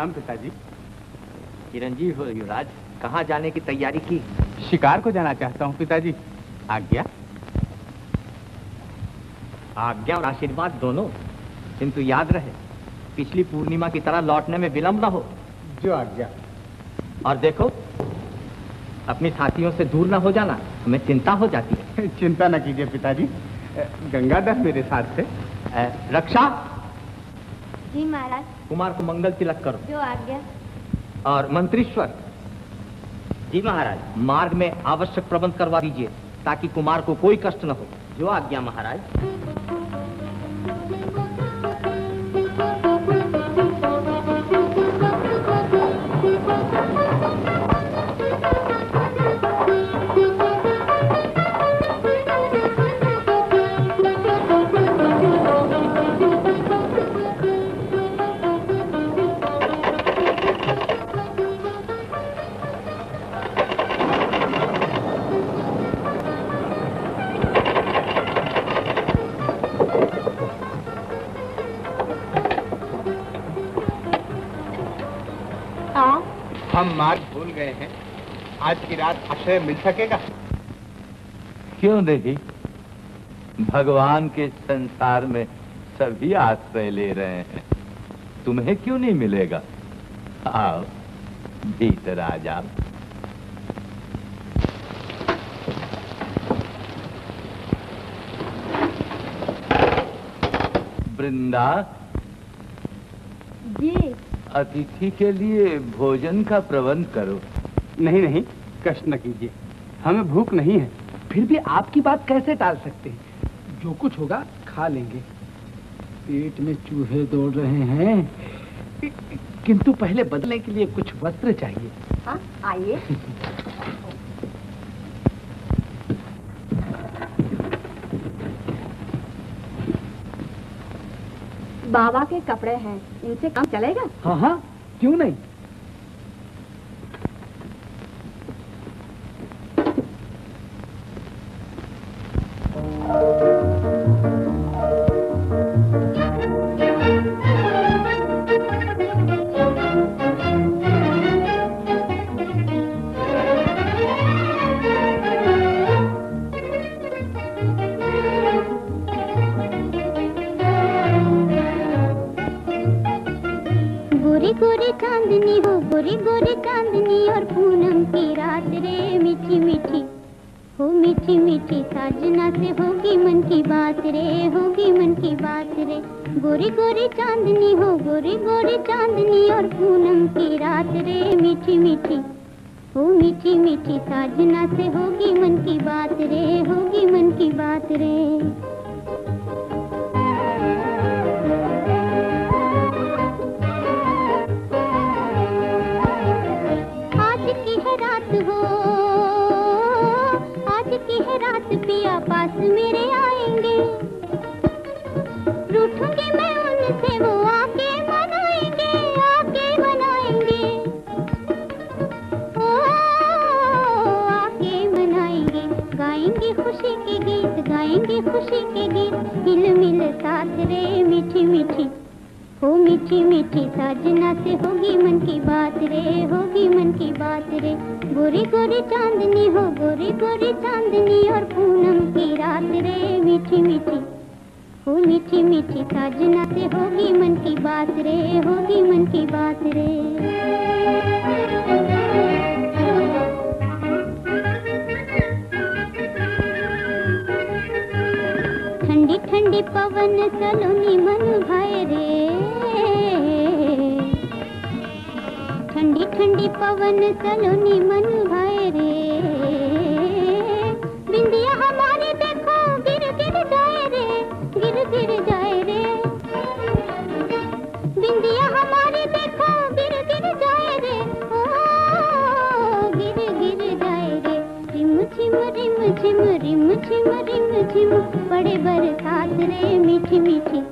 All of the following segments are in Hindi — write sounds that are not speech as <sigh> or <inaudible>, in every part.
प्रणाम पिताजी। चिरंजीव हो युवराज कहाँ जाने की तैयारी की? शिकार को जाना चाहता हूँ पिताजी। आज्ञा? आज्ञा और आशीर्वाद दोनों। किंतु याद रहे पिछली पूर्णिमा की तरह लौटने में विलंब न हो। जो आज्ञा। और देखो अपनी साथियों से दूर ना हो जाना हमें चिंता हो जाती है। <laughs> चिंता न कीजिए पिताजी। गंगाधर मेरे साथ थे। रक्षा? जी महाराज कुमार को मंगल तिलक करो। जो आज्ञा। और मंत्रीश्वर। जी महाराज। मार्ग में आवश्यक प्रबंध करवा दीजिए ताकि कुमार को कोई कष्ट न हो। जो आज्ञा महाराज। गए हैं। आज की रात आश्रय मिल सकेगा। क्यों नहीं? भगवान के संसार में सभी आश्रय ले रहे हैं। तुम्हें क्यों नहीं मिलेगा? आओ, भीतर आ जाओ। वृंदा अतिथि के लिए भोजन का प्रबंध करो। नहीं नहीं कष्ट न कीजिए। हमें भूख नहीं है। फिर भी आपकी बात कैसे टाल सकते हैं? जो कुछ होगा खा लेंगे। पेट में चूहे दौड़ रहे हैं। किंतु पहले बदलने के लिए कुछ वस्त्र चाहिए। हाँ आइए। बाबा के कपड़े हैं इनसे काम चलेगा? हाँ हाँ क्यों नहीं? मीठी साजना से होगी मन की बात रे, होगी मन की बात रे। गोरी गोरी चांदनी हो, गोरी गोरी चांदनी और पूनम की रात रे। मीठी मीठी हो मीठी मीठी साजना से होगी मन की बात रे, होगी मन की बात रे। पास मेरे आएँगे। रूठूँगी मैं उनसे, वो आके मनाएँगे आके मनाएँगे। ओ, आके मनाएँगे। गाएँगे खुशी के गीत, गाएँगे खुशी के गीत। हिल मिल साथ रे, मीठी मीठी। हो मीठी मीठी, साजना से होगी मन की बात रे, होगी मन की बात रे। गोरी गोरी चांदनी हो, गोरी गोरी चांदनी और पूनम की रात रे मीठी मीठी हो मीठी मीठी साजना से होगी मन की बात रे होगी मन की बात रे ठंडी ठंडी पवन सलोनी मन भाई रे। ठंडी ठंडी पवन सलोनी मन भाई रे। रिम बड़े बरसात रे, मीठी मीठी।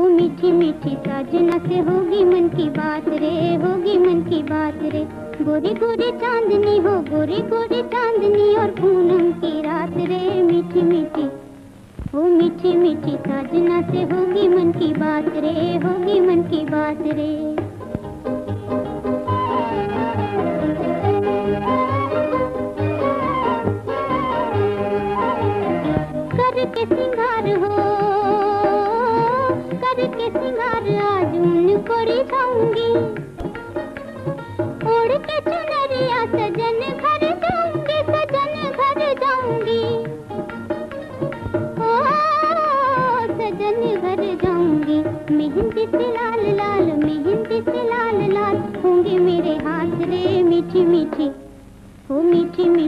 ओ मीठी मीठी साजना से होगी मन की बात रे, होगी मन की बात रे। गोरी गोरी चांदनी हो, गोरी गोरी चांदनी और पूनम की रात रे, मीठी मीठी। ओ मीठी मीठी साजना से होगी मन की बात रे, होगी मन की बात रे। करके सिंगार हो करके सिंगार आज उनको रिझाऊँगी।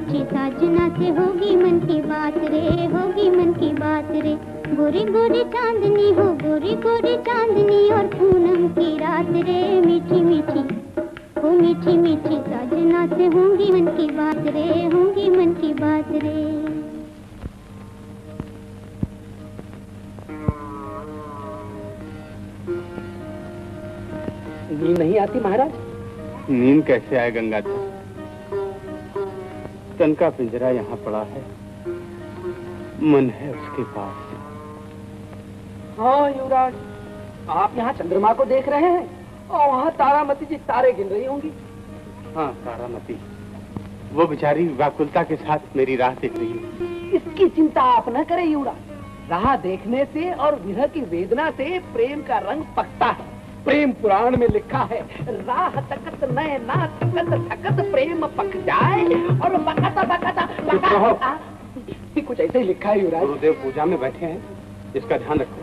मीठी साजना से होगी मन की बात रे होगी मन की बात रे। गोरी गोरी चांदनी हो गोरी गोरी चांदनी और पूनम की रात रे। मीठी मीठी हो मीठी मीठी साजना से होंगी मन की बात रे होंगी मन की बात रे। नींद नहीं आती महाराज? नींद कैसे आए गंगाधर तन का पिंजरा यहाँ पड़ा है। मन है उसके पास। हाँ युवराज आप यहाँ चंद्रमा को देख रहे हैं और वहाँ तारामती जी तारे गिन रही होंगी। हाँ तारामती। वो बेचारी व्याकुलता के साथ मेरी राह देख रही है। इसकी चिंता आप न करें युवराज। राह देखने से और विरह की वेदना से प्रेम का रंग पकता है। प्रेम पुराण में लिखा है राह तकत नए ना तकत थकत प्रेम पक जाए। और बकता बकता बकता। कुछ ऐसे ही लिखा है युवराज। गुरुदेव पूजा में बैठे हैं इसका ध्यान रखो।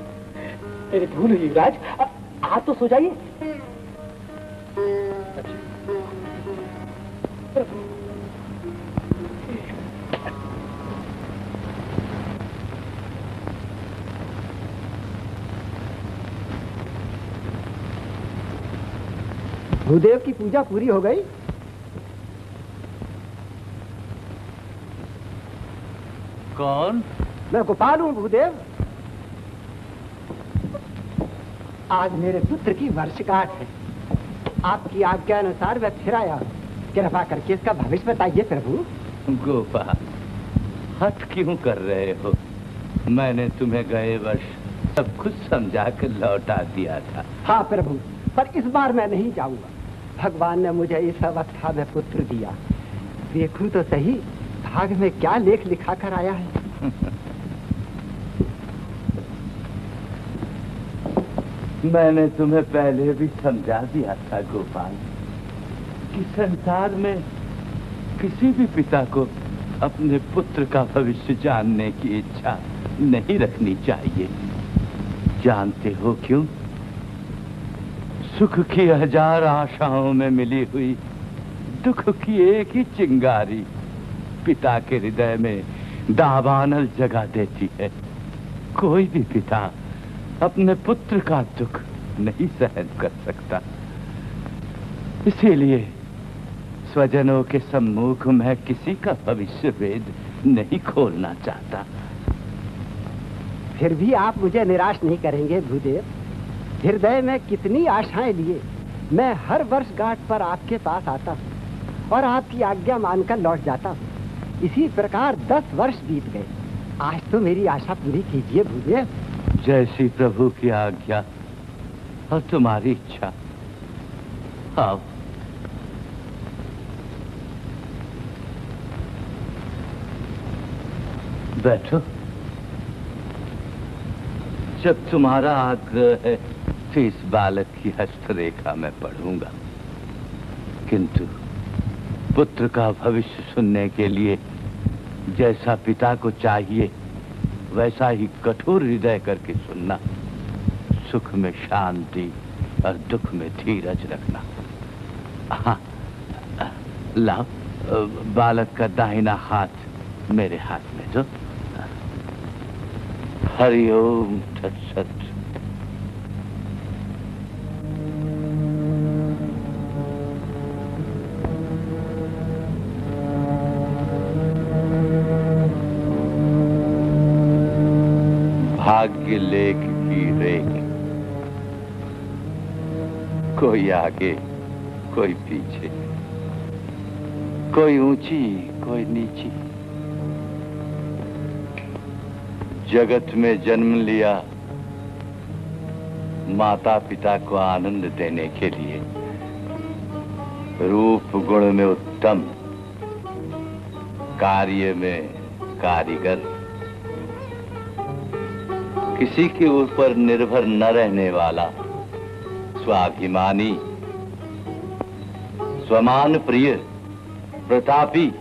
मेरे भूल युवराज। आ, आ तो सो जाइए। भूदेव की पूजा पूरी हो गई। कौन? मैं गोपाल हूँ भूदेव। आज मेरे पुत्र की वर्षगांठ है। आपकी आज्ञा अनुसार मैं फिर आया। कृपा करके इसका भविष्य बताइए प्रभु। गोपाल हट क्यों कर रहे हो? मैंने तुम्हें गए वर्ष सब कुछ समझा कर लौटा दिया था। हाँ प्रभु पर इस बार मैं नहीं जाऊँगा। भगवान ने मुझे इस अवस्था में पुत्र दिया। देखू तो सही, भाग में क्या लेख लिखा कर आया है? <laughs> मैंने तुम्हें पहले भी समझा दिया था, गोपाल, कि संसार में किसी भी पिता को अपने पुत्र का भविष्य जानने की इच्छा नहीं रखनी चाहिए। जानते हो क्यों? सुख की हज़ार आशाओं में मिली हुई, दुख की एक ही चिंगारी पिता के हृदय में दावानल जगा देती है। कोई भी पिता अपने पुत्र का दुख नहीं सहन कर सकता। इसीलिए स्वजनों के सम्मुख मैं किसी का भविष्य वेद नहीं खोलना चाहता। फिर भी आप मुझे निराश नहीं करेंगे, भूदेव। हृदय में कितनी आशाएँ लिए। मैं हर वर्ष गांठ पर आपके पास आता हूँ और आपकी आज्ञा मानकर लौट जाता हूँ। इसी प्रकार दस वर्ष बीत गए। आज तो मेरी आशा पूरी कीजिए भूदेव जैसी प्रभु की आज्ञा और तुम्हारी इच्छा। आओ। बैठो। जब तुम्हारा आग्रह है इस बालक की हस्तरेखा में पढ़ूँगा। किंतु पुत्र का भविष्य सुनने के लिए जैसा पिता को चाहिए, वैसा ही कठोर हृदय करके सुनना, सुख में शांति और दुख में धीरज रखना। हाँ बालक का दाहिना हाथ मेरे हाथ में दो। हरिओम तत्सत। भाग्य लेख की रेख। कोई आगे, कोई पीछे। कोई ऊँची, कोई नीची। जगत में जन्म लिया माता पिता को आनंद देने के लिए। रूप गुण में उत्तम, कार्य में कारीगर। किसी के ऊपर निर्भर न रहने वाला। स्वाभिमानी, स्वमान प्रिय, प्रतापी,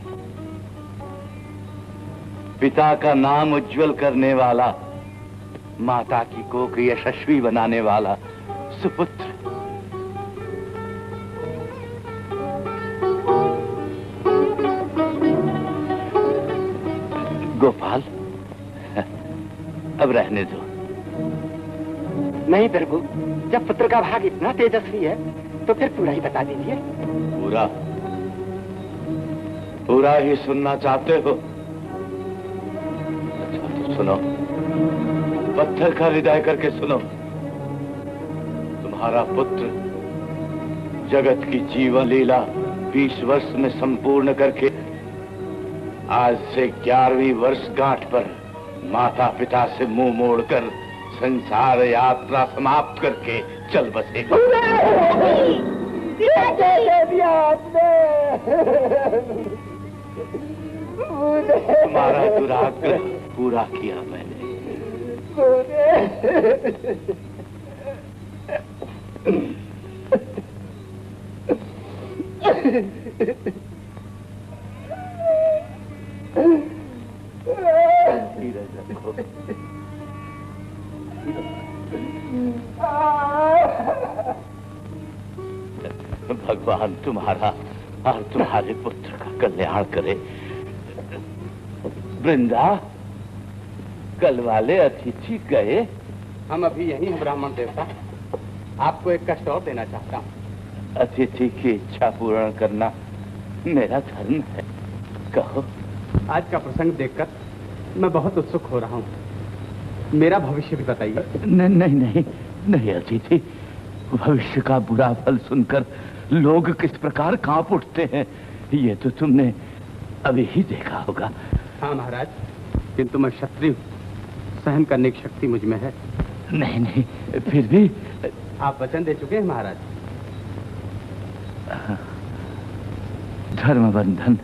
पिता का नाम उज्जवल करने वाला, माता की कोख यशस्वी बनाने वाला सुपुत्र। गोपाल, अब रहने दो। नहीं प्रभु, जब पुत्र का भाग इतना तेजस्वी है तो फिर पूरा ही बता दीजिए। पूरा? पूरा ही सुनना चाहते हो? अच्छा तो सुनो। पत्थर का हृदय करके सुनो। तुम्हारा पुत्र जगत की जीवन लीला बीस वर्ष में संपूर्ण करके आज से ग्यारहवीं वर्ष गांठ पर माता पिता से मुँह मोड़कर संसार यात्रा समाप्त करके चल बसे। हमारा दुराग्रह पूरा किया मैंने। धीरज रखो। भगवान तुम्हारा और तुम्हारे पुत्र का कल्याण करे। वृंदा कल वाले अतिथि गए। हम अभी यही हैं ब्राह्मण देवता। आपको एक कष्ट और देना चाहता हूँ। अतिथि की इच्छा पूर्ण करना मेरा धर्म है। कहो। आज का प्रसंग देखकर मैं बहुत उत्सुक हो रहा हूँ। मेरा भविष्य भी बताइए। नहीं नहीं नहीं नहीं अतिथि। भविष्य का बुरा फल सुनकर लोग किस प्रकार काँप उठते हैं? ये तो तुमने अभी ही देखा होगा। हाँ महाराज। किंतु मैं क्षत्रिय हूँ। सहन करने की शक्ति मुझमें है। नहीं नहीं फिर भी आप वचन दे चुके हैं महाराज। धर्म बंधन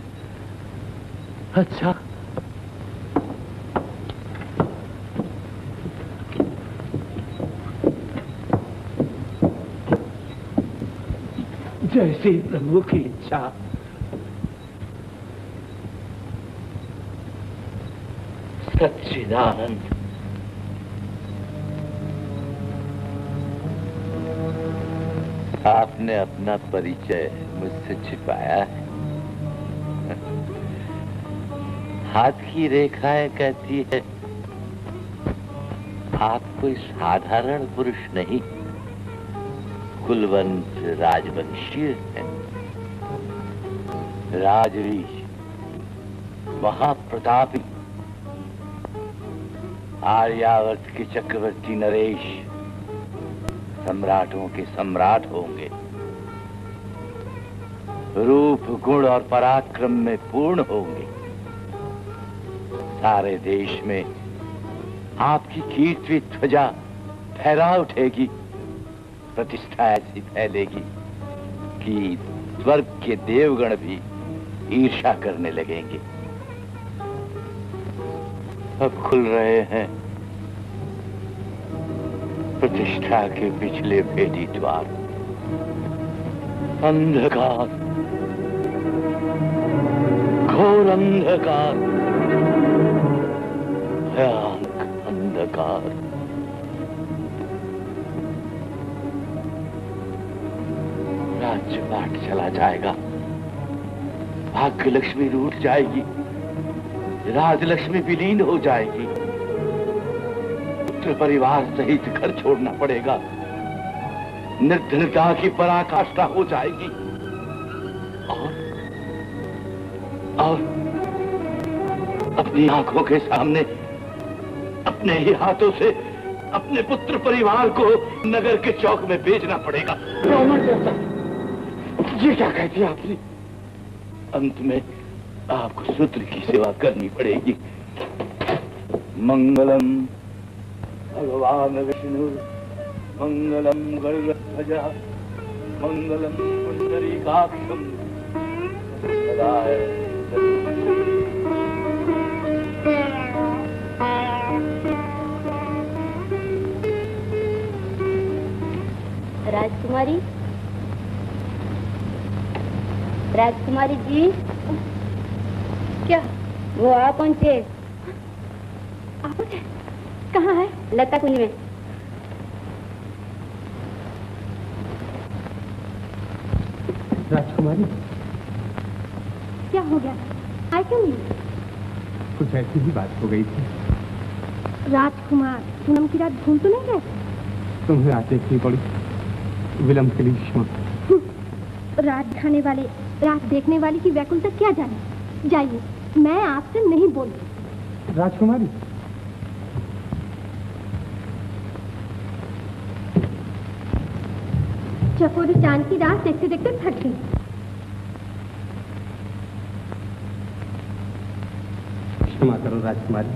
अच्छा जैसी प्रभु की इच्छा सच्चिदानंद आपने अपना परिचय मुझसे छिपाया है। हाथ की रेखाएँ कहती है आप कोई साधारण पुरुष नहीं। कुलवंत राजवंशीय है। राजवीर महाप्रतापी, आर्यावर्त के चक्रवर्ती नरेश, सम्राटों के सम्राट होंगे। रूप, गुण और पराक्रम में पूर्ण होंगे। सारे देश में आपकी कीर्ति, ध्वजा फहरा उठेगी। प्रतिष्ठा ऐसी फैलेगी कि स्वर्ग के देवगण भी ईर्षा करने लगेंगे। अब खुल रहे हैं प्रतिष्ठा के पिछले भेदी द्वार। अंधकार, घोर अंधकार, भयानक अंधकार। राज्य बाट चला जाएगा। भाग्य लक्ष्मी रूठ जाएगी। राजलक्ष्मी विलीन हो जाएगी। पुत्र परिवार सहित घर छोड़ना पड़ेगा। निर्धनता की पराकाष्ठा हो जाएगी। और और अपनी आँखों के सामने, अपने ही हाथों से अपने पुत्र परिवार को नगर के चौक में बेचना पड़ेगा। ये क्या कहती आपने? अंत में आपको सूत्र की सेवा करनी पड़ेगी। मंगलम भगवान विष्णु मंगलम गर्गध्वजा मंगलम पुंडरीकाक्षम सदाय राजकुमारी राजकुमारी जी। क्या? वो आप कौन थे? आप कहाँ है? लता कुंज में। राजकुमारी। क्या हो गया? आए क्यों नहीं? कुछ ऐसी ही बात हो गई थी। राजकुमार पूनम की रात भूल तो नहीं गए? तुम्हें रात देखनी पड़ी विलम्ब के लिए। क्षमा रात दिखाने वाले रात देखने वाली की व्याकुलता क्या जाने? जाइए मैं आपसे नहीं बोल राजकुमारी। चकोरी चाँद की रात देखते देखते थक गई। क्षमा करो राजकुमारी।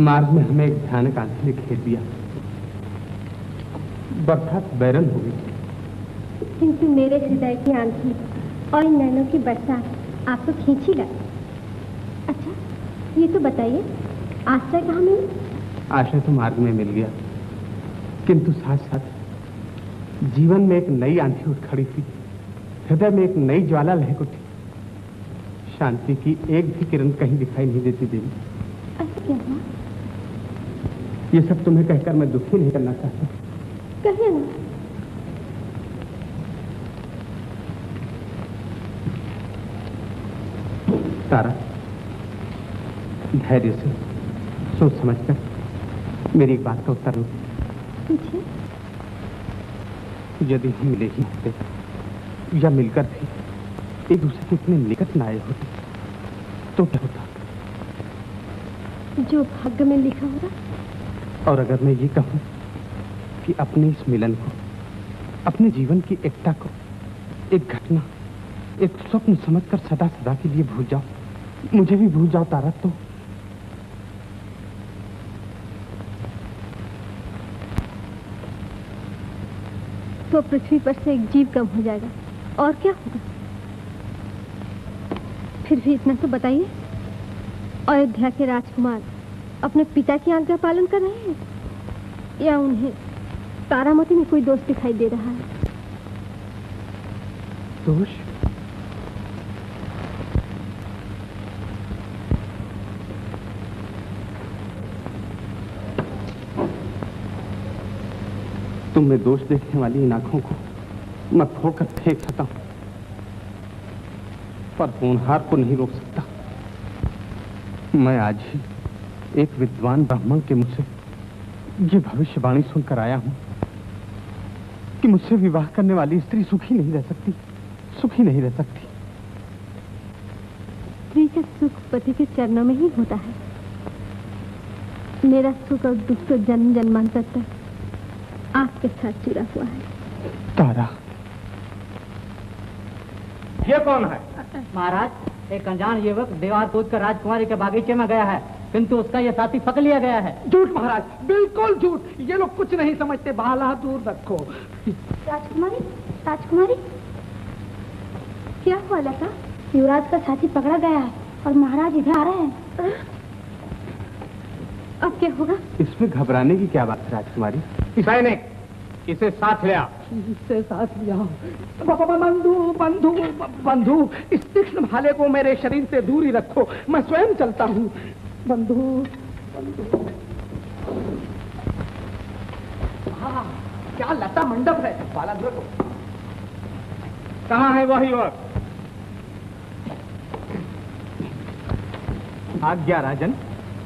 मार्ग में हमें एक भयानक आंधी ने घेर दिया। बरसात बैरन हो गई किंतु मेरे हृदय की आंधी और इन नैनों की बरसात आपको खींची लगी अच्छा ये तो बताइए आश्रय कहाँ मिली? आशय तो मार्ग में मिल गया किंतु साथ साथ जीवन में एक नई आंधी उठ खड़ी थी हृदय में एक नई ज्वाला लहक उठी। शांति की एक भी किरण कहीं दिखाई नहीं देती देवी। क्या ये सब तुम्हें कहकर मैं दुखी नहीं करना चाहता। कहिए ना। तारा। धैर्य से सोच समझकर मेरी एक बात का उत्तर दो। यदि हम मिले ही होते या मिलकर भी एक दूसरे के इतने निकट न आए होते तो क्या होता? जो भाग्य में लिखा होगा और अगर मैं ये कहूँ कि अपने इस मिलन को अपने जीवन की एकता को एक घटना एक स्वप्न समझकर सदा सदा के लिए भूल जाओ मुझे भी भूल जाओ तारा तो। तो पृथ्वी पर से एक जीव कम हो जाएगा। और क्या होगा? फिर भी इतना तो बताइए। अयोध्या के राजकुमार अपने पिता की आज्ञा पालन कर रहे हैं? या उन्हें तारामती में कोई दोष दिखाई दे रहा है? दोष? तुम में दोष देखने वाली इन आँखों को मैं फोड़कर फेंक सकता हूँ। पर होनहार को नहीं रोक सकता। मैं आज ही एक विद्वान ब्राह्मण के मुँह से ये भविष्यवाणी सुनकर आया हूँ कि मुझसे विवाह करने वाली स्त्री सुखी नहीं रह सकती, सुखी नहीं रह सकती। स्त्री का सुख पति के चरणों में ही होता है। मेरा सुख और दुख तो जन्म जन्मांतर तक। आपके साथ जुड़ा हुआ है। तारा ये कौन है? महाराज एक अनजान युवक देवार कूद कर राजकुमारी के बागीचे में गया है किंतु उसका यह साथी पकड़ लिया गया है। झूठ महाराज बिल्कुल झूठ। ये लोग कुछ नहीं समझते बाला दूर रखो। राजकुमारी राजकुमारी। क्या हुआ लता? युवराज का साथी पकड़ा गया है और महाराज इधर आ रहे हैं। अब क्या होगा? इसमें घबराने की क्या बात है राजकुमारी? सैनिक इसे साथ ले आ इससे साथ ब- बंधु बंधु बंधु इस तीक्ष्ण भाले को मेरे शरीर से दूर ही रखो। मैं स्वयं चलता हूँ। बंधु बंधु। हाँ, क्या लता मंडप है? बाला रखो कहाँ है वह युवक आज्ञा राजन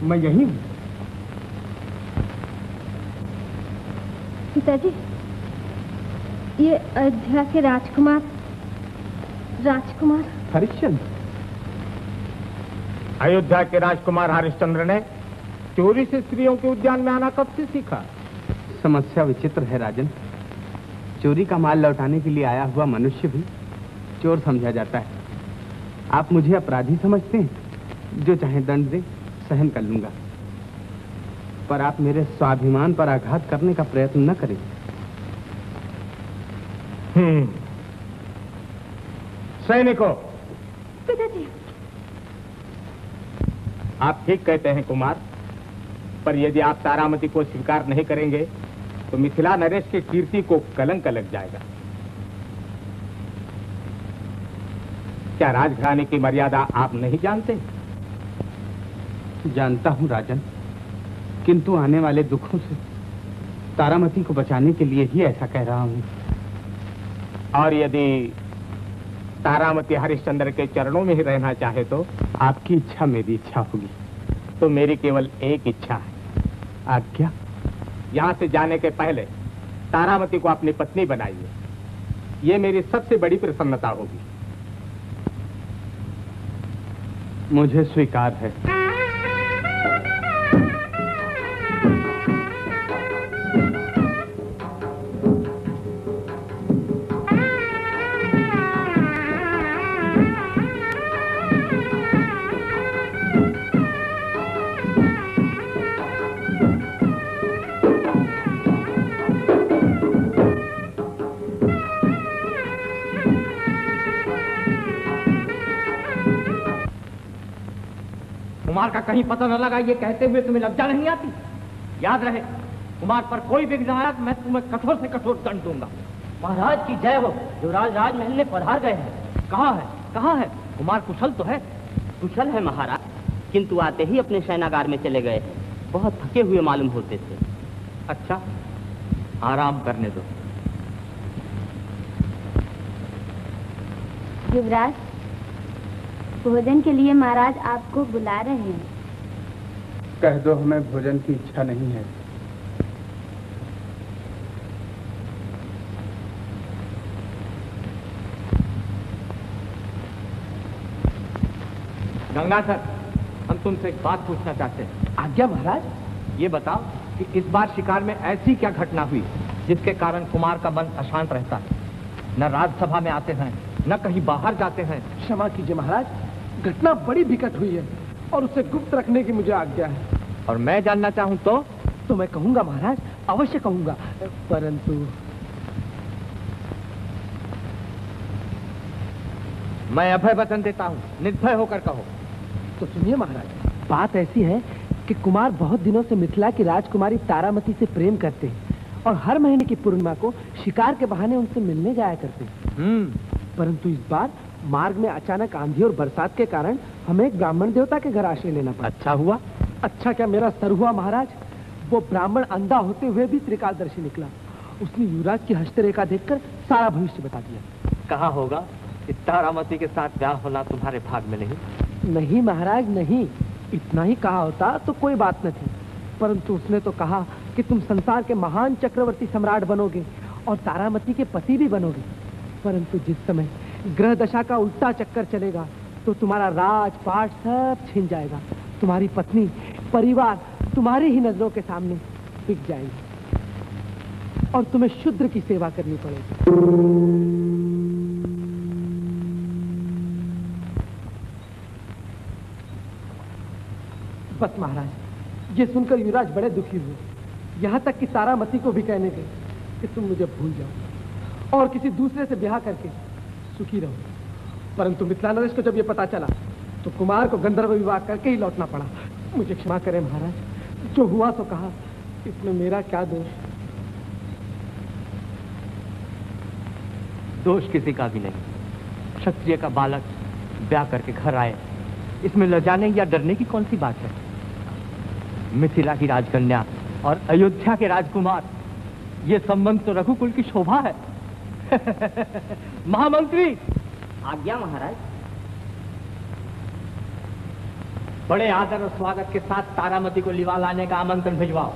मैं यही हूँ। पिताजी ये अयोध्या के राजकुमार राजकुमार। हरिश्चंद्र। अयोध्या के राजकुमार हरिश्चंद्र ने चोरी से स्त्रियों के उद्यान में आना कब से सीखा? समस्या विचित्र है राजन। चोरी का माल लौटाने के लिए आया हुआ मनुष्य भी चोर समझा जाता है। आप मुझे अपराधी समझते हैं? जो चाहे दंड दे सहन कर लूँगा। पर आप मेरे स्वाभिमान पर आघात करने का प्रयत्न न करें। हम्म। सैनिकों। पिताजी। आप ठीक कहते हैं कुमार पर यदि आप तारामती को स्वीकार नहीं करेंगे तो मिथिला नरेश की कीर्ति को कलंक लग जाएगा। क्या राजघराने की मर्यादा आप नहीं जानते? जानता हूँ राजन। किंतु आने वाले दुखों से तारामती को बचाने के लिए ही ऐसा कह रहा हूँ। और यदि तारामती हरिश्चंद्र के चरणों में ही रहना चाहे तो आपकी इच्छा मेरी इच्छा होगी। तो मेरी केवल एक इच्छा है। आज्ञा? यहाँ से जाने के पहले तारामती को अपनी पत्नी बनाइए। ये मेरी सबसे बड़ी प्रसन्नता होगी। मुझे स्वीकार है। कहीं पता न लगा ये कहते हुए तुम्हें लज्जा नहीं आती। याद रहे, कुमार पर कोई विघ्न आया मैं तुम्हें कठोर से कठोर दंड दूँगा। महाराज की जय हो, युवराज राजमहल में पधार गए हैं। कहाँ है? कहाँ है? कुमार कुशल तो है। कुशल है महाराज, किंतु आते ही अपने शयनागार में चले गए। बहुत थके हुए मालूम होते थे। अच्छा आराम करने दो। युवराज, भोजन के लिए महाराज आपको बुला रहे हैं। कह दो हमें भोजन की इच्छा नहीं है। गंगा सर हम तुमसे एक बात पूछना चाहते हैं। आज्ञा महाराज? ये बताओ कि इस बार शिकार में ऐसी क्या घटना हुई जिसके कारण कुमार का मन अशांत रहता है? न राज्यसभा में आते हैं न कहीं बाहर जाते हैं। क्षमा कीजिए महाराज घटना बड़ी विकट हुई है। और उसे गुप्त रखने की मुझे आज्ञा है। और मैं जानना चाहूँ तो? तो मैं कहूँगा महाराज अवश्य कहूँगा। परंतु मैं अभय वचन देता हूँ निर्भय होकर कहो। तो सुनिए महाराज बात ऐसी है कि कुमार बहुत दिनों से मिथिला की राजकुमारी तारामती से प्रेम करते हैं और हर महीने की पूर्णिमा को शिकार के बहाने उनसे मिलने जाया करते हैं। हम्म। परंतु इस बार मार्ग में अचानक आंधी और बरसात के कारण हमें एक ब्राह्मण देवता के घर आश्रय लेना पड़ा। अच्छा हुआ। अच्छा क्या मेरा सर हुआ महाराज? वो ब्राह्मण अंधा होते हुए भी त्रिकालदर्शी निकला। उसने युवराज की हस्तरेखा देखकर सारा भविष्य बता दिया। कहा होगा? तारामती के साथ ब्याह होना तुम्हारे भाग में नहीं? नहीं महाराज नहीं। इतना ही कहा होता तो कोई बात न थी। परंतु उसने तो कहा कि तुम संसार के महान चक्रवर्ती सम्राट बनोगे और तारामती के पति भी बनोगे। परंतु जिस समय ग्रह दशा का उल्टा चक्कर चलेगा तो तुम्हारा राज पाठ सब छिन जाएगा। तुम्हारी पत्नी, परिवार तुम्हारी ही नज़रों के सामने बिक जाएँगे। और तुम्हें शुद्र की सेवा करनी पड़ेगी। बस महाराज, ये सुनकर युवराज बड़े दुखी हुए। यहाँ तक कि तारामती को भी कहने गए कि तुम मुझे भूल जाओ और किसी दूसरे से ब्याह करके सुखी रहो। परंतु मिथिला नरेश को जब ये पता चला तो कुमार को गंधर्व विवाह करके ही लौटना पड़ा। मुझे क्षमा करें महाराज, जो हुआ तो कहा, इसमें मेरा क्या दोष? दोष किसी का भी नहीं। क्षत्रिय का बालक ब्याह करके घर आए। इसमें लजाने या डरने की कौन सी बात है? मिथिला की राजकन्या और अयोध्या के राजकुमार। ये संबंध तो रघुकुल की शोभा है। <laughs> महामंत्री! आज्ञा महाराज। बड़े आदर और स्वागत के साथ तारामती को लिवा लाने का आमंत्रण भिजवाओ।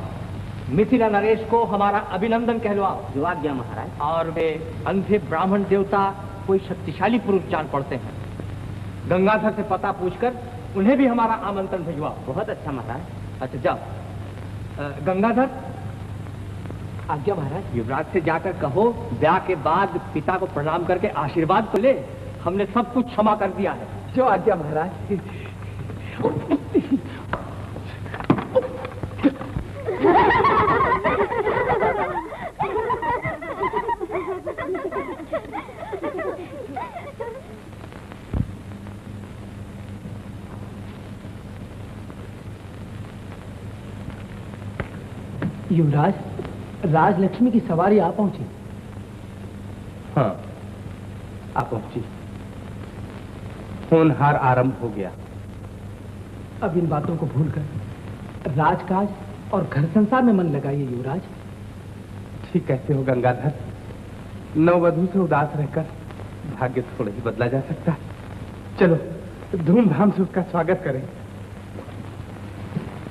मिथिला नरेश को हमारा अभिनंदन कहलवाओ। जो आज्ञा महाराज। और वे अंधे ब्राह्मण देवता कोई शक्तिशाली पुरुष जान पड़ते हैं। गंगाधर से पता पूछकर उन्हें भी हमारा आमंत्रण भिजवाओ। बहुत अच्छा महाराज। अच्छा जाओ गंगाधर आज्ञा महाराज? युवराज से जाकर कहो ब्याह के बाद पिता को प्रणाम करके आशीर्वाद तो ले। हमने सब कुछ क्षमा कर दिया है। जो आज्ञा महाराज। युवराज राजलक्ष्मी की सवारी आ पहुँची। हाँ। आ पहुँची। होनहार आरंभ हो गया। अब इन बातों को भूलकर राजकाज और घर संसार में मन लगाइए युवराज। ठीक कहते हो गंगाधर। नववधु से उदास रहकर भाग्य थोड़ा ही बदला जा सकता है। चलो धूमधाम से उसका स्वागत करें।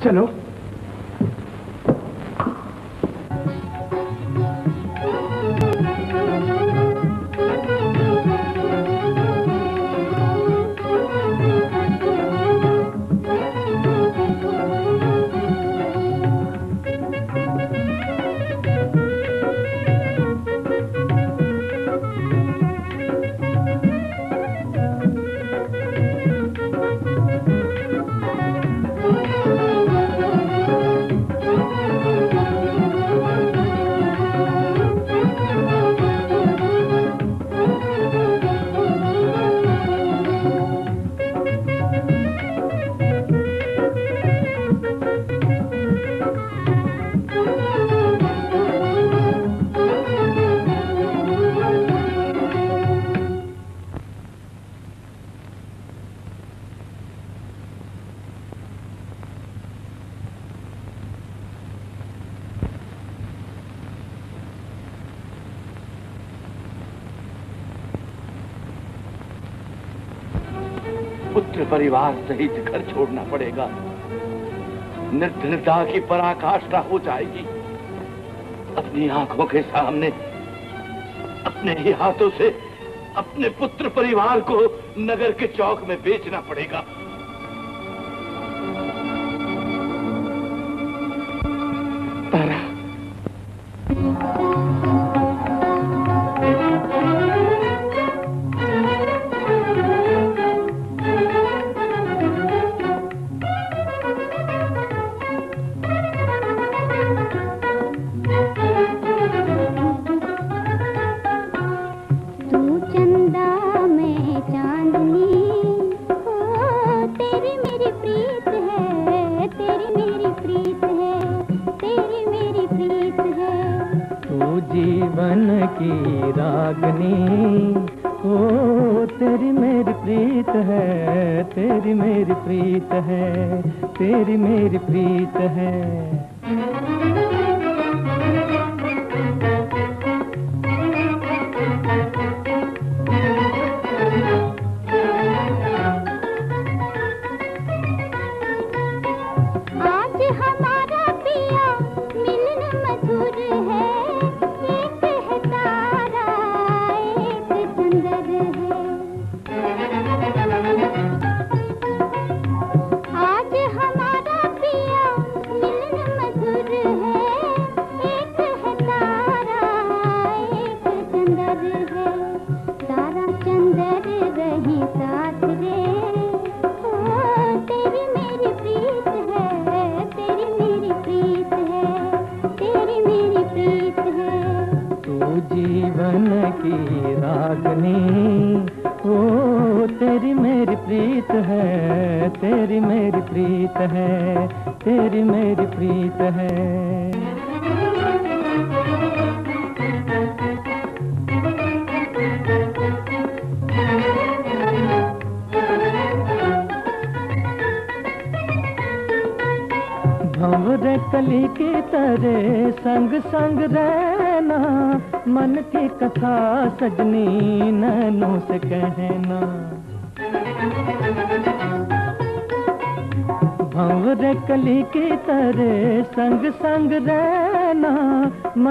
चलो। सहित घर छोड़ना पड़ेगा। निर्धनता की पराकाष्ठा हो जाएगी। अपनी आँखों के सामने, अपने ही हाथों से अपने पुत्र परिवार को नगर के चौक में बेचना पड़ेगा।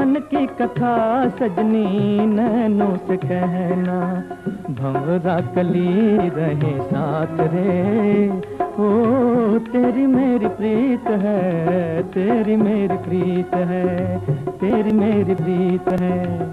मन की कथा सजनी नैनों से कहना। भंवरा कली रहे साथ रे। ओ, तेरी मेरी प्रीत है, तेरी मेरी प्रीत है, तेरी मेरी प्रीत है।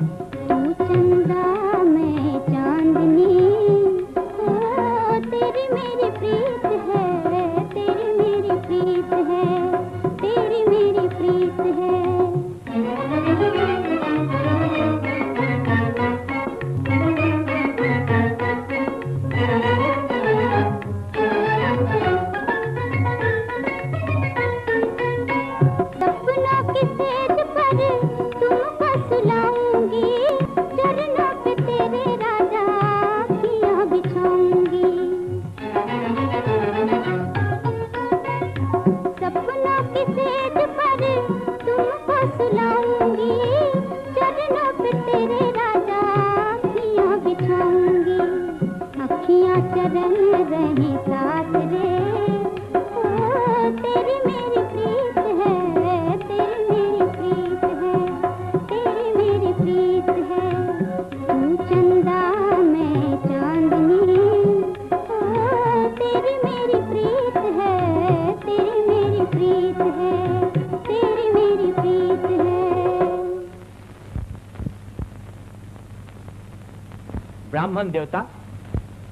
देवता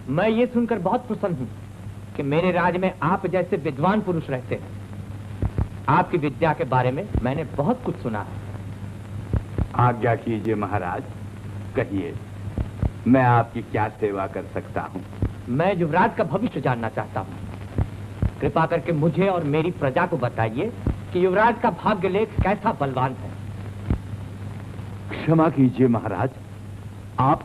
मैं ये सुनकर बहुत प्रसन्न हूँ कि मेरे राज में आप जैसे विद्वान पुरुष रहते हैं। आपकी विद्या के बारे में मैंने बहुत कुछ सुना है। आज्ञा कीजिए महाराज कहिए मैं आपकी क्या सेवा कर सकता हूँ? मैं युवराज का भविष्य जानना चाहता हूँ। कृपा करके मुझे और मेरी प्रजा को बताइए कि युवराज का भाग्य लेख कैसा बलवान है। क्षमा कीजिए महाराज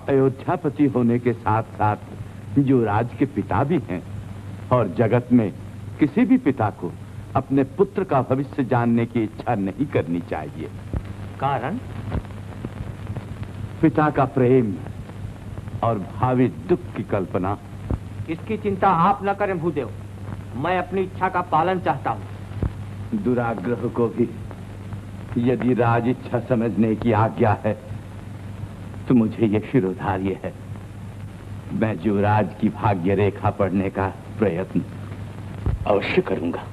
अयोध्यापति होने के साथ साथ युवराज के पिता भी हैं और जगत में किसी भी पिता को अपने पुत्र का भविष्य जानने की इच्छा नहीं करनी चाहिए। कारण? पिता का प्रेम और भावी दुख की कल्पना। इसकी चिंता आप न करें भूदेव। मैं अपनी इच्छा का पालन चाहता हूँ। दुराग्रह को भी यदि राज इच्छा समझने की आज्ञा है तो मुझे ये शिरोधार्य है। मैं युवराज की भाग्य रेखा पढ़ने का प्रयत्न अवश्य करूँगा।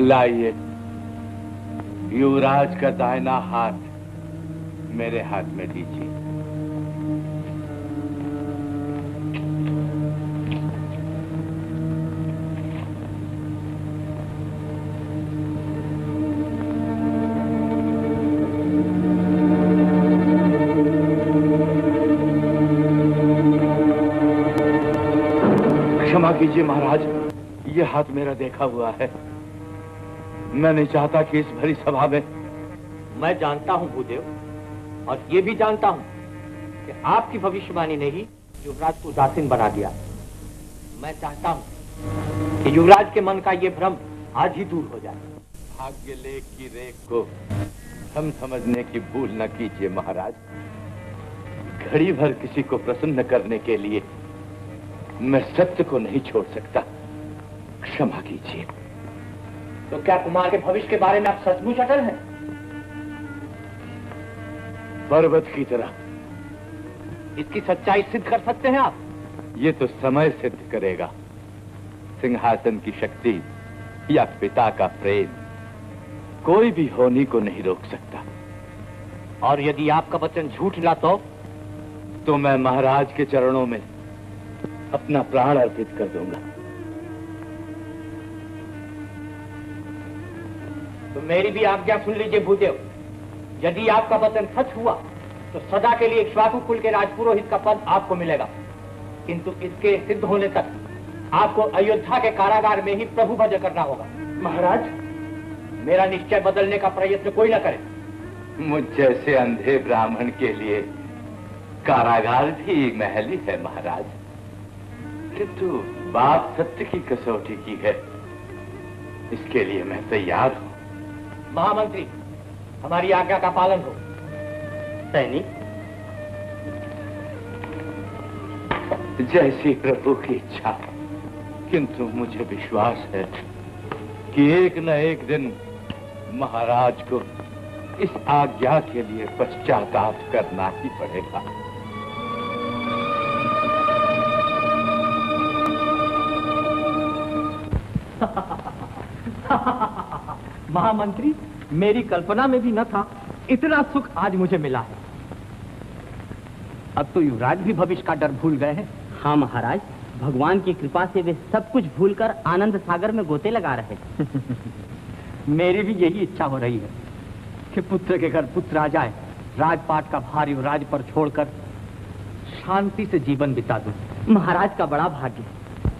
लाइए। युवराज का दाहिना हाथ मेरे हाथ में दीजिए। क्षमा कीजिए महाराज, ये हाथ मेरा देखा हुआ है। मैं नहीं चाहता कि इस भरी सभा में मैं जानता हूँ, भूदेव। और ये भी जानता हूँ कि आपकी भविष्यवाणी ने ही युवराज को उदासीन बना दिया। मैं चाहता हूँ कि युवराज के मन का ये भ्रम आज ही दूर हो जाए। भाग्य लेख की रेख को हम समझने की भूल न कीजिए महाराज। घड़ी भर किसी को प्रसन्न करने के लिए मैं सत्य को नहीं छोड़ सकता। क्षमा कीजिए। तो क्या कुमार के भविष्य के बारे में आप सचमुच अटल हैं? पर्वत की तरह। इसकी सच्चाई सिद्ध कर सकते हैं आप? ये तो समय सिद्ध करेगा। सिंहासन की शक्ति या पिता का प्रेम कोई भी होनी को नहीं रोक सकता। और यदि आपका वचन झूठ ला तो? तो मैं महाराज के चरणों में अपना प्राण अर्पित कर दूँगा। तो मेरी भी आज्ञा सुन लीजिए भूदेव। यदि आपका वचन सच हुआ तो सदा के लिए इक्ष्वाकु कुल के राजपुरोहित का पद आपको मिलेगा। किंतु इसके सिद्ध होने तक आपको अयोध्या के कारागार में ही प्रभु भज करना होगा। महाराज? मेरा निश्चय बदलने का प्रयत्न कोई न करे। मुझ जैसे अंधे ब्राह्मण के लिए कारागार भी महल ही है महाराज। किंतु बात सत्य की कसौटी की है। इसके लिए मैं तैयार हूँ। महामंत्री हमारी आज्ञा का पालन हो सैनिक जैसी प्रभु की इच्छा किंतु मुझे विश्वास है कि एक न एक दिन महाराज को इस आज्ञा के लिए पश्चाताप करना ही पड़ेगा। <laughs> महामंत्री मेरी कल्पना में भी न था। इतना सुख आज मुझे मिला है। अब तो युवराज भी भविष्य का डर भूल गए हैं। हाँ महाराज भगवान की कृपा से वे सब कुछ भूलकर आनंद सागर में गोते लगा रहे <laughs> मेरी भी यही इच्छा हो रही है कि पुत्र के घर पुत्र आ जाए राजपाट का भार युवराज पर छोड़कर शांति से जीवन बिता दूँ। महाराज का बड़ा भाग्य।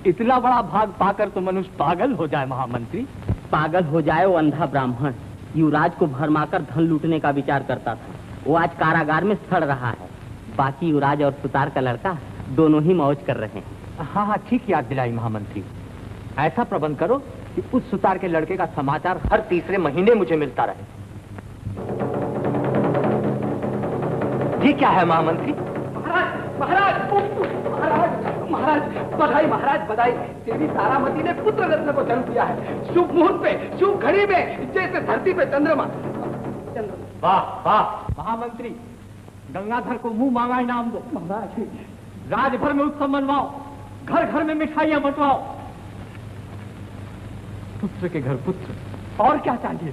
इतना बड़ा भाग पाकर तो मनुष्य पागल हो जाए महामंत्री। पागल हो जाए वो अंधा ब्राह्मण। युवराज को भरमाकर धन लूटने का विचार करता था। वो आज कारागार में सड़ रहा है। बाकी युवराज और सुतार का लड़का दोनों ही मौज कर रहे हैं। हाँ हाँ ठीक याद दिलाई महामंत्री। ऐसा प्रबंध करो कि उस सुतार के लड़के का समाचार हर तीसरे महीने मुझे मिलता रहे। ये क्या है महामंत्री? महाराज महाराज महाराज बधाई महाराज बधाई। देवी तारामती ने पुत्र रत्न को जन्म दिया है। शुभ मुहूर्त पे शुभ घड़ी में जैसे धरती पे चंद्रमा। चंद्रमा वाह वाह महामंत्री गंगाधर को मुँह मांगा इनाम दो। महाराज। राज भर में उत्सव मनवाओ घर घर में मिठाइयाँ बंटवाओ। पुत्र के घर पुत्र। और क्या चाहिए?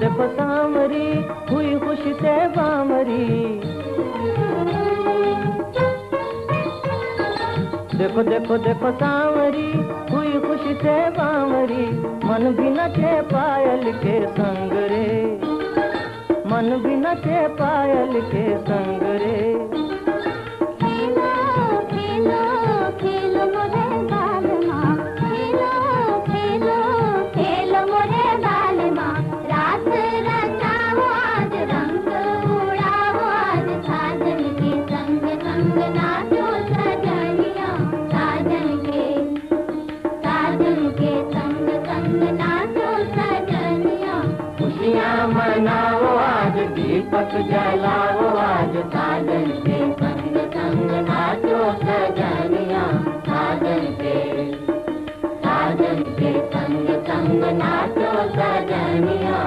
देखो सामरी हुई खुशी से बामरी। देखो देखो देखो सावरी, हुई खुशी से बावरी मन भी नचे पायल के संग रे। मन भी नचे पायल के संग दीपक जलाओ आज सागर के संग संग नाचो सजनिया सागर के सागर के संग संग नाचो सजनिया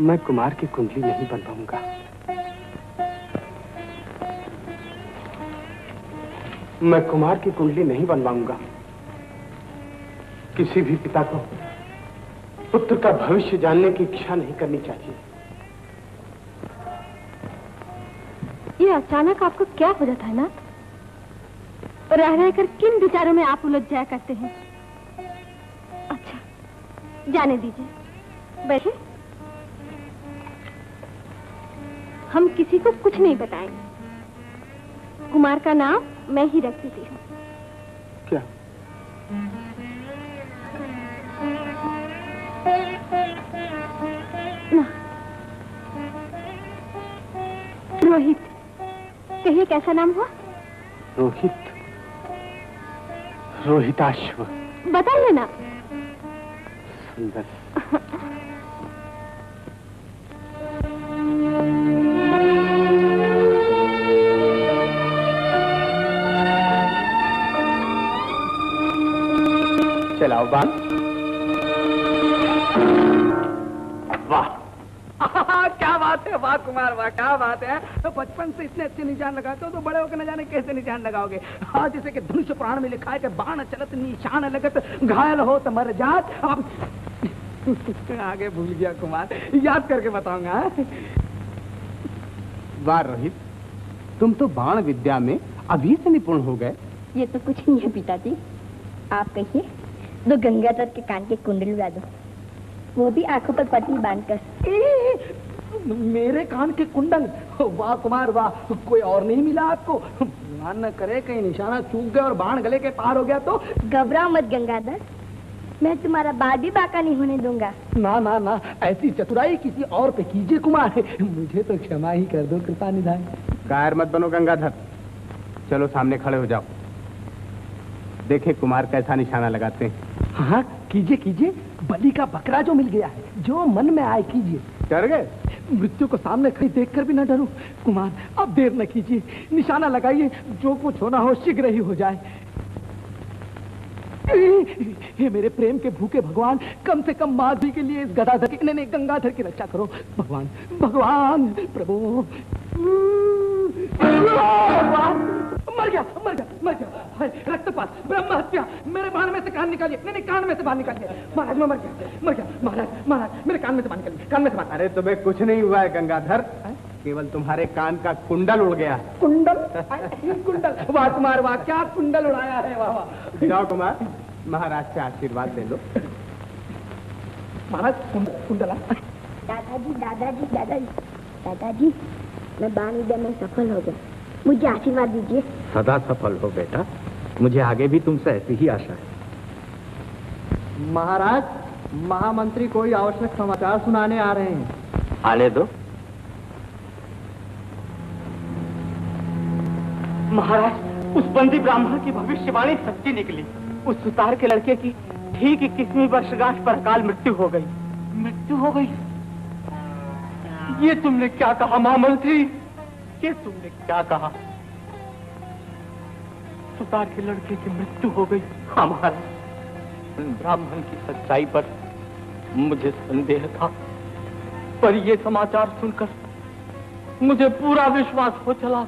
मैं कुमार की कुंडली नहीं बनवाऊँगा। मैं कुमार की कुंडली नहीं बनवाऊँगा। किसी भी पिता को पुत्र का भविष्य जानने की इच्छा नहीं करनी चाहिए। ये अचानक आपको क्या हो जाता है ना? रह रहकर किन विचारों में आप उलझ जाया करते हैं? अच्छा जाने दीजिए। कुछ कुमार का नाम मैं ही रख देती हूँ। क्या? रोहित कहिए कैसा नाम हुआ? रोहित। रोहिताश्व। बता लेना सुंदर। वाह। <laughs> क्या बात है वाह कुमार वाह क्या बात है। तो बचपन से इतने अच्छे निशान लगाते हो तो बड़े होकर न जाने कैसे निशान लगाओगे। आज जैसे कि धनुष प्राण में लिखा है कि बाण चलत निशान लगत घायल हो तो मर जात। अब <laughs> आगे भूल गया कुमार याद करके बताऊँगा हाँ? वाह रोहित तुम तो बाण विद्या में अभी से निपुण हो गए। ये तो कुछ नहीं है पिताजी। आप कहिए। दो गंगाधर के कान के कुंडल उड़ा दो। वो भी आँखों पर पट्टी बांधकर मेरे कान के कुंडल? वाह कुमार वाह। कोई और नहीं मिला आपको? भगवान न करे कहीं निशाना चूक गया और बाण गले के पार हो गया तो। घबराओ मत गंगाधर। मैं तुम्हारा बाल भी बाका नहीं होने दूँगा। ना ना ना। ऐसी चतुराई किसी और पे कीजिए कुमार। मुझे तो क्षमा ही कर दो कृपा निधान। कायर मत बनो गंगाधर। चलो सामने खड़े हो जाओ। देखे कुमार कैसा निशाना लगाते हैं। हाँ कीजिए कीजिए। बलि का बकरा जो मिल गया है जो मन में आए कीजिए। डर गए? मृत्यु को सामने खड़ी देखकर भी ना डरो। कुमार अब देर न कीजिए। निशाना लगाइए जो कुछ होना हो शीघ्र ही हो जाए। हे मेरे प्रेम के भूखे भगवान कम से कम माधवी के लिए इस गदाधर की नहीं नहीं गंगाधर की रक्षा करो। भगवान भगवान प्रभु। मर गया मर गया मर गया। रक्तपात ब्रह्म हत्या मेरे बाण में से कान निकालिए। नहीं नहीं कान में से बाहर निकालिए। महाराज मैं मर गया मर गया। महाराज महाराज मेरे कान में से बाहर निकालिए कान में से बाहर अरे तुम्हें कुछ नहीं हुआ है गंगाधर। केवल तुम्हारे कान का कुंडल उड़ गया। कुंडल? कुंडल। वाह कुमार वाह क्या कुंडल उड़ाया है वाह वाह। जाओ कुमार महाराज से आशीर्वाद ले लो। महाराज कुंडल कुंडला दादाजी दादाजी दादाजी। दादाजी मैं बाण विद्या में सफल हो गया मुझे आशीर्वाद दीजिए। सदा सफल हो बेटा। मुझे आगे भी तुमसे ऐसी ही आशा है। महाराज महामंत्री कोई आवश्यक समाचार सुनाने आ रहे हैं। आने दो। महाराज उस बंदी ब्राह्मण की भविष्यवाणी सच्ची निकली। उस सुतार के लड़के की ठीक इक्कीसवीं वर्षगांठ पर अकाल मृत्यु हो गई। मृत्यु हो गई? ये तुमने क्या कहा, महामंत्री? ये तुमने क्या कहा? सुतार के लड़के की मृत्यु हो गई। हमारा ब्राह्मण की सच्चाई पर मुझे संदेह था। पर ये समाचार सुनकर मुझे पूरा विश्वास हो चला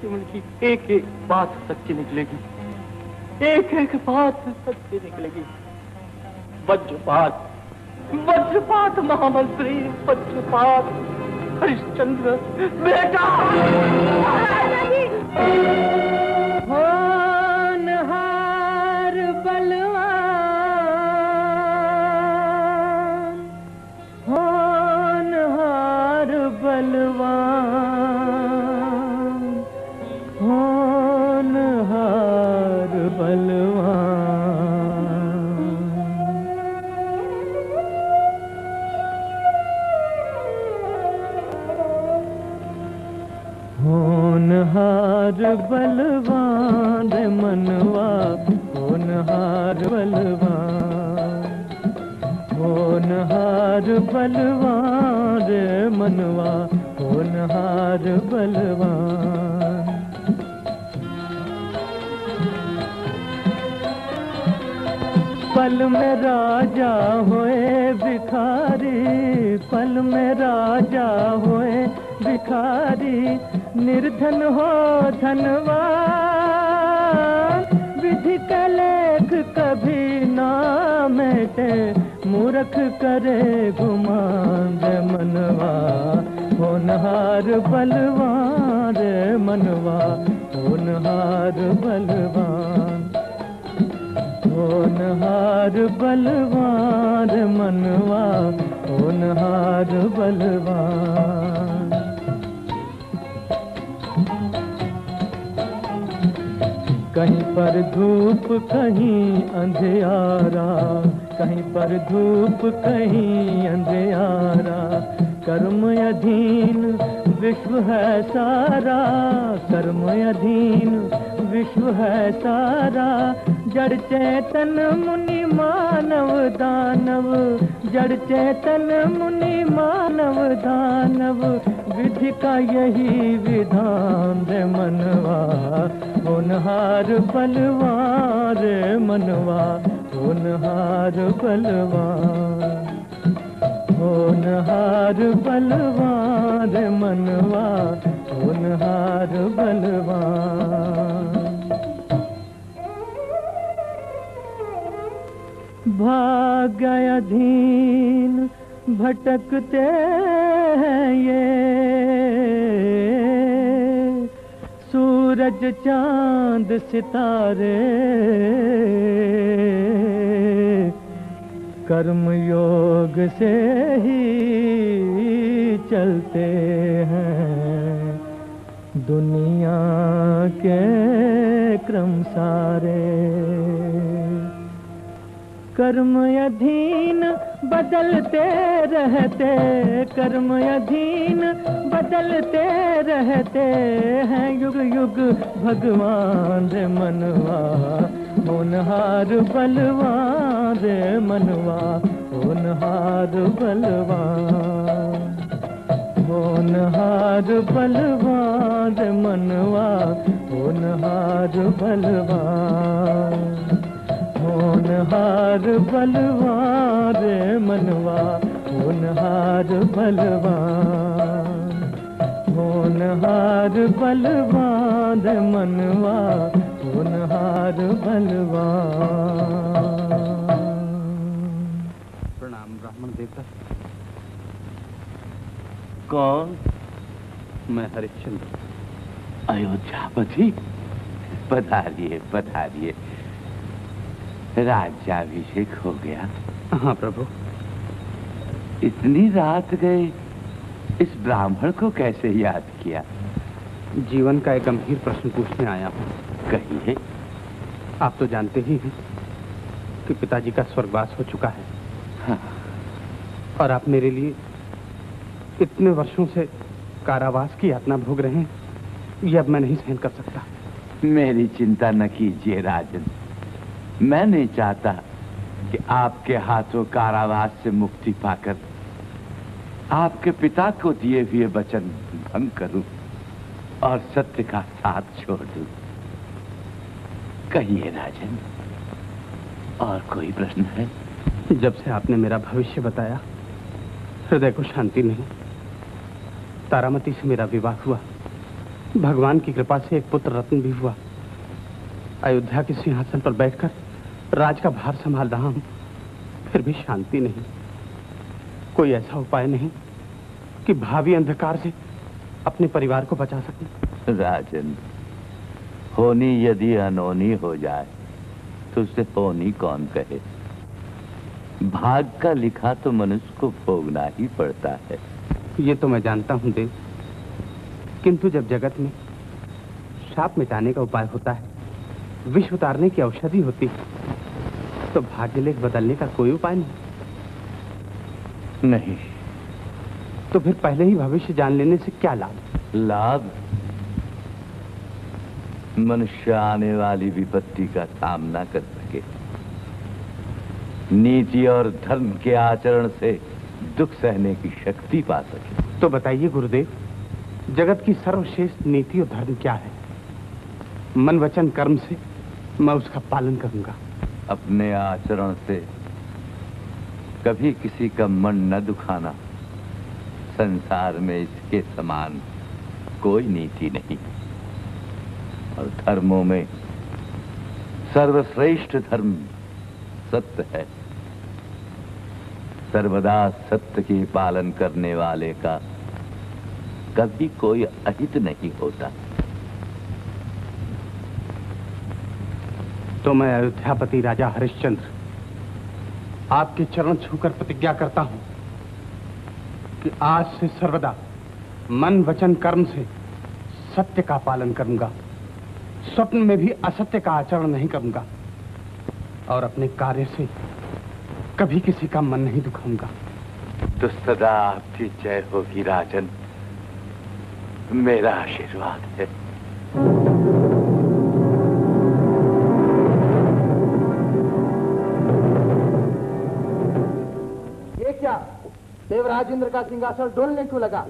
कि उनकी एक एक बात सच्ची निकलेगी। एक एक बात सच्ची निकलेगी। वज्रपात वज्रपात महामंत्री वज्रपात हरिश्चंद्र बेटा। होनहार बलवान होनहार बलवान। होनहार बलवान मनवा होनहार बलवान। होनहार बलवान, मनवा होनहार बलवान। पल में राजा होए भिखारी, पल में राजा होए भिखारी। निर्धन हो धनवान विधि का लेख कभी ना मिटे, मूर्ख करे गुमान रे मनवा, होनहार बलवान रे मनवा, होनहार बलवान होनहार बलवान मनवा, होनहार बलवान। कहीं पर धूप कहीं अंधेरा। कहीं पर धूप कहीं अंधियारा कर्म अधीन विश्व है सारा। कर्म अधीन विश्व है सारा। जड़ चेतन मुनि मानव दानव। जड़ चेतन मुनि मानव दानव। विधि का यही विधान रे मनवा। होनहार बलवान रे मनवा। होनहार बलवान। होनहार बलवान मनवा होनहार बलवान। भाग अधीन भटकते हैं ये। सूरज चाँद सितारे। कर्म योग से ही चलते हैं। दुनिया के क्रम सारे। कर्म अधीन बदलते रहते, कर्म अधीन बदलते रहते हैं। युग युग भगवान मनवा होनहार बलवान रे मनवा होनहार बलवान। होनहार बलवान रे मनवा होनहार बलवान। होनहार बलवान रे मनवा होनहार बलवान। होनहार बलवान रे मनवा होनहार बलवान प्रणाम ब्राह्मण देवता। कौन? मैं हरिश्चंद्र। अयोध्यापति पधारिए पधारिए। राज्याभिषेक हो गया। हाँ प्रभु। इतनी रात गए इस ब्राह्मण को कैसे याद किया? जीवन का एक गंभीर प्रश्न पूछने आया हूँ। कहिए आप तो जानते ही हैं कि पिताजी का स्वर्गवास हो चुका है। हाँ। और आप मेरे लिए इतने वर्षों से कारावास की यातना भोग रहे हैं ये अब मैं नहीं सहन कर सकता। मेरी चिंता न कीजिए राजन। मैं नहीं चाहता कि आपके हाथों कारावास से मुक्ति पाकर आपके पिता को दिए हुए वचन भंग करूँ और सत्य का साथ छोड़ दूँ। कहिए राजन और कोई प्रश्न है? जब से आपने मेरा भविष्य बताया हृदय को शांति नहीं तारामती से मेरा विवाह हुआ भगवान की कृपा से एक पुत्र रत्न भी हुआ अयोध्या के सिंहासन पर बैठकर राज का भार संभाल रहा हूँ फिर भी शांति नहीं। कोई ऐसा उपाय नहीं कि भावी अंधकार से अपने परिवार को बचा सके। राजन होनी यदि अनोनी हो जाए तो उसे होनी कौन कहे? भाग का लिखा तो मनुष्य को भोगना ही पड़ता है। ये तो मैं जानता हूँ देव। किंतु जब जगत में शाप मिटाने का उपाय होता है विष उतारने की औषधि होती है तो भाग्यलेख बदलने का कोई उपाय नहीं। नहीं। तो फिर पहले ही भविष्य जान लेने से क्या लाभ? लाभ? मनुष्य आने वाली विपत्ति का सामना कर सके। नीति और धर्म के आचरण से दुख सहने की शक्ति पा सके। तो बताइए गुरुदेव जगत की सर्वश्रेष्ठ नीति और धर्म क्या है? मन वचन कर्म से मैं उसका पालन करूँगा। अपने आचरण से कभी किसी का मन न दुखाना। संसार में इसके समान कोई नीति नहीं। और धर्मों में सर्वश्रेष्ठ धर्म सत्य है। सर्वदा सत्य के पालन करने वाले का कभी कोई अहित नहीं होता। तो मैं अयोध्यापति राजा हरिश्चंद्र, आपके चरण छूकर प्रतिज्ञा करता हूँ कि आज से सर्वदा मन वचन कर्म से सत्य का पालन करूँगा। स्वप्न में भी असत्य का आचरण नहीं करूँगा और अपने कार्य से कभी किसी का मन नहीं दुखाऊँगा। तो सदा आपकी जय होगी राजन। मेरा आशीर्वाद है। ये क्या? देवराज इंद्र का सिंहासन डोलने क्यों लगा?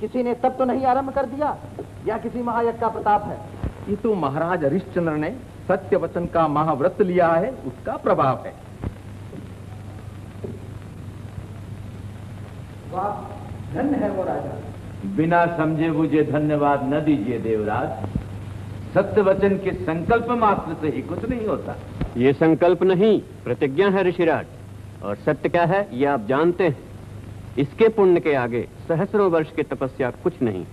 किसी ने तब तो नहीं आरंभ कर दिया? या किसी महायज्ञ का प्रताप है? ये तो महाराज हरिश्चंद्र ने सत्य वचन का महाव्रत लिया है उसका प्रभाव है। धन्य है वो राजा। बिना समझे मुझे धन्यवाद न दीजिए देवराज। सत्य वचन के संकल्प मात्र से ही कुछ नहीं होता। ये संकल्प नहीं प्रतिज्ञा है ऋषिराज। और सत्य क्या है ये आप जानते हैं। इसके पुण्य के आगे सहस्रों वर्ष की तपस्या कुछ नहीं।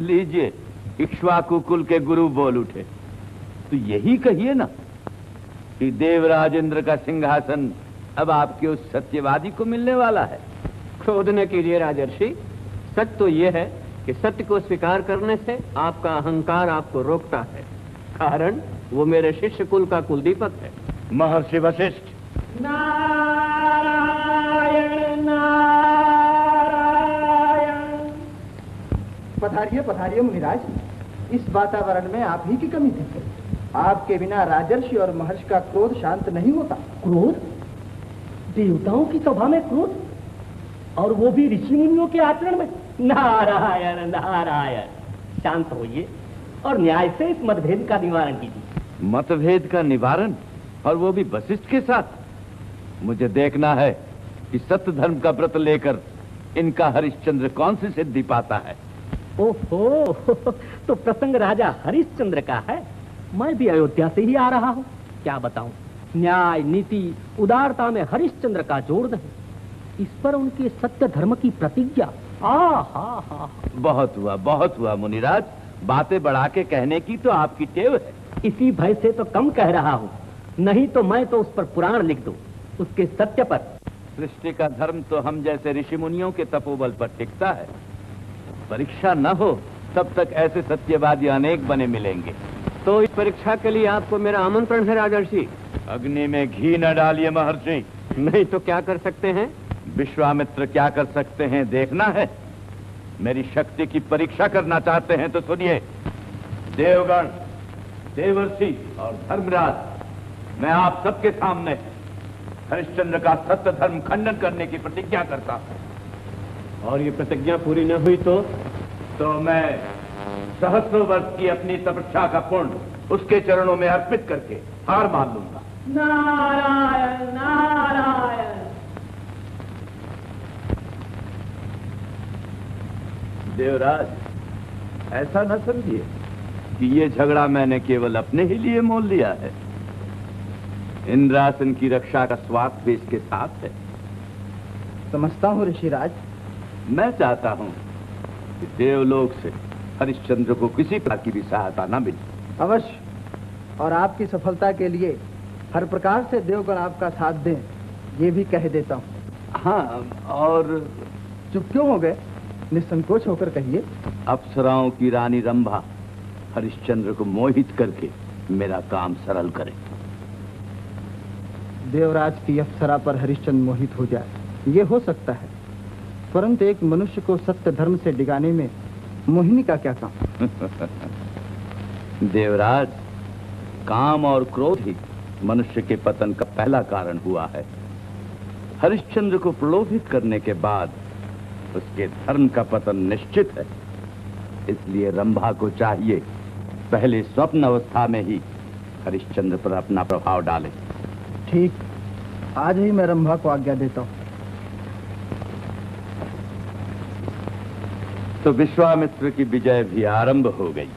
लीजिए। इक्ष्वाकु कुल के गुरु बोल उठे। तो यही कहिए ना कि देवराज इंद्र का सिंहासन अब आपके उस सत्यवादी को मिलने वाला है। क्रोध न कीजिए राजर्षि। सत्य तो ये है कि सत्य को स्वीकार करने से आपका अहंकार आपको रोकता है। कारण वो मेरे शिष्य कुल का कुलदीपक है। महर्षि वशिष्ठ। पधारिए पधारिए मुनिराज। इस वातावरण में आप ही की कमी थी आपके बिना राजर्षि और महर्षि का क्रोध शांत नहीं होता। क्रोध? देवताओं की सभा में क्रोध? और वो भी ऋषि मुनियों के आचरण में? नारायण नारायण शांत होइए और न्याय से इस मतभेद का निवारण कीजिए। मतभेद का निवारण? और वो भी वशिष्ठ के साथ? मुझे देखना है कि सत्य धर्म का व्रत लेकर इनका हरिश्चंद्र कौन सी सिद्धि पाता है? ओहो <laughs> तो प्रसंग राजा हरिश्चंद्र का है। मैं भी अयोध्या से ही आ रहा हूँ। क्या बताऊँ? न्याय नीति उदारता में हरिश्चंद्र का जोड़ नहीं इस पर उनके सत्य धर्म की प्रतिज्ञा। आ हा हा। बहुत हुआ बहुत हुआ मुनिराज। बातें बढ़ा के कहने की तो आपकी टेव है। इसी भय से तो कम कह रहा हूँ। नहीं तो मैं तो उस पर पुराण लिख दूँ। उसके सत्य पर। सृष्टि का धर्म तो हम जैसे ऋषि मुनियों के तपोबल पर टिकता है। परीक्षा न हो तब तक ऐसे सत्यवादी अनेक बने मिलेंगे। तो इस परीक्षा के लिए आपको मेरा आमंत्रण है राजर्षि। अग्नि में घी न डालिए महर्षि। नहीं तो क्या कर सकते हैं? विश्वामित्र क्या कर सकते हैं देखना है। मेरी शक्ति की परीक्षा करना चाहते हैं तो सुनिए। देवगण देवर्षि और धर्मराज मैं आप सबके सामने हरिश्चंद्र का सत्य धर्म खंडन करने की प्रतिज्ञा करता हूँ। और ये प्रतिज्ञा पूरी न हुई तो? तो मैं सहस्रों वर्ष की अपनी तपस्या का पुण्य उसके चरणों में अर्पित करके हार मान लूँगा। नारायण नारायण। देवराज ऐसा न समझिए कि ये झगड़ा मैंने केवल अपने ही लिए मोल लिया है। इंद्रासन की रक्षा का स्वार्थ भी इसके साथ है। समझता हूँ ऋषिराज मैं चाहता हूँ कि देवलोक से हरिश्चंद्र को किसी प्रकार की भी सहायता न मिले। अवश्य। और आपकी सफलता के लिए हर प्रकार से देवगण आपका साथ दें ये भी कह देता हूँ। हाँ और चुप क्यों हो गए? निसंकोच होकर कहिए। अप्सराओं की रानी रंभा हरिश्चंद्र को मोहित करके मेरा काम सरल करे। देवराज की अप्सरा पर हरिश्चंद्र मोहित हो जाए। ये हो सकता है। परंतु एक मनुष्य को सत्य धर्म से डिगाने में मोहिनी का क्या काम? <laughs> देवराज काम और क्रोध ही मनुष्य के पतन का पहला कारण हुआ है। हरिश्चंद्र को प्रलोभित करने के बाद उसके धर्म का पतन निश्चित है। इसलिए रंभा को चाहिए पहले स्वप्न अवस्था में ही हरिश्चंद्र पर अपना प्रभाव डाले। ठीक। आज ही मैं रंभा को आज्ञा देता हूँ। तो विश्वामित्र की विजय भी आरंभ हो गई।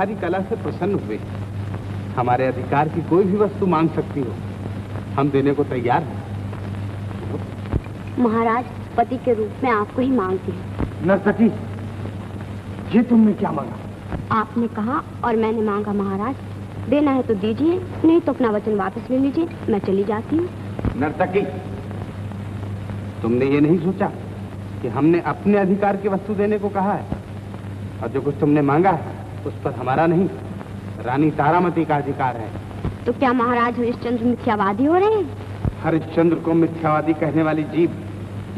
तुम्हारी कला से प्रसन्न हुए। हमारे अधिकार की कोई भी वस्तु मांग सकती हो। हम देने को तैयार हैं। महाराज पति के रूप में आपको ही मांगती हूँ। नर्तकी ये तुमने क्या मांगा? आपने कहा और मैंने मांगा महाराज। देना है तो दीजिए नहीं तो अपना वचन वापस ले लीजिए मैं चली जाती हूँ। नर्तकी तुमने ये नहीं सोचा कि हमने अपने अधिकार की वस्तु देने को कहा है? और जो कुछ तुमने मांगा है उस पर हमारा नहीं। रानी तारामती का अधिकार है। तो क्या महाराज हरिश्चंद्र मिथ्यावादी हो रहे हैं? हरिश्चंद्र को मिथ्यावादी कहने वाली जीव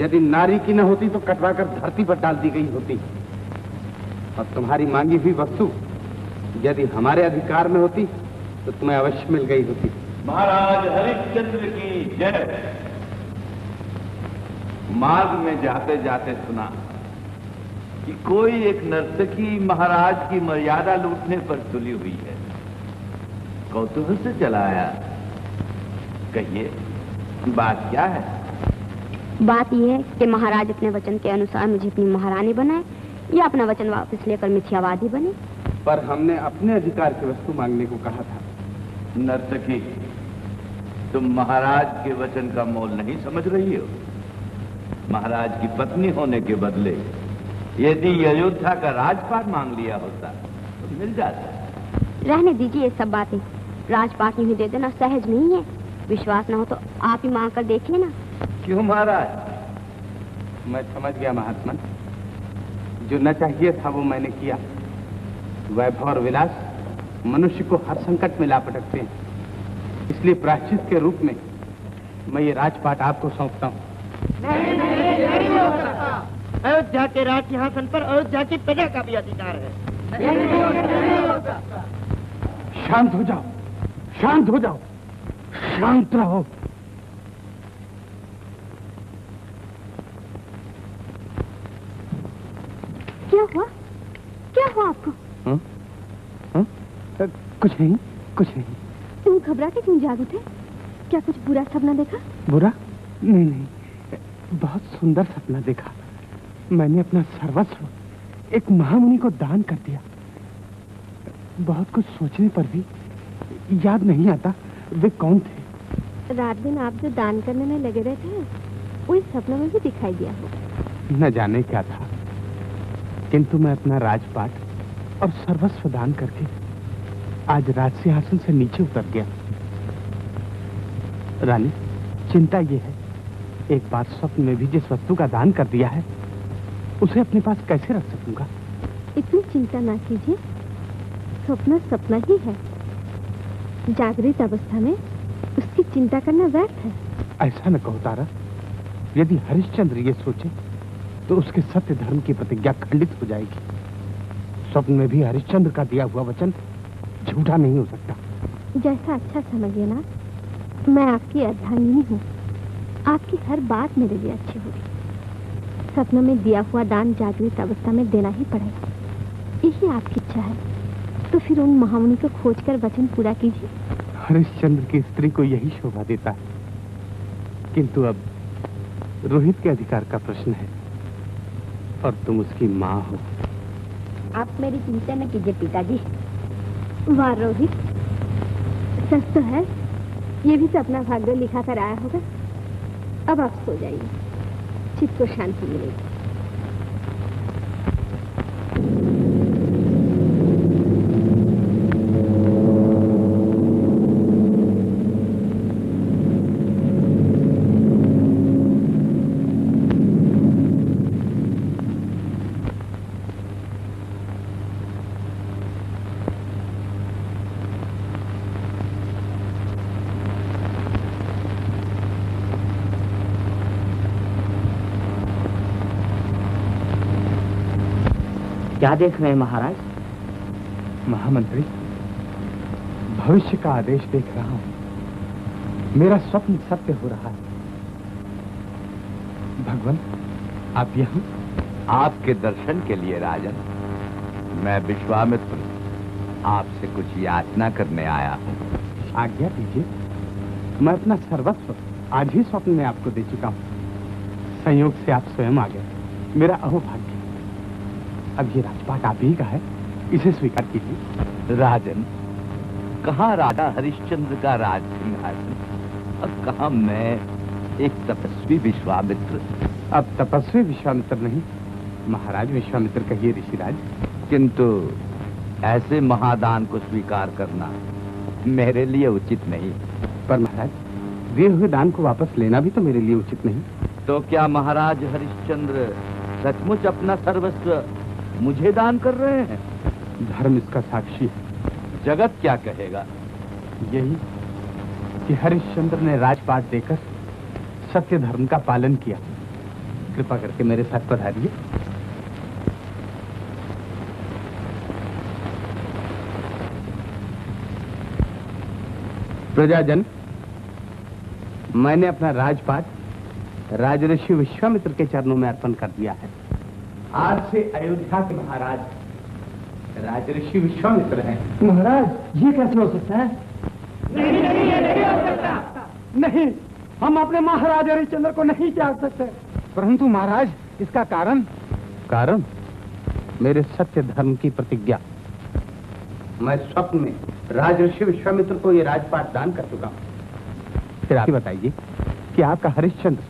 यदि नारी की न होती तो कटवा कर धरती पर डाल दी गई होती। और तुम्हारी मांगी हुई वस्तु यदि हमारे अधिकार में होती तो तुम्हें अवश्य मिल गई होती। महाराज हरिश्चंद्र की जय। मार्ग में जाते जाते सुना कि कोई एक नर्तकी महाराज की मर्यादा लूटने पर तुली हुई है। कौतूहल से चला आया। कहिए बात क्या है? बात यह है कि महाराज अपने वचन के अनुसार मुझे अपनी महारानी बनाए या अपना वचन वापस लेकर मिथ्यावादी बने। पर हमने अपने अधिकार की वस्तु मांगने को कहा था। नर्तकी तुम महाराज के वचन का मोल नहीं समझ रही हो। महाराज की पत्नी होने के बदले यदि अयोध्या का राजपाट मांग लिया होता तो मिल जाता। रहने दीजिए ये सब बातें। राजपाट यूँ ही दे देना सहज नहीं है। विश्वास ना हो तो आप ही मांग कर देखिए ना क्यों महाराज? मैं समझ गया महात्मा। जो न चाहिए था वो मैंने किया। वैभव और विलास मनुष्य को हर संकट में ला पटकते हैं। इसलिए प्रायश्चित के रूप में मैं ये राजपाट आपको सौंपता हूँ। अयोध्या के राज सिंहासन पर अयोध्या की प्रजा का भी अधिकार है। शांत हो जाओ। शांत हो जाओ। शांत रहो। क्या हुआ? क्या हुआ आपको? हाँ? हाँ? अ, कुछ नहीं कुछ नहीं। तुम घबरा के क्यों जाग उठे क्या कुछ बुरा सपना देखा? बुरा? नहीं नहीं। बहुत सुंदर सपना देखा। मैंने अपना सर्वस्व एक महामुनि को दान कर दिया। बहुत कुछ सोचने पर भी याद नहीं आता वे कौन थे। रात दिन आप जो दान करने में लगे रहते हैं वो इस सपनों में भी दिखाई दिया न जाने क्या था किंतु मैं अपना राजपाट और सर्वस्व दान करके आज राज सिंहासन से नीचे उतर गया। रानी चिंता ये है एक बार स्वप्न में भी जिस वस्तु का दान कर दिया है उसे अपने पास कैसे रख सकूँगा? इतनी चिंता ना कीजिए। सपना सपना ही है। जागृत अवस्था में उसकी चिंता करना व्यर्थ है। ऐसा न कहो तारा। यदि हरिश्चंद्र ये सोचे तो उसके सत्य धर्म की प्रतिज्ञा खंडित हो जाएगी। स्वप्न में भी हरिश्चंद्र का दिया हुआ वचन झूठा नहीं हो सकता। जैसा अच्छा समझिए ना मैं आपकी अर्धांगिनी हूँ। आपकी हर बात मेरे लिए अच्छी होगी। सपनों में दिया हुआ दान जागृत अवस्था में देना ही पड़ेगा यही आपकी इच्छा है। तो फिर उन महामुनि को खोजकर वचन पूरा कीजिए। हरिश्चंद्र की स्त्री को यही शोभा देता है। किंतु अब रोहित के अधिकार का प्रश्न है और तुम उसकी माँ हो। आप मेरी चिंता न कीजिए पिताजी। वाह रोहित। सच तो है। ये भी सपना भाग्य लिखा कर आया होगा। अब आप सो जाइए। चित्त को शांति मिलेगी। क्या देख रहे हैं महाराज? महामंत्री भविष्य का आदेश देख रहा हूँ। मेरा स्वप्न सत्य हो रहा है। भगवान आप यहाँ आपके दर्शन के लिए राजन। मैं विश्वामित्र आपसे कुछ याचना करने आया हूँ। आज्ञा दीजिए। मैं अपना सर्वस्व आज ही स्वप्न में आपको दे चुका हूँ। संयोग से आप स्वयं आ गए। मेरा अहोभाग्य अब ये राजपाट आप ही का है। इसे स्वीकार कीजिए। राजन कहाँ राजा हरिश्चंद्र का राज सिंहासन? और कहा मैं एक तपस्वी विश्वामित्र? अब तपस्वी विश्वामित्र नहीं महाराज विश्वामित्र कहिए ऋषिराज। किंतु ऐसे महादान को स्वीकार करना मेरे लिए उचित नहीं। पर महाराज दिए हुए दान को वापस लेना भी तो मेरे लिए उचित नहीं। तो क्या महाराज हरिश्चंद्र सचमुच अपना सर्वस्व मुझे दान कर रहे हैं। धर्म इसका साक्षी है। जगत क्या कहेगा? यही कि हरिश्चंद्र ने राजपाट देकर सत्य धर्म का पालन किया। कृपा करके मेरे साथ पधारिए। प्रजाजन, मैंने अपना राजपाट राजऋषि विश्वामित्र के चरणों में अर्पण कर दिया है। आज से अयोध्या के महाराज राज ऋषि विश्वामित्र हैं। महाराज ये कैसे हो सकता है? नहीं नहीं ये नहीं हो सकता। नहीं हम अपने महाराज हरिश्चंद्र को नहीं त्याग सकते। परंतु महाराज इसका कारण? कारण? मेरे सत्य धर्म की प्रतिज्ञा। मैं स्वप्न में राज ऋषि विश्वामित्र को ये राजपाट दान कर चुका हूँ। फिर आप बताइए कि आपका हरिश्चंद्र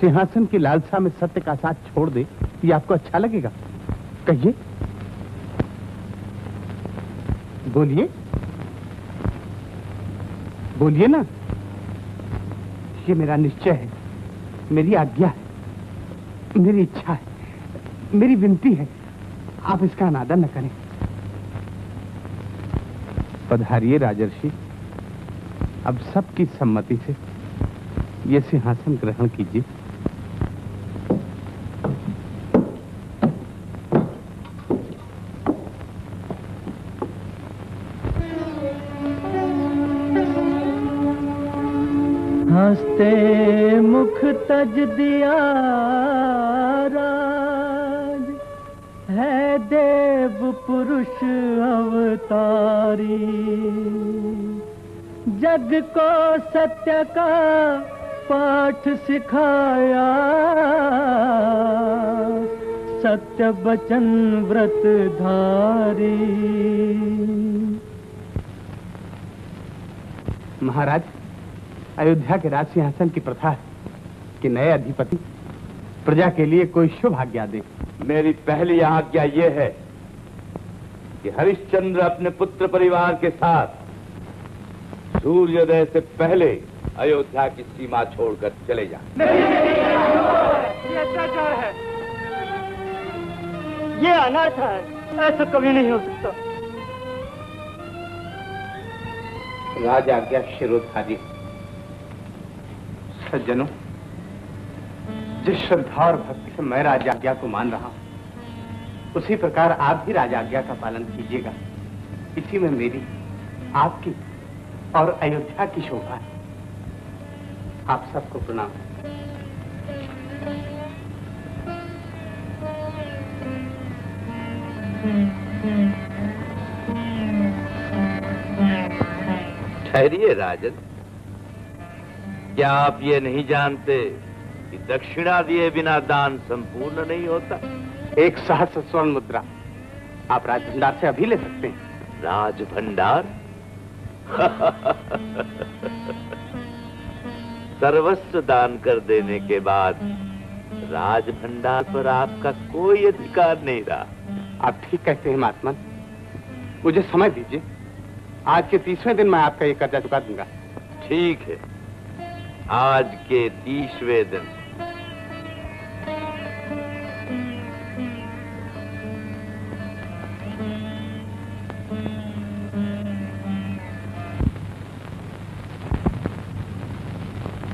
सिंहासन की लालसा में सत्य का साथ छोड़ दे ये आपको अच्छा लगेगा। कहिए। बोलिए। बोलिए ना। ये मेरा निश्चय है। मेरी आज्ञा है। मेरी इच्छा है। मेरी विनती है। आप इसका अनादर न करें। पधारिए राजर्षि। अब सबकी सम्मति से ये सिंहासन ग्रहण कीजिए। मुख दिया राज। है देव पुरुष अवतारी। जग को सत्य का पाठ सिखाया। सत्य बचन व्रत धारी। महाराज, अयोध्या के राज सिंहासन की प्रथा है। कि नए अधिपति प्रजा के लिए कोई शुभ आज्ञा दे। मेरी पहली आज्ञा यह है कि हरिश्चंद्र अपने पुत्र परिवार के साथ सूर्योदय से पहले अयोध्या की सीमा छोड़कर चले जाएँ। ये अत्याचार है। ये अनर्थ है। ऐसा कभी नहीं हो सकता। राज आज्ञा शिरोधारी। सज्जनों जिस श्रद्धा और भक्ति से मैं राज आज्ञा को मान रहा हूँ, उसी प्रकार आप भी राज आज्ञा का पालन कीजिएगा। इसी में मेरी, आपकी और अयोध्या की शोभा है। आप सबको प्रणाम। ठहरिए, राजन। क्या आप ये नहीं जानते कि दक्षिणा दिए बिना दान संपूर्ण नहीं होता। एक सहस्र स्वर्ण मुद्रा। आप राज भंडार से अभी ले सकते हैं। राज भंडार सर्वस्व दान कर देने के बाद राज भंडार पर आपका कोई अधिकार नहीं रहा। आप ठीक कहते हैं महात्मा मुझे समय दीजिए। आज के तीसवें दिन मैं आपका ये कर्जा चुका दूँगा। ठीक है। आज के तीसवें दिन।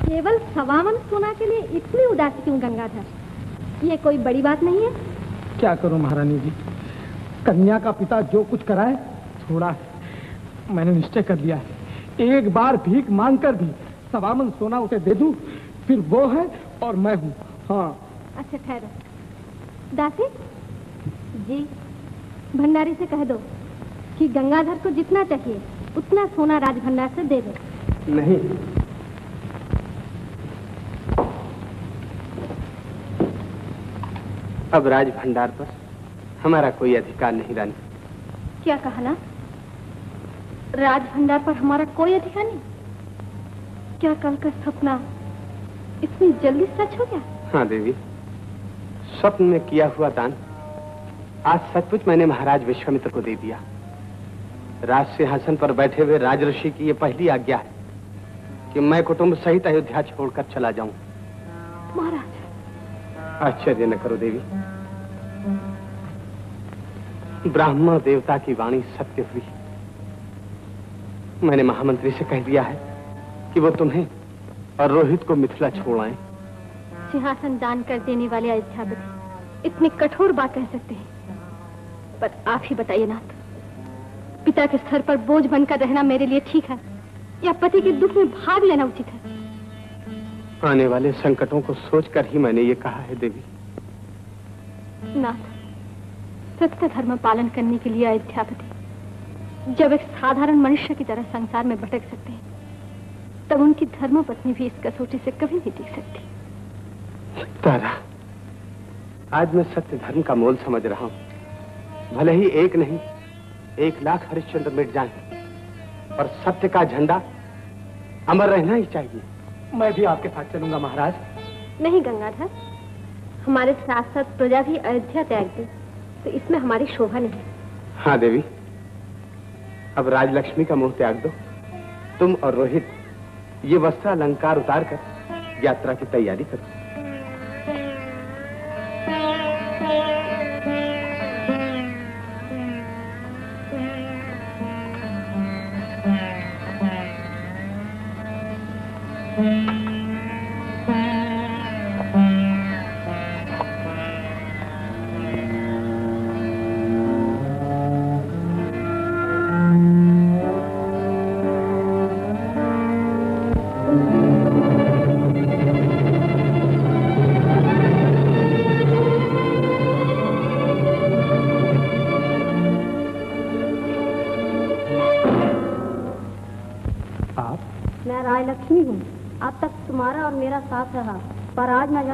केवल सवावन सोना के लिए इतनी उदासी क्यों गंगाधर ये कोई बड़ी बात नहीं है। क्या करूँ महारानी जी? कन्या का पिता जो कुछ कराए थोड़ा मैंने निश्चय कर लिया। एक बार भीख मांग कर भी सवामन सोना उसे दे दूँ? फिर वो है और मैं हूँ। हाँ। अच्छा ठहरो। दासी? जी। भंडारी से कह दो कि गंगाधर को जितना चाहिए उतना सोना राज भंडार से दे दो। नहीं। अब राज भंडार पर हमारा कोई अधिकार नहीं रानी। क्या कहा ना? राज भंडार पर हमारा कोई अधिकार नहीं? क्या कल का सपना इतनी जल्दी सच हो गया? हाँ देवी। स्वप्न में किया हुआ दान आज सचमुच मैंने महाराज विश्वामित्र को दे दिया। राज सिंहासन पर बैठे हुए राजऋषि की यह पहली आज्ञा है कि मैं कुटुंब सहित अयोध्या छोड़कर चला जाऊँ। महाराज। आश्चर्य न करो देवी। ब्राह्मण देवता की वाणी सत्य हुई। मैंने महामंत्री से कह दिया है कि वो तुम्हें और रोहित को मिथिला छोड़ आए। सिंहासन दान कर देने वाले अयोध्यापति इतनी कठोर बात कह सकते हैं। पर आप ही बताइए नाथ पिता के स्तर पर बोझ बनकर रहना मेरे लिए ठीक है या पति के दुख में भाग लेना उचित है? आने वाले संकटों को सोचकर ही मैंने ये कहा है देवी। नाथ सत्य धर्म पालन करने के लिए अयोध्यापति जब एक साधारण मनुष्य की तरह संसार में भटक सकते हैं तब उनकी धर्म पत्नी भी इस कसौटी से कभी नहीं टिक सकती। तारा आज मैं सत्य धर्म का मोल समझ रहा हूँ। भले ही एक नहीं एक लाख हरिश्चंद्र मिट जाए और सत्य का झंडा अमर रहना ही चाहिए। मैं भी आपके साथ चलूँगा महाराज। नहीं गंगाधर हमारे साथ साथ प्रजा भी अयोध्या त्याग दे तो इसमें हमारी शोभा नहीं। हाँ देवी। अब राजलक्ष्मी का मुँह त्याग दो। तुम और रोहित ये वस्त्र अलंकार उतार कर यात्रा की तैयारी करो।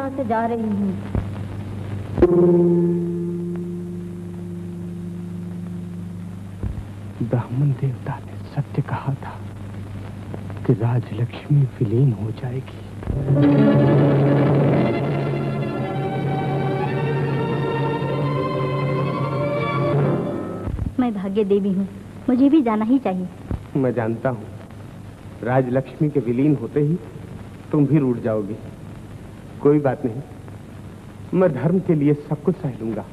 यहाँ से जा रही हूँ। ब्राह्मण देवता ने सत्य कहा था कि राजलक्ष्मी विलीन हो जाएगी। मैं भाग्य देवी हूँ। मुझे भी जाना ही चाहिए। मैं जानता हूँ राजलक्ष्मी के विलीन होते ही तुम भी रूठ जाओगी। कोई बात नहीं। मैं धर्म के लिए सब कुछ सह लूँगा।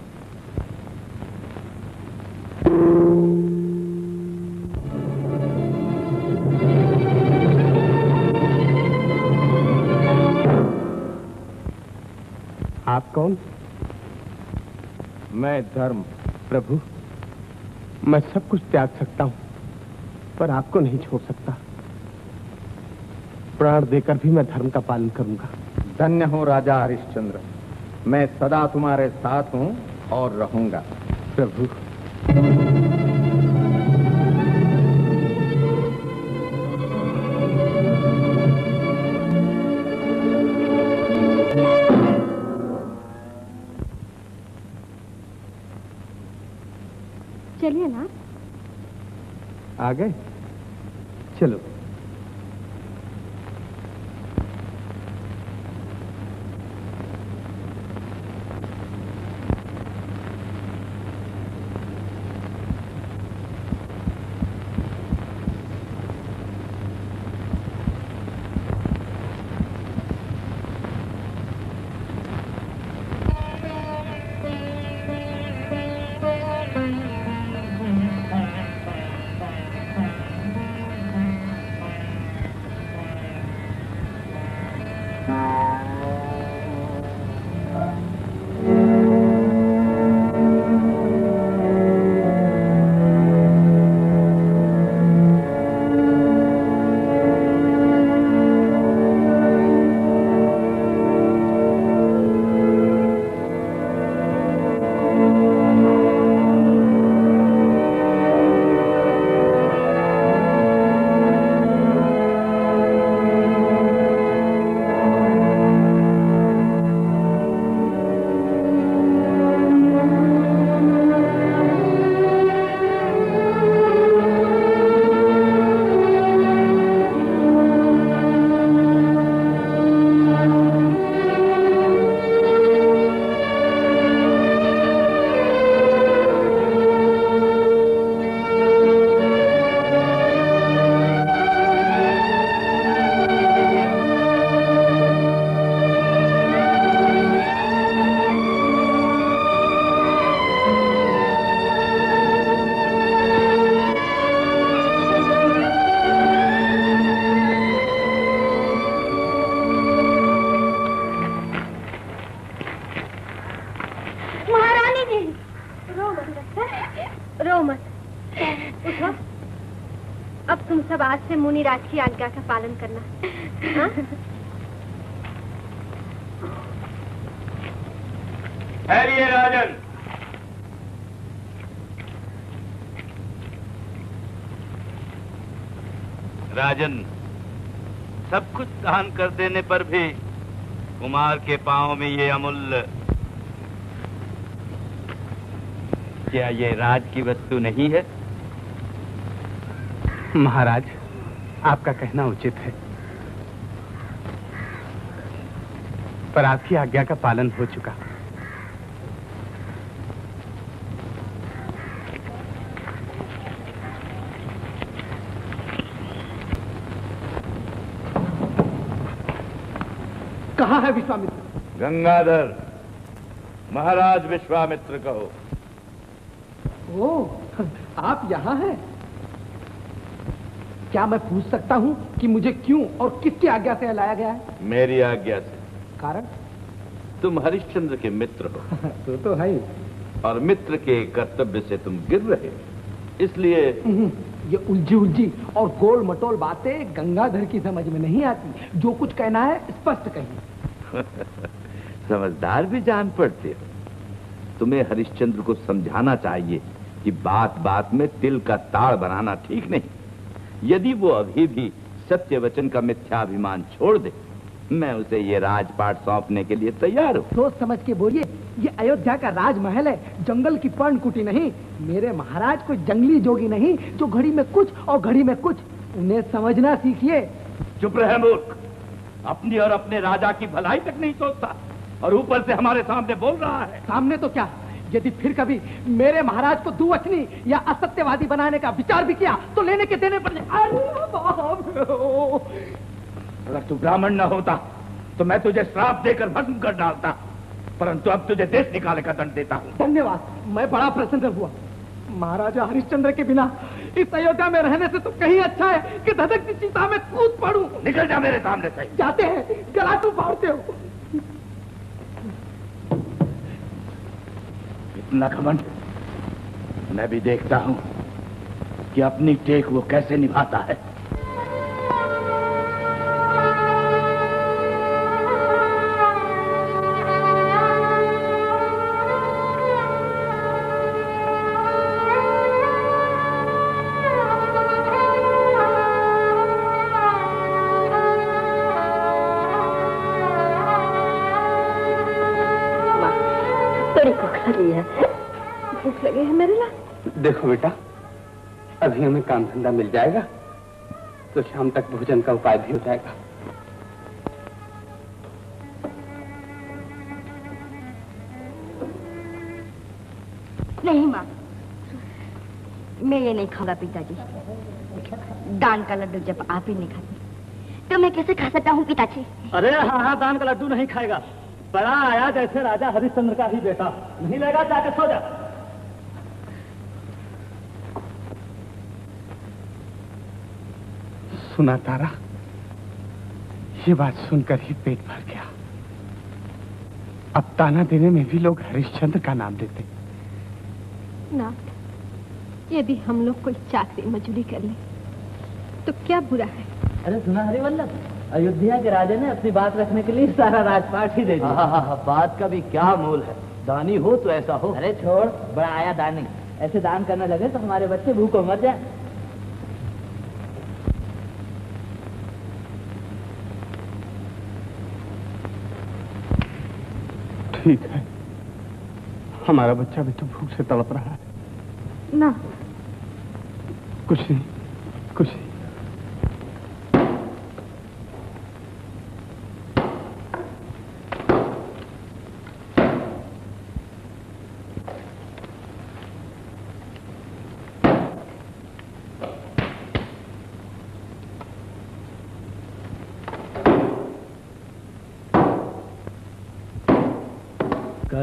आप कौन? मैं धर्म प्रभु। मैं सब कुछ त्याग सकता हूँ पर आपको नहीं छोड़ सकता। प्राण देकर भी मैं धर्म का पालन करूँगा। धन्य हो राजा हरिश्चंद्र। मैं सदा तुम्हारे साथ हूँ और रहूँगा। प्रभु। चलिए ना। आ गए की आज्ञा का पालन करना। हाँ? राजन। राजन सब कुछ दान कर देने पर भी कुमार के पाँव में ये अमूल्य। क्या ये राज की वस्तु नहीं है? महाराज आपका कहना उचित है। पर आपकी आज्ञा का पालन हो चुका। कहाँ है विश्वामित्र? गंगाधर महाराज विश्वामित्र कहो। ओ आप यहाँ हैं? क्या मैं पूछ सकता हूँ कि मुझे क्यों और किसकी आज्ञा से लाया गया है? मेरी आज्ञा से। कारण? तुम हरिश्चंद्र के मित्र हो। <laughs> तो तो है। और मित्र के कर्तव्य से तुम गिर रहे इसलिए ये उलझी उलझी और गोल मटोल बातें गंगाधर की समझ में नहीं आती। जो कुछ कहना है स्पष्ट कहिए। <laughs> समझदार भी जान पड़ते हो। तुम्हें हरिश्चंद्र को समझाना चाहिए कि बात बात में तिल का ताड़ बनाना ठीक नहीं। यदि वो अभी भी सत्य वचन का मिथ्याभिमान छोड़ दे मैं उसे ये राजपाट सौंपने के लिए तैयार हूँ। सोच समझ के बोलिए ये अयोध्या का राजमहल है जंगल की पर्णकुटी नहीं मेरे महाराज कोई जंगली जोगी नहीं जो घड़ी में कुछ और घड़ी में कुछ। उन्हें समझना सीखिए। चुप रहे मूर्ख। अपनी और अपने राजा की भलाई तक नहीं सोचता और ऊपर से हमारे सामने बोल रहा है। सामने तो क्या? यदि फिर कभी मेरे महाराज को दुवचनी या असत्यवादी बनाने का विचार भी किया तो लेने के देने पड़ जाए अरे बाप रे। अगर तू ब्राह्मण न होता तो मैं तुझे श्राप देकर भस्म कर डालता परंतु अब तुझे देश निकाले का दंड देता हूँ। धन्यवाद मैं बड़ा प्रसन्न हुआ। महाराजा हरिश्चंद्र के बिना इस अयोध्या में रहने से तो कहीं अच्छा है कि धधकती चिंता में कूद पड़ूं। निकल जा मेरे सामने से। जाते हैं गला तू फाड़ते हो। इतना घमंड। मैं भी देखता हूँ कि अपनी टेक वो कैसे निभाता है। देखो बेटा अभी हमें काम धंधा मिल जाएगा तो शाम तक भोजन का उपाय भी हो जाएगा। नहीं माँ मैं ये नहीं खाऊँगा पिताजी। दान का लड्डू जब आप ही नहीं खाते तो मैं कैसे खा सकता हूँ पिताजी? अरे हाँ हाँ दान का लड्डू नहीं खाएगा। बड़ा आया जैसे राजा हरिश्चंद्र का ही बेटा। नहीं लेगा जाके सो जा। सुना तारा ये बात सुनकर ही पेट भर गया। अब ताना देने में भी लोग हरिश्चंद्र का नाम लेते नाथ यदि हम लोग कोई चाकरी मजूरी कर ले। तो क्या बुरा है? अरे सुना हरिवल्लभ अयोध्या के राजा ने अपनी बात रखने के लिए सारा राजपाट ही दे दिया। हाँ, हाँ, हाँ, बात का भी क्या मोल है? दानी हो तो ऐसा हो। अरे छोड़ बड़ा आया दानी ऐसे दान करने लगे तो हमारे बच्चे भूखों मर जाए। ठीक है। हमारा बच्चा भी तो भूख से तड़प रहा है। ना। कुछ नहीं कुछ नहीं।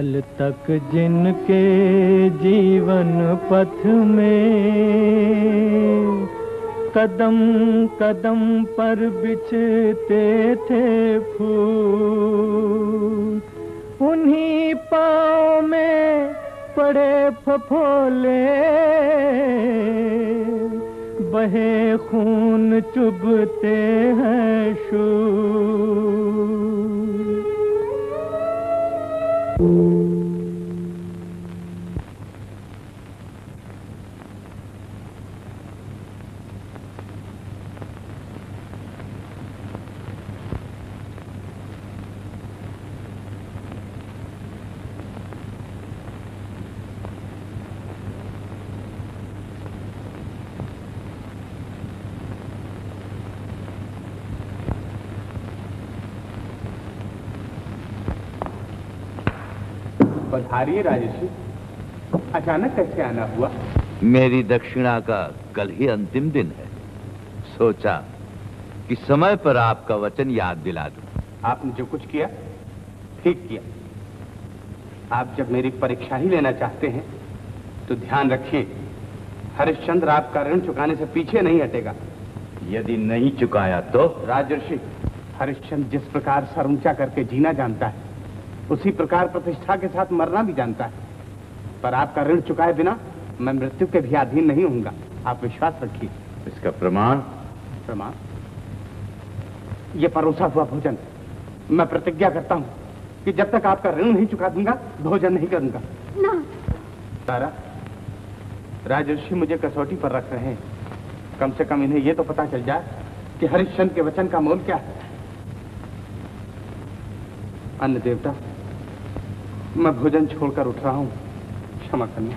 कल तक जिनके जीवन पथ में कदम कदम पर बिछते थे फूल, उन्हीं पाँव में पड़े फफोले, बहे खून चुभते हैं Thank you. पधारिए राजेश अचानक कैसे आना हुआ? मेरी दक्षिणा का कल ही अंतिम दिन है। सोचा कि समय पर आपका वचन याद दिला दूँ। आपने जो कुछ किया ठीक किया। आप जब मेरी परीक्षा ही लेना चाहते हैं तो ध्यान रखिए हरिश्चंद्र आपका ऋण चुकाने से पीछे नहीं हटेगा। यदि नहीं चुकाया तो? राजर्षि हरिश्चंद्र जिस प्रकार सर ऊँचा करके जीना जानता है उसी प्रकार प्रतिष्ठा के साथ मरना भी जानता है। पर आपका ऋण चुकाए बिना मैं मृत्यु के भी अधीन नहीं होऊँगा। आप विश्वास रखिए। इसका प्रमाण? प्रमाण? ये परोसा हुआ भोजन। मैं प्रतिज्ञा करता हूँ कि जब तक आपका ऋण नहीं चुका दूँगा भोजन नहीं करूँगा। ना। तारा राजर्षि मुझे कसौटी पर रख रहे हैं। कम से कम इन्हें यह तो पता चल जाए कि हरिश्चंद के वचन का मोल क्या है। अन्न देवता मैं भोजन छोड़कर उठ रहा हूँ। क्षमा करना।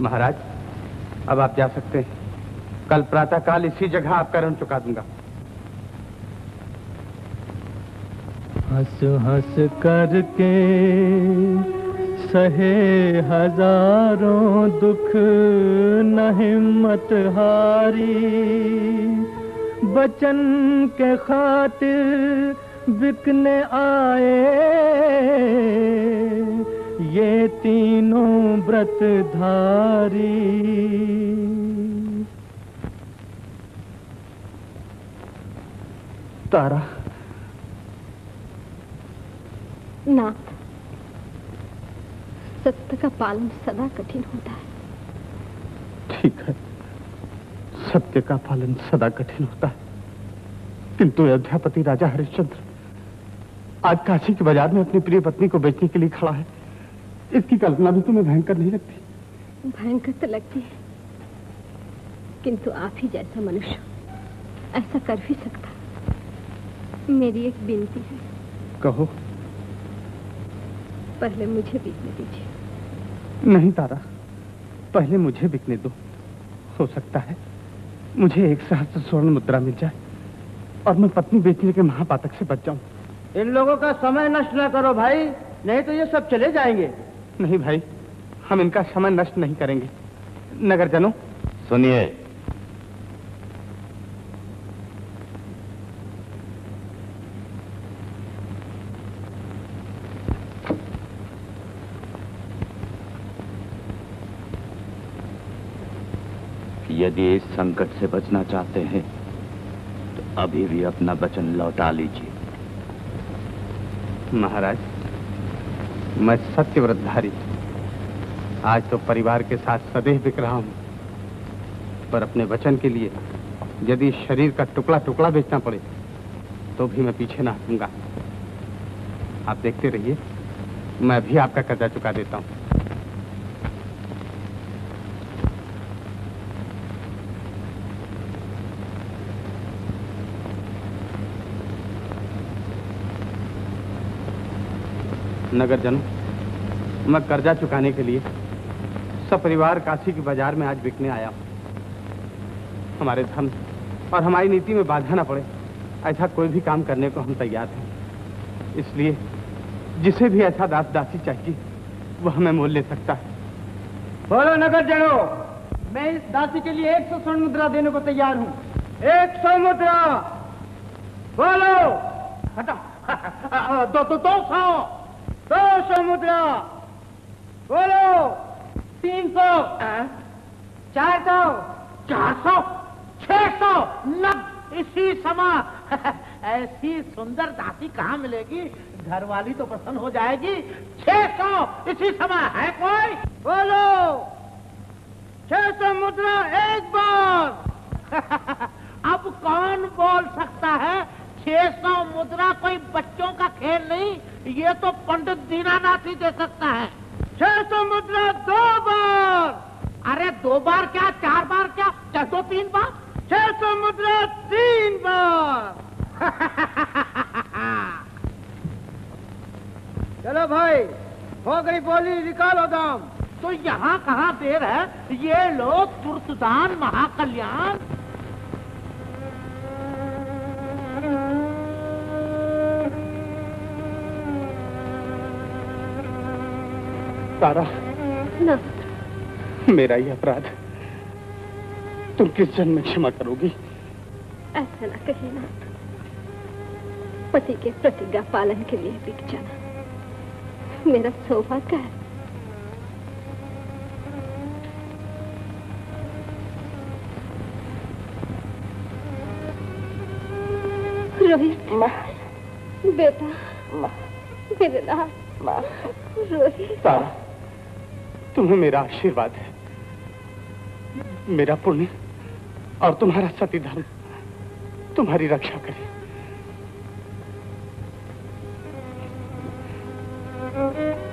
महाराज, अब आप जा सकते हैं। कल प्रातःकाल इसी जगह आपका ऋण चुका दूँगा। हंस हंस करके सहे हज़ारों दुख न हिम्मत हारी। बचन के खातिर बिकने आए ये तीनों व्रतधारी। तारा। ना सत्य का पालन सदा कठिन होता है। ठीक है। सत्य का पालन सदा कठिन होता है। किंतु अध्यापति राजा हरिश्चंद्र आज काशी के बाज़ार में अपनी प्रिय पत्नी को बेचने के लिए खड़ा है। इसकी कल्पना भी तुम्हें भयंकर नहीं लगती? भयंकर तो लगती है। किंतु आप ही जैसा मनुष्य ऐसा कर भी सकता। मेरी एक विनती है। कहो। पहले मुझे बिकने दीजिए। नहीं तारा पहले मुझे बिकने दो। हो सकता है मुझे एक सहस्त्र स्वर्ण मुद्रा मिल जाए और मैं पत्नी बेचने के महापातक से बच जाऊँ। इन लोगों का समय नष्ट न करो भाई नहीं तो ये सब चले जाएँगे। नहीं भाई हम इनका समय नष्ट नहीं करेंगे। नगर जनों। सुनिए। यदि इस संकट से बचना चाहते हैं तो अभी भी अपना वचन लौटा लीजिए। महाराज, मैं सत्यव्रतधारी आज तो परिवार के साथ सदैव बिक रहा हूँ। पर अपने वचन के लिए यदि शरीर का टुकड़ा टुकड़ा बेचना पड़े तो भी मैं पीछे ना हटूँगा। आप देखते रहिए, मैं भी आपका कर्जा चुका देता हूँ। नगर जनों मैं कर्जा चुकाने के लिए सपरिवार काशी के बाज़ार में आज बिकने आया हूँ। हमारे धर्म और हमारी नीति में बाधा ना पड़े, ऐसा कोई भी काम करने को हम तैयार हैं। इसलिए जिसे भी ऐसा दास दासी चाहिए वो हमें मोल ले सकता है। बोलो नगर जनो मैं इस दासी के लिए एक सौ स्वर्ण मुद्रा देने को तैयार हूँ। एक सौ मुद्रा! बोलो! हटा। दो <laughs> तो दो सौ! दो सौ मुद्रा। बोलो तीन सौ। चार सौ। चार सौ? छह सौ। नग इसी समय <laughs> ऐसी सुंदर दासी कहाँ मिलेगी? घर वाली तो प्रसन्न हो जाएगी। छह सौ। इसी समय है कोई? बोलो छह सौ मुद्रा एक बार। <laughs> अब कौन बोल सकता है छह सौ मुद्रा कोई बच्चों का खेल नहीं ये तो पंडित दीनानाथ ही दे सकता है। छह सौ मुद्रा दो बार। अरे दो बार क्या चार बार क्या क्या दो तीन बार? छह सौ मुद्रा तीन बार। <laughs> चलो भाई हो गई बोली निकालो दाम। तो यहाँ कहाँ देर है? ये लोग तुर्तदान महाकल्याण। तारा। न। मेरा ही अपराध तुम किस जन्म में क्षमा करोगी? ऐसा ना कहिए ना। पति के प्रतिज्ञा पालन के लिए बिक जाना। मेरा सौभाग्य है। रोहित बेटा मेरे तारा तुम्हें मेरा आशीर्वाद है। मेरा पुण्य और तुम्हारा सती धर्म तुम्हारी रक्षा करे। रोहित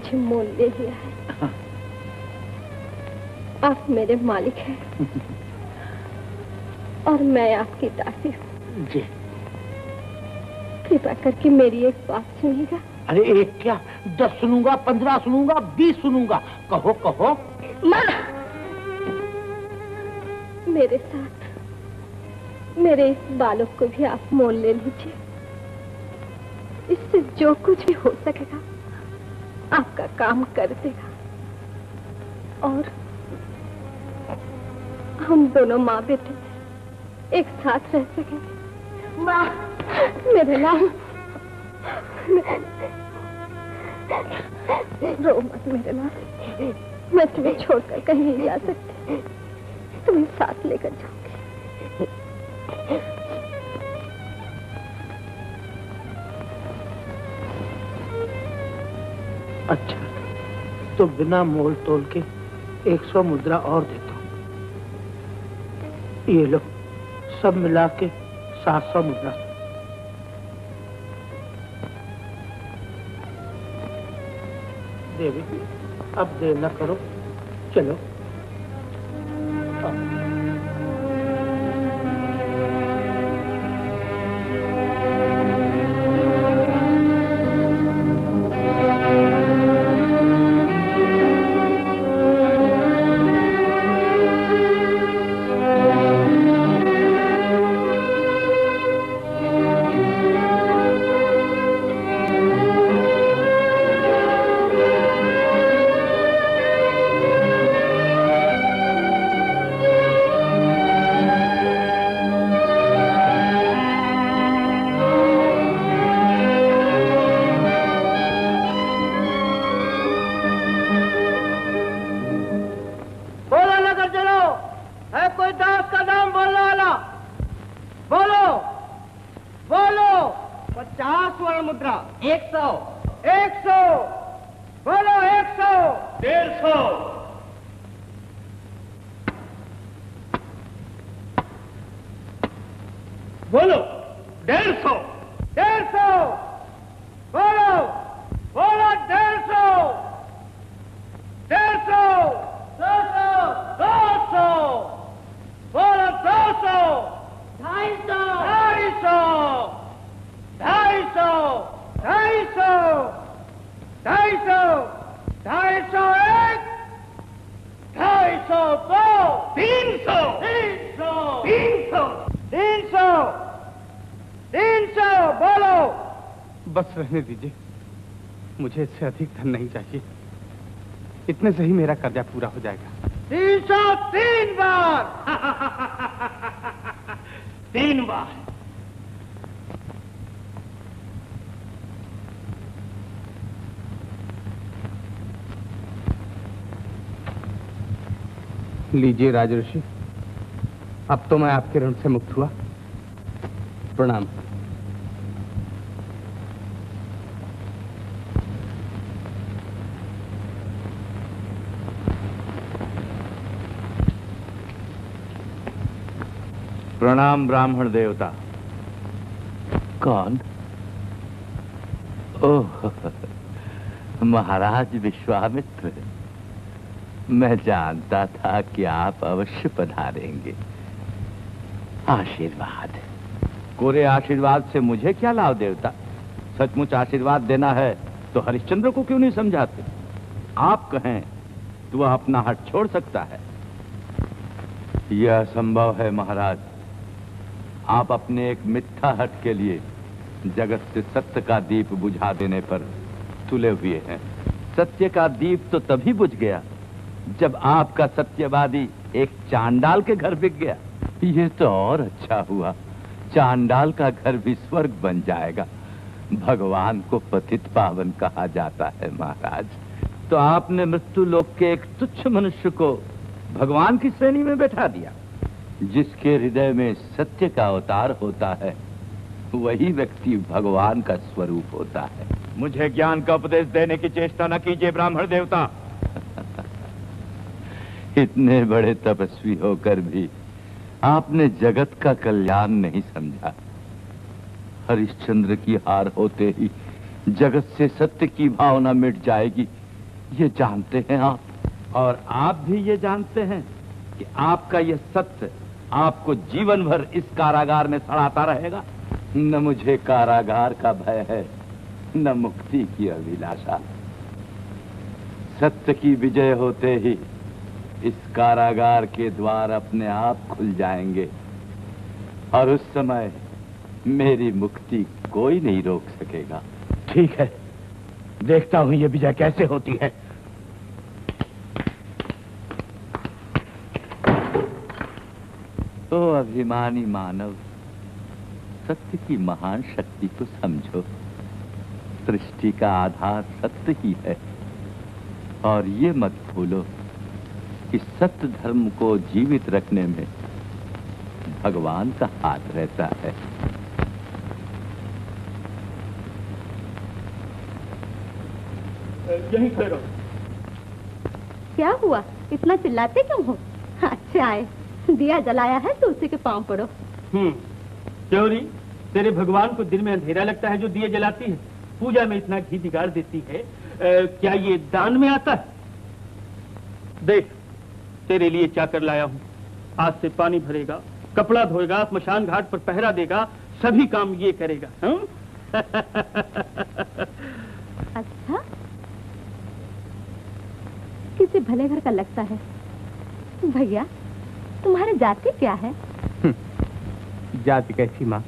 मुझे मोल ले लिया है। आप मेरे मालिक हैं। और मैं आपकी दासी हूँ। जी। कृपा करके मेरी एक बात सुनिएगा। अरे एक क्या? दस सुनूँगा पंद्रह सुनूँगा बीस सुनूँगा। कहो कहो। माँ! मेरे साथ मेरे इस बालक को भी आप मोल ले लीजिए। इससे जो कुछ भी हो सकेगा आपका काम कर देगा। और हम दोनों माँ बेटे एक साथ रह सकेंगे। माँ, मेरे नाम। रो मत मेरे नाम। मैं तुम्हें छोड़कर कहीं नहीं जा सकती। तुम्हें साथ लेकर जाऊँगी अच्छा तो बिना मोल तोल के एक सौ मुद्रा और देता हूँ ये लो, सब मिला के सात सौ मुद्रा। देवी, अब देर न करो, चलो। मुझे इससे अधिक धन नहीं चाहिए। इतने से ही मेरा कर्जा पूरा हो जाएगा। तीन सौ तीन बार। <laughs> तीन बार। लीजिए राजऋषि अब तो मैं आपके ऋण से मुक्त हुआ। प्रणाम। प्रणाम ब्राह्मण देवता। कौन? ओह, महाराज विश्वामित्र, मैं जानता था कि आप अवश्य पधारेंगे। आशीर्वाद। कोरे आशीर्वाद से मुझे क्या लाभ देवता? सचमुच आशीर्वाद देना है तो हरिश्चंद्र को क्यों नहीं समझाते? आप कहें तो वह अपना हट छोड़ सकता है। यह संभव है महाराज। आप अपने एक मिथ्या हट के लिए जगत से सत्य का दीप बुझा देने पर तुले हुए हैं। सत्य का दीप तो तभी बुझ गया जब आपका सत्यवादी एक चांडाल के घर बिक गया। ये तो और अच्छा हुआ। चांडाल का घर भी स्वर्ग बन जाएगा। भगवान को पतित पावन कहा जाता है, महाराज। तो आपने मृत्यु लोक के एक तुच्छ मनुष्य को भगवान की श्रेणी में बैठा दिया। जिसके हृदय में सत्य का अवतार होता है वही व्यक्ति भगवान का स्वरूप होता है। मुझे ज्ञान का उपदेश देने की चेष्टा न कीजिए ब्राह्मण देवता। <laughs> इतने बड़े तपस्वी होकर भी आपने जगत का कल्याण नहीं समझा। हरिश्चंद्र की हार होते ही जगत से सत्य की भावना मिट जाएगी। ये जानते हैं आप? और आप भी ये जानते हैं कि आपका यह सत्य आपको जीवन भर इस कारागार में सड़ाता रहेगा। न मुझे कारागार का भय है, न मुक्ति की अभिलाषा। सत्य की विजय होते ही इस कारागार के द्वार अपने आप खुल जाएँगे। और उस समय मेरी मुक्ति कोई नहीं रोक सकेगा। ठीक है, देखता हूँ ये विजय कैसे होती है। तो अभिमानी मानव सत्य की महान शक्ति को समझो। सृष्टि का आधार सत्य ही है। और ये मत भूलो कि सत्य धर्म को जीवित रखने में भगवान का हाथ रहता है। यहीं खड़े क्या हुआ? इतना चिल्लाते क्यों हो? अच्छा आए। दिया जलाया है तो उसी के पाँव पड़ो। हम्म क्योरी तेरे भगवान को दिन में अंधेरा लगता है जो दिए जलाती है। पूजा में इतना घी बिगाड़ देती है। अ, क्या ये दान में आता है? देख तेरे लिए चाकर लाया हूँ। आज से पानी भरेगा कपड़ा धोएगा स्मशान घाट पर पहरा देगा सभी काम ये करेगा हम्म? <laughs> अच्छा? किसी भले घर का लगता है। भैया तुम्हारी जाति क्या है? जाति कैसी माँ?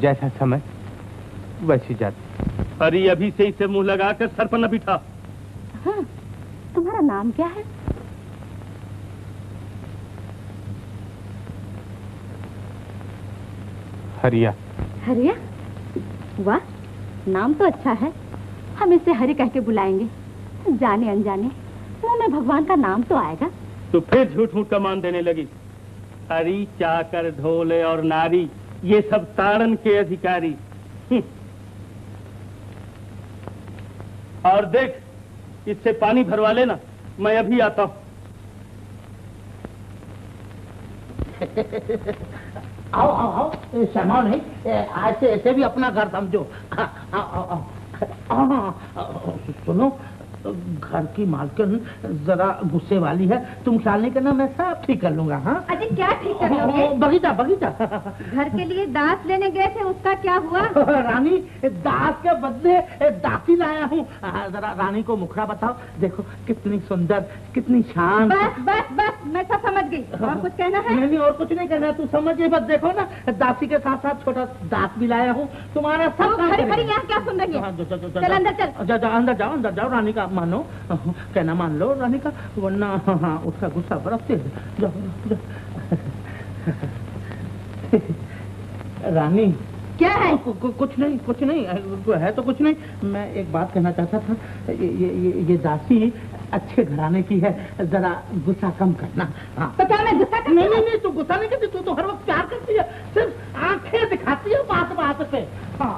जैसा समय वैसी जाति। अरे अभी से इसे मुँह लगाकर सर पर न बिठा। हाँ तुम्हारा नाम क्या है? हरिया। हरिया? वाह नाम तो अच्छा है। हम इसे हरि कह के बुलाएँगे। जाने अनजाने मुँह में भगवान का नाम तो आएगा। तो फिर झूठ मूठ का मान देने लगी। हरी चाकर ढोले और नारी ये सब ताड़न के अधिकारी। हम्म। और देख इससे पानी भरवा लेना मैं अभी आता हूँ। <laughs> आओ आओ आओ ए, नहीं ए, आज से ऐसे भी अपना घर समझो। आओ आओ आओ सुनो घर की मालकिन जरा गुस्से वाली है। तुम ख्याल नहीं करना मैं सब ठीक कर लूँगा हाँ? अजय क्या ठीक कर लोगे? बगीचा बगीचा। घर के लिए दांत लेने गए थे उसका क्या हुआ? <laughs> रानी दास के बदले दासी लाया हूँ। जरा रानी को मुखड़ा बताओ। देखो कितनी सुंदर कितनी शांत। बस बस बस मैं सब समझ गई। और कुछ कहना है? नहीं नहीं और कुछ नहीं कहना है, तू समझ गई बस देखो ना। दासी के साथ साथ छोटा दास भी लाया हूँ। तुम्हारा सब काम खड़ी खड़ी यहाँ क्या सुन रही है? हाँ, चल चल। अंदर जाओ अंदर जाओ रानी का। मानो <laughs> कहना मान लो रानी का वरना हाँ, हाँ, उसका गुस्सा बरफ तेज जाओ, जाओ। <laughs> रानी क्या है? कु, कु, कुछ नहीं कुछ नहीं है तो कुछ नहीं। मैं एक बात कहना चाहता था ये ये, ये, ये दासी अच्छे घराने की है जरा गुस्सा कम करना हाँ। तो क्या मैं गुस्सा नहीं नहीं नहीं तू गुस्सा नहीं करती तू तो हर वक्त प्यार करती है सिर्फ़ आँखें दिखाती है बात बात पे हाँ।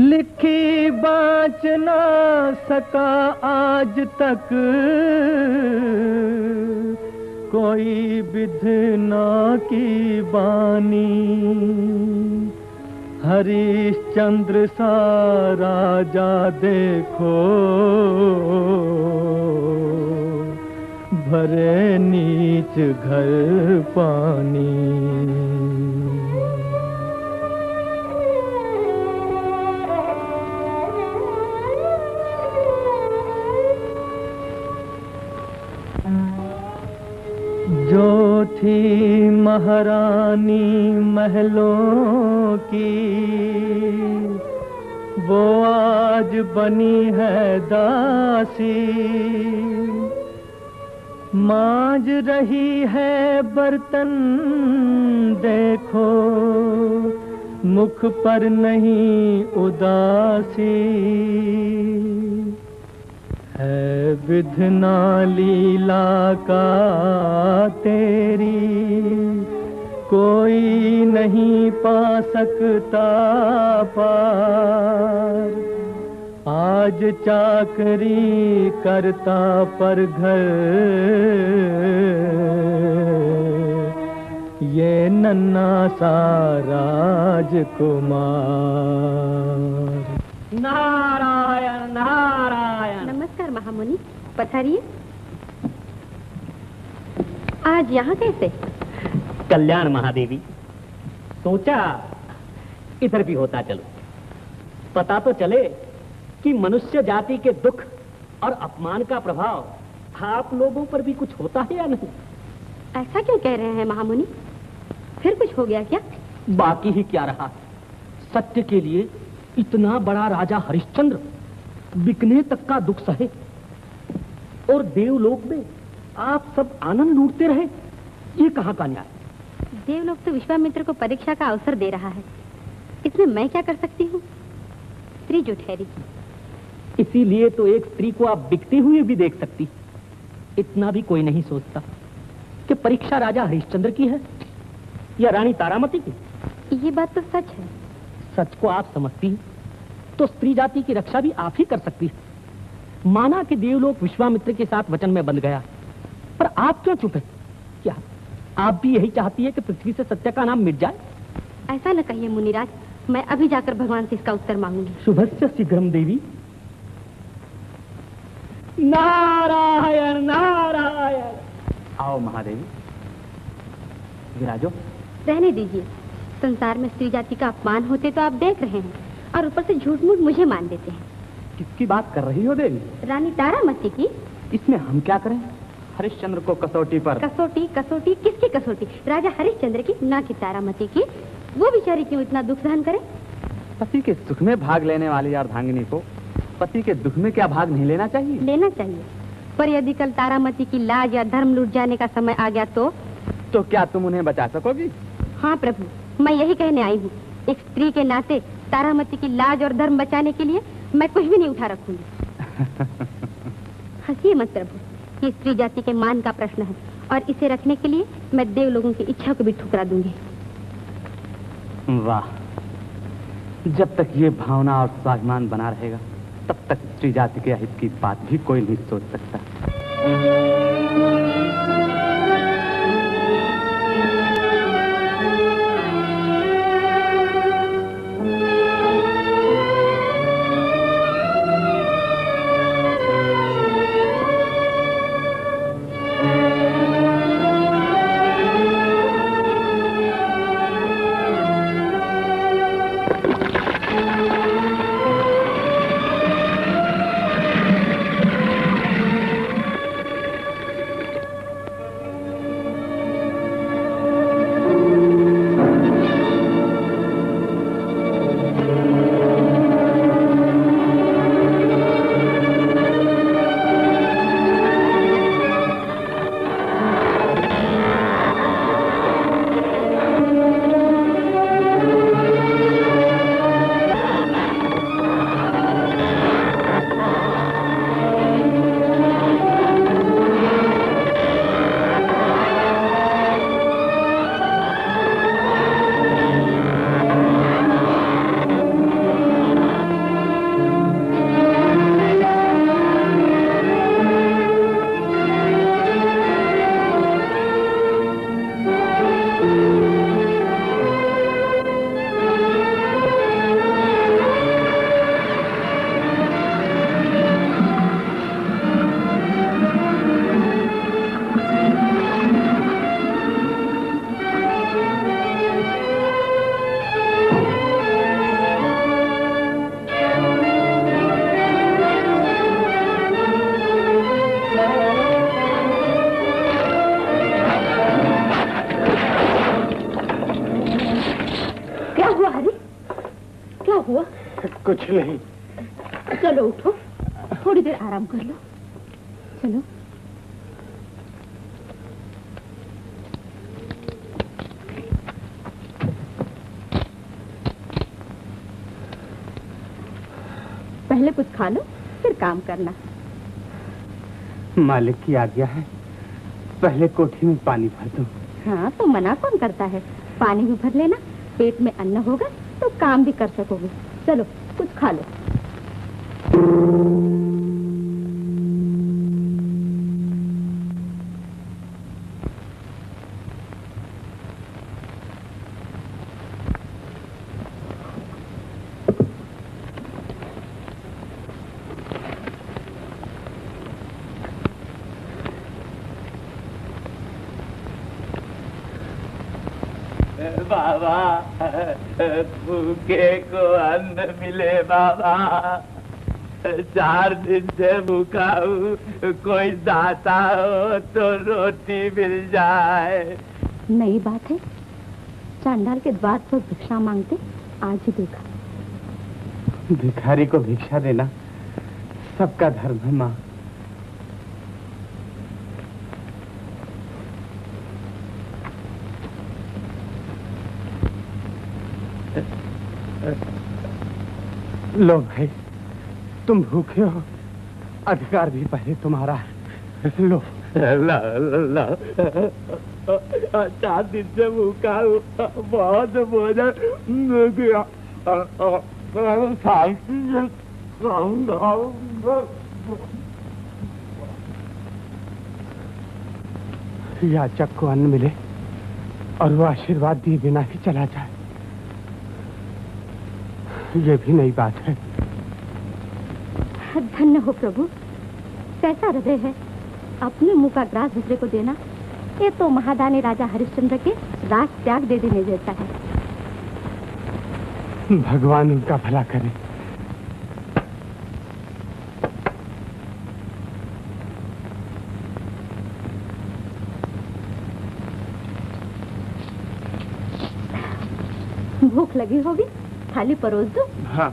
लिखी बाँच ना सका आज तक। कोई विध विधना की बानी। हरिश्चंद्र सा राजा देखो। भरे नीच घर पानी। जो थी महारानी महलों की, वो आज बनी है दासी। मांज रही है बर्तन, देखो, मुख पर नहीं उदासी। है विधना लीला का तेरी। कोई नहीं पा सकता पार। आज चाकरी करता पर घर। ये नन्ना सा राजकुमार। नारायण नारायण। नमस्कार महामुनि पधारिए। आज यहाँ कैसे? कल्याण महादेवी सोचा इधर भी होता चलो। पता तो चले कि मनुष्य जाति के दुख और अपमान का प्रभाव आप लोगों पर भी कुछ होता है या नहीं? ऐसा क्यों कह रहे हैं महामुनि? फिर कुछ हो गया क्या? बाकी ही क्या रहा? सत्य के लिए इतना बड़ा राजा हरिश्चंद्र बिकने तक का दुख सहे। और देवलोक में आप सब आनंद लूटते रहे? ये कहाँ का न्याय? देवलोक तो विश्वामित्र को परीक्षा का अवसर दे रहा है। इसमें मैं क्या कर सकती हूँ? स्त्री जो ठहरी इसीलिए तो एक स्त्री को आप बिकते हुए भी देख सकती। इतना भी कोई नहीं सोचता कि परीक्षा राजा हरिश्चंद्र की है या रानी तारामती की। ये बात तो सच है। सच को आप समझती तो स्त्री जाति की रक्षा भी आप ही कर सकती है। माना कि देवलोक विश्वामित्र के साथ वचन में बंध गया। पर आप क्यों चुप है? क्या आप भी यही चाहती है कि पृथ्वी से सत्य का नाम मिट जाए? ऐसा न कहिए मुनिराज मैं अभी जाकर भगवान से इसका उत्तर मांगूँगी। शुभस्य शीघ्रम देवी। नारायण नारायण। आओ महादेवी। विराजो। रहने दीजिए। संसार में स्त्री जाति का अपमान होते तो आप देख रहे हैं और ऊपर से झूठ मूठ मुझे मान देते हैं। किसकी बात कर रही हो देवी? रानी तारामती की। इसमें हम क्या करें? हरिश्चंद्र को कसौटी पर। कसौटी कसौटी किसकी कसौटी? राजा हरिश्चंद्र की ना कि तारामती की। वो बेचारी क्यों इतना दुख सहन करे? पति के सुख में भाग लेने वाली अर्धांगिनी को पति के दुख में क्या भाग नहीं लेना चाहिए? लेना चाहिए। पर यदि कल तारामती की लाज या धर्म लूट जाने का समय आ गया तो? तो क्या तुम उन्हें बचा सकोगी? हाँ प्रभु मैं यही कहने आई हूँ। एक स्त्री के नाते तारामती की लाज और धर्म बचाने के लिए मैं कुछ भी नहीं उठा रखूँगी। <laughs> हसी मत प्रभु ये स्त्री जाति के मान का प्रश्न है और इसे रखने के लिए मैं देव लोगों की इच्छा को भी ठुकरा दूँगी। वाह जब तक ये भावना और स्वाभिमान बना रहेगा तब तक स्त्री जाति के हित की बात भी कोई नहीं सोच सकता। खा लो फिर काम करना। मालिक की आज्ञा है पहले कोठी में पानी भर दो। हाँ तो मना कौन करता है? पानी भी भर लेना पेट में अन्न होगा तो काम भी कर सकोगे। चलो कुछ खा लो। बाबा भूखे को अन्न मिले बाबा। चार दिन से भूखा हूँ कोई दाता हो तो रोटी मिल जाए। नई बात है चांडाल के द्वार पर भिक्षा मांगते आज ही देखा। भिखारी को भिक्षा देना सबका धर्म है माँ। लो भाई तुम भूखे हो अधिकार भी पहले तुम्हारा है। लो। ला ला चार दिन से भूखा बहुत भोजन याचक को अन्न मिले और वो आशीर्वाद दिए बिना ही चला जाए। ये भी नई बात है। धन्य हो प्रभु। कैसा हृदय है। अपने मुँह का ग्रास दूसरे को देना ये तो महादानी राजा हरिश्चंद्र के राज त्याग दे देने जैसा है। भगवान उनका भला करे। भूख लगी होगी? थाली परोस दो। हाँ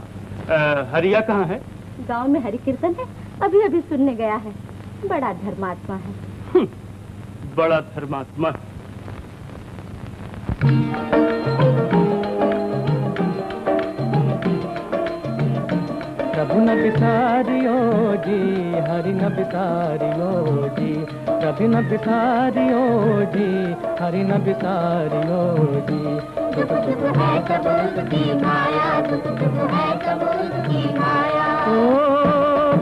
हरिया कहाँ है? गाँव में हरि कीर्तन है अभी अभी सुनने गया है। बड़ा धर्मात्मा है। बड़ा धर्मात्मा। प्रभु न बिसारियो जी हरि न बिसारियो जी। प्रभु न बिसारियो जी हरि न बिसारियो जी। की की ओ,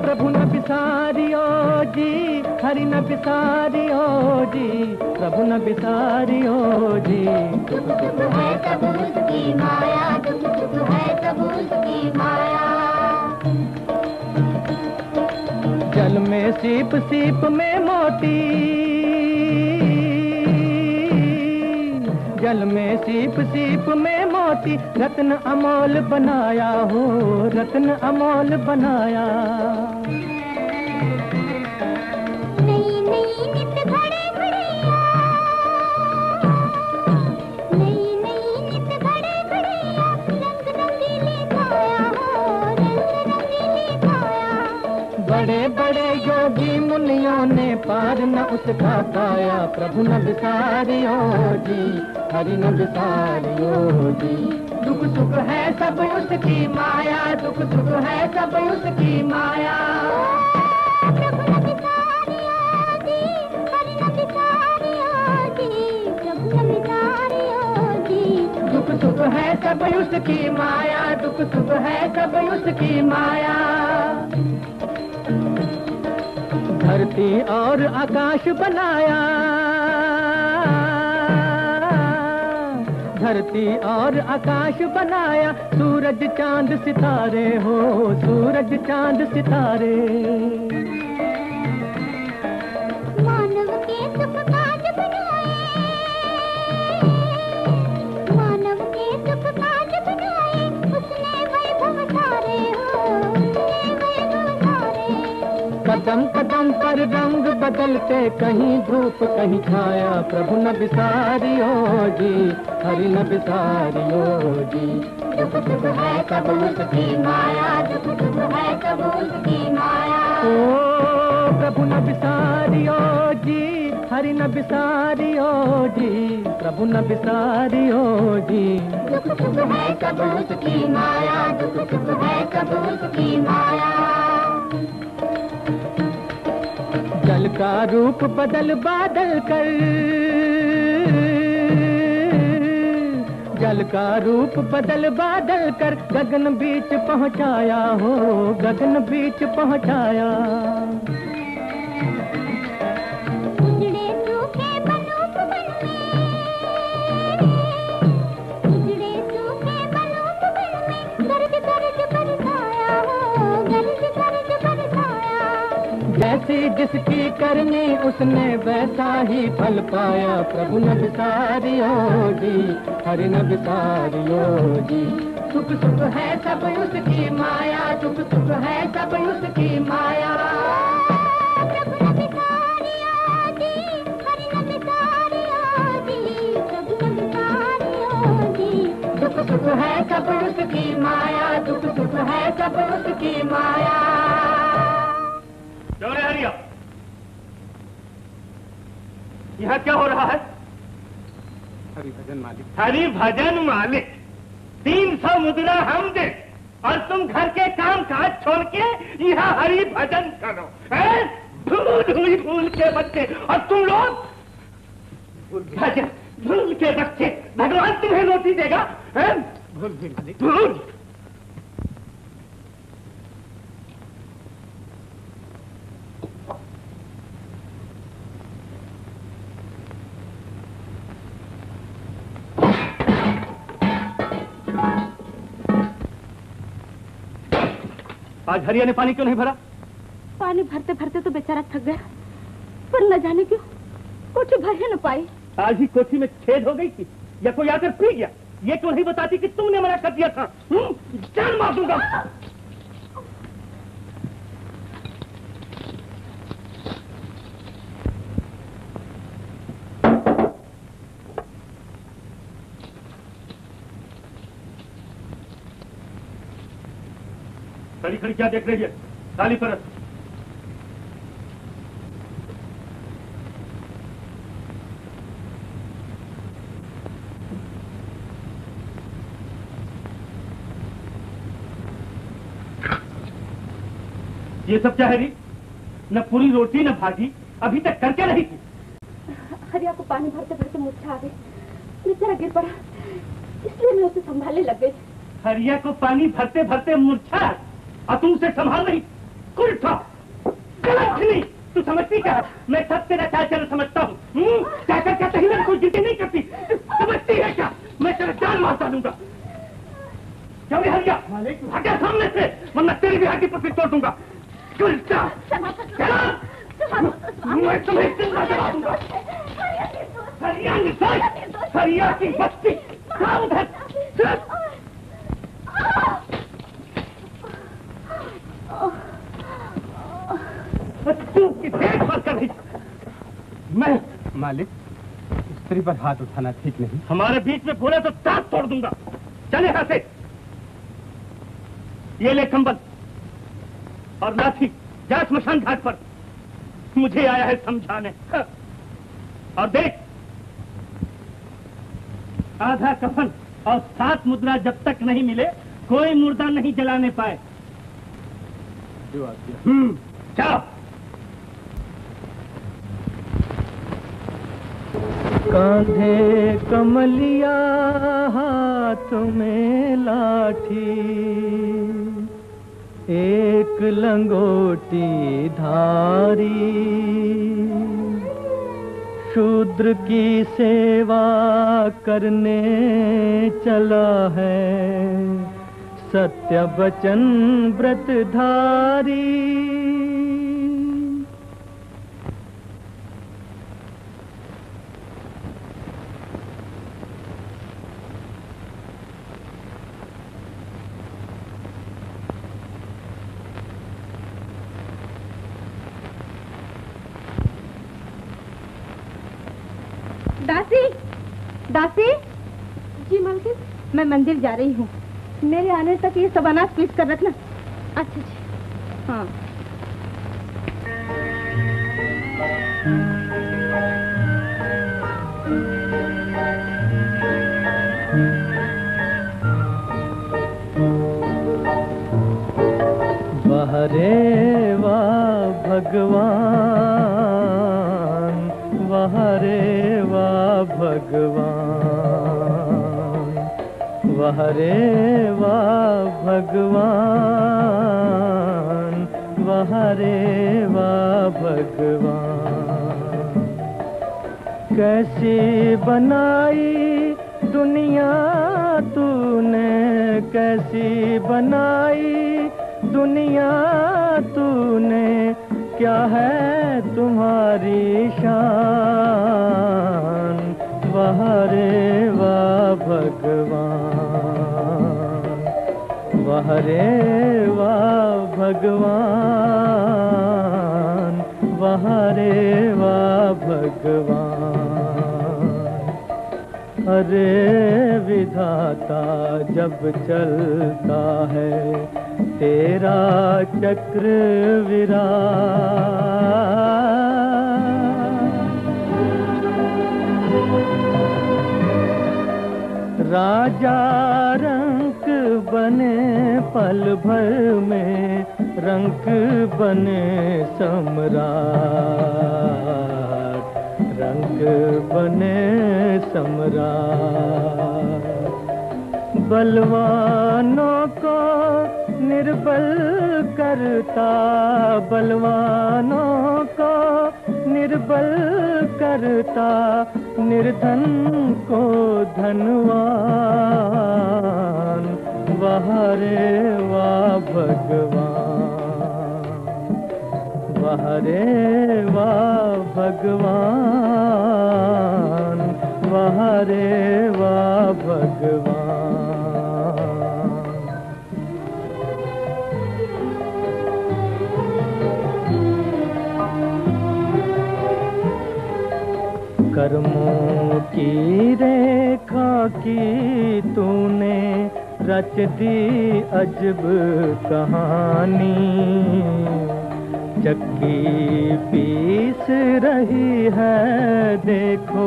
प्रभु न बिसारियो जी, हरि न बिसारियो जी, प्रभु न बिसारियो जी। सब उसकी माया उसकी माया जल में सीप सीप में मोती जल में सीप सीप में मोती रत्न अमोल बनाया हो रत्न अमोल बनाया। नित हो बड़े बड़े योगी मुनियों ने पार न उसका पाया प्रभु न बिसारियो जी हरि न बिसारियो जी दुख सुख है सब उसकी माया दुख सुख है सब उसकी माया। दुख सुख है सब उसकी माया दुख सुख है सब उसकी माया। धरती और आकाश बनाया। धरती और आकाश बनाया सूरज चाँद सितारे हो सूरज चाँद सितारे। कदम कदम पर रंग बदलते कहीं धूप कहीं छाया। प्रभु न बिसारियो जी हरि न बिसारियो जी। दुख सुख है सब उसकी माया दुख सुख है सब उसकी माया। ओ प्रभु न बिसारियो जी हरि न बिसारियो जी प्रभु न बिसारियो जी। दुख है सब उसकी माया दुख है सब उसकी माया। जल का रूप बदल बादल कर। जल का रूप बदल बादल कर। गगन बीच पहुँचाया हो, गगन बीच पहुँचाया। जिसकी करनी उसने वैसा ही फल पाया। प्रभु न बिसारियो जी हरि न बिसारियो जी। सुख सुख है सब उसकी माया सुख सुख है सब उसकी माया। सुख सुख है सब उसकी माया सुख सुख है सब उसकी माया। हरिया। यहाँ क्या हो रहा है? हरि भजन मालिक। हरि भजन मालिक। तीन सौ मुद्रा हम दे और तुम घर के काम काज छोड़ के यहाँ हरि भजन करो हैं? भूल हुई भूल के बच्चे। और तुम लोग भजन भूल के बच्चे। भगवान तुम्हें रोटी देगा हैं? भूल भूल आज हरिया ने पानी क्यों नहीं भरा? पानी भरते भरते तो बेचारा थक गया। पर न जाने क्यों? कुछ भर ही न पाई। आज ही कोठी में छेद हो गई थी या कोई आकर पी गया? ये क्यों नहीं बताती कि तुमने मना कर दिया था? हम्म? जान मार दूँगा। खड़ी खड़ी क्या देख रही है? काली परत। ये सब क्या है री? न पूरी रोटी न भाजी अभी तक करके नहीं थी। हरिया को पानी भरते भरते मूर्छा आ गई। बेचारा गिर पड़ा। इसलिए मैं उसे संभालने लग गई। हरिया को पानी भरते भरते मूर्छा और तू उसे संभाल नहीं। कुल्ठा गलत नहीं तू समझती क्या मैं सब तेरा चाल चलन समझता हूँ। हम्म? क्या कर क्या कहीं मेरी कोई गिनती नहीं करती। समझती है क्या? मैं तेरा जान मारता दूँगा क्यों नहीं हट गया सामने से वरना तेरी भी हड्डी पर फिर तोड़ दूँगा। कुल्ठा मैं तुम्हें ज़िंदा जला दूँगा। सरिया निकाल सरिया की बस्ती। चल। तू मैं मालिक, स्त्री पर हाथ उठाना ठीक नहीं। हमारे बीच में बोले तो दांत तोड़ दूँगा। चले यहाँ से। ये ले कंबल और लाठी जा स्मशान घाट पर। मुझे आया है समझाने। और देख, आधा कफन और सात मुद्रा जब तक नहीं मिले, कोई मुर्दा नहीं जलाने पाए। हम्म चलो कांधे कमलिया हाथ में लाठी। एक लंगोटी धारी। शूद्र की सेवा करने चला है। सत्य वचन व्रतधारी। दासी दासी। जी मालकिन मैं मंदिर जा रही हूँ। मेरे आने तक ये सब अनाज पीस कर रखना। अच्छा जी। हाँ। वाह रे भगवान वाह रे वाह भगवान। वाह रे वाह भगवान वाह रे वाह भगवान। कैसी बनाई दुनिया तूने, कैसी बनाई दुनिया तूने, क्या है तुम्हारी शान? वाह रे वाह भगवान। वाह रे वाह भगवान वाह रे वाह भगवान। अरे विधाता जब चलता है, तेरा चक्र विराट राजा बने पल भर में, रंग बने सम्राट। रंग बने सम्राट। बलवानों को निर्बल करता, बलवानों को निर्बल करता, निर्धन को धनवान। वाह रे वाह भगवान। वाह रे वाह भगवान। वाह रे वाह भगवान। कर्मों की रेखा की तूने रच दी अजब कहानी। चक्की पीस रही है, देखो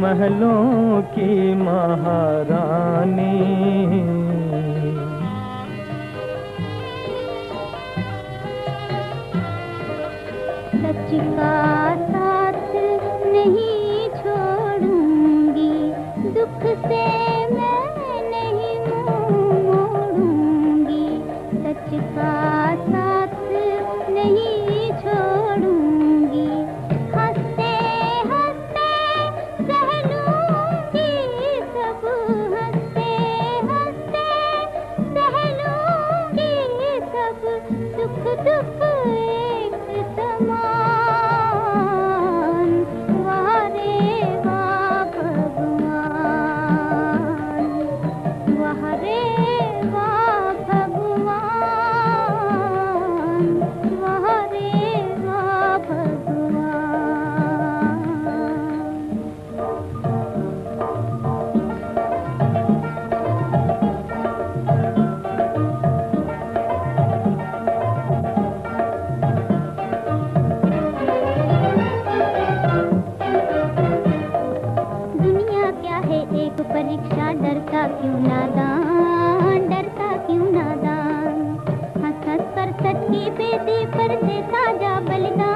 महलों की महारानी। सच का साथ नहीं छोड़ूँगी, दुख से क्यों नादान कर सच की पर देखा जा बलिदान।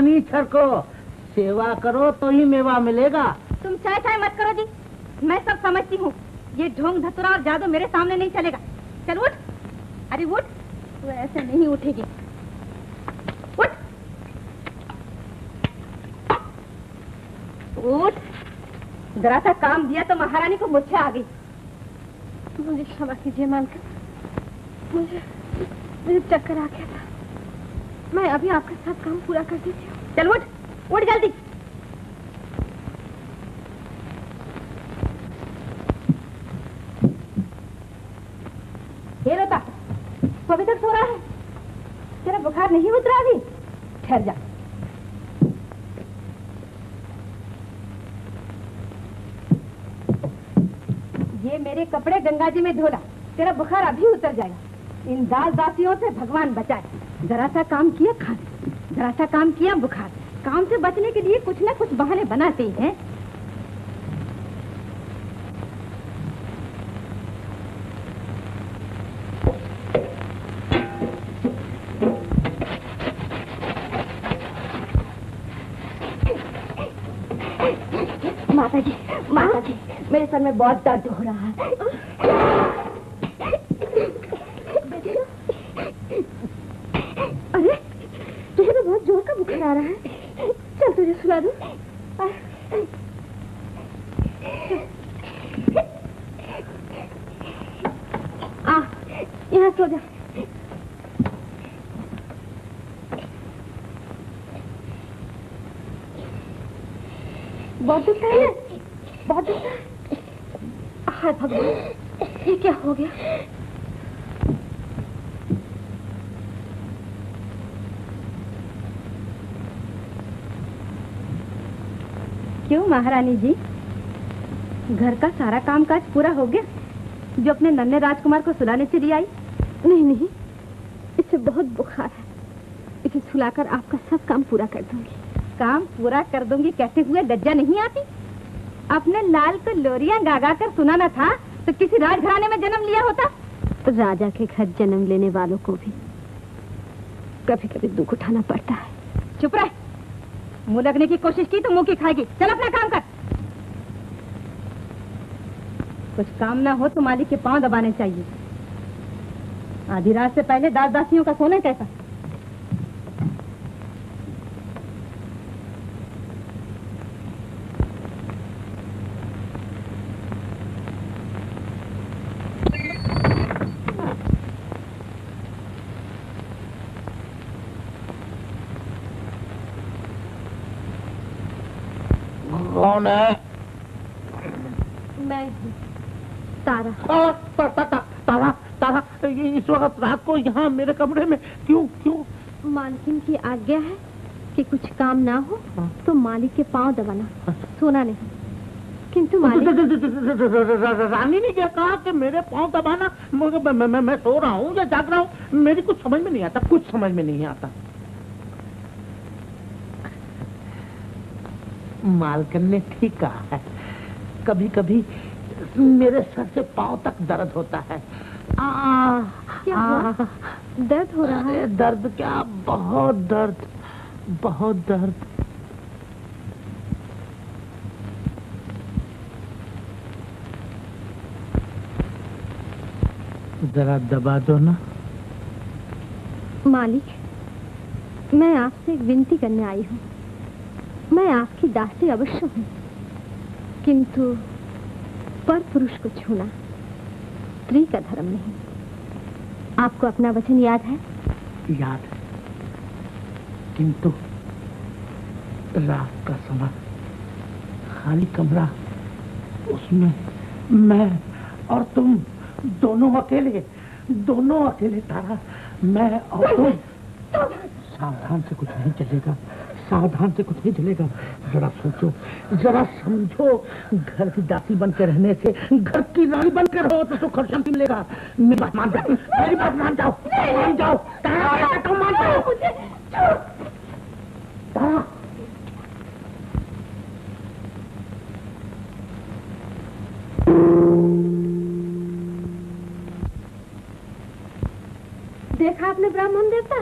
पानी छड़को सेवा करो तो ही मेवा मिलेगा। तुम चाय चाय मत करो जी। मैं सब समझती हूँ। ये ढोंग धतुरा और जादू मेरे सामने नहीं चलेगा। चल उठ। अरे उठ। तू ऐसे नहीं उठेगी। उठ। उठ। जरा सा काम दिया तो महारानी को मुझे आ गई। मुझे क्षमा कीजिए मालकिन। मुझे मुझे चक्कर आ गया था। मैं अभी आपके साथ काम पूरा कर देती हूँ। चल, उठ। उठ जल्दी। अभी तक सो रहा है। तेरा बुखार नहीं उतरा अभी? ठहर जा। ये मेरे कपड़े गंगा जी में धोला तेरा बुखार अभी उतर जाएगा। इन दास दासियों से भगवान बचाए। जरा सा काम किया खा जरा सा काम किया बुखार काम से बचने के लिए कुछ ना कुछ बहाने बनाते ही हैं। माता जी माता जी मेरे सर में बहुत दर्द हो रहा है अरे तुझे तो बहुत ज़ोर का बुखार आ रहा है चल तुझे सुला दूँ आ, आ यहाँ सो जा बहुत दुखता है ना? बहुत दुखता है हाय भगवान ये क्या हो गया क्यों महारानी जी? घर का सारा काम काज पूरा हो गया? जो अपने नन्हे राजकुमार को सुलाने चली आई नहीं नहीं इसे बहुत बुखार है। इसे सुलाकर आपका सब काम पूरा कर दूँगी। काम पूरा कर दूँगी कहते हुए लज्जा नहीं आती? अपने लाल को लोरियाँ गागा कर सुनाना था तो किसी राजघराने में जन्म लिया होता? राजा के घर जन्म लेने वालों को भी कभी कभी दुख उठाना पड़ता है। चुप रह। मुँह लगने की कोशिश की तो मुँह की खाएगी। चल अपना काम कर। कुछ काम ना हो तो मालिक के पाँव दबाने चाहिए। आधी रात से पहले दास दासियों का सोना कैसा? कौन है? मैं तारा। आ, ता, ता, ता, तारा तारा ये इस वक्त रात को यहाँ मेरे कमरे में क्यों क्यों? मालकिन की आज्ञा है कि कुछ काम ना हो तो मालिक के पाँव दबाना। सोना नहीं किंतु रानी ने क्या कहा कि मेरे पाँव दबाना? मैं, मैं, मैं सो रहा हूँ या जाग रहा हूँ? मेरी कुछ समझ में नहीं आता कुछ समझ में नहीं आता। मालकन ने ठीक कहा है। कभी कभी मेरे सर से पाँव तक दर्द होता है। आ, क्या हुआ? दर्द हो रहा है? दर्द क्या? बहुत दर्द बहुत दर्द। जरा दबा दो ना। मालिक मैं आपसे एक विनती करने आई हूँ। मैं आपकी दासी अवश्य हूँ। किंतु पर पुरुष को छूना स्त्री का धर्म नहीं। आपको अपना वचन याद है? याद है। किंतु रात का समय खाली कमरा उसमें मैं और तुम दोनों अकेले दोनों अकेले तारा मैं और तुम सावधान से कुछ नहीं चलेगा। सावधान से कुछ नहीं चलेगा जरा सोचो जरा समझो। घर की दासी बन के रहने से घर की रानी बन के रहो तो सुख और शांति मिलेगा। मेरी बात मान जाओ मेरी बात मान जाओ मान जाओ। मान जाओ? देखा आपने ब्राह्मण देवता?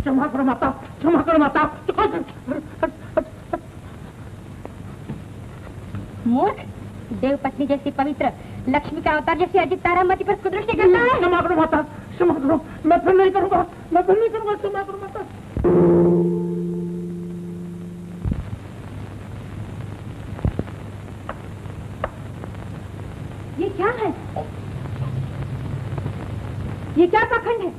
क्षमा करो माता क्षमा करो माता। मूर्ख देव पत्नी जैसी पवित्र लक्ष्मी का अवतार जैसी अजित तारामती पर कुदृष्टि करता है। क्षमा करो माता क्षमा करो। मैं फिर नहीं करूँगा मैं फिर नहीं करूँगा क्षमा करो माता। ये क्या है? ये क्या पाखंड है?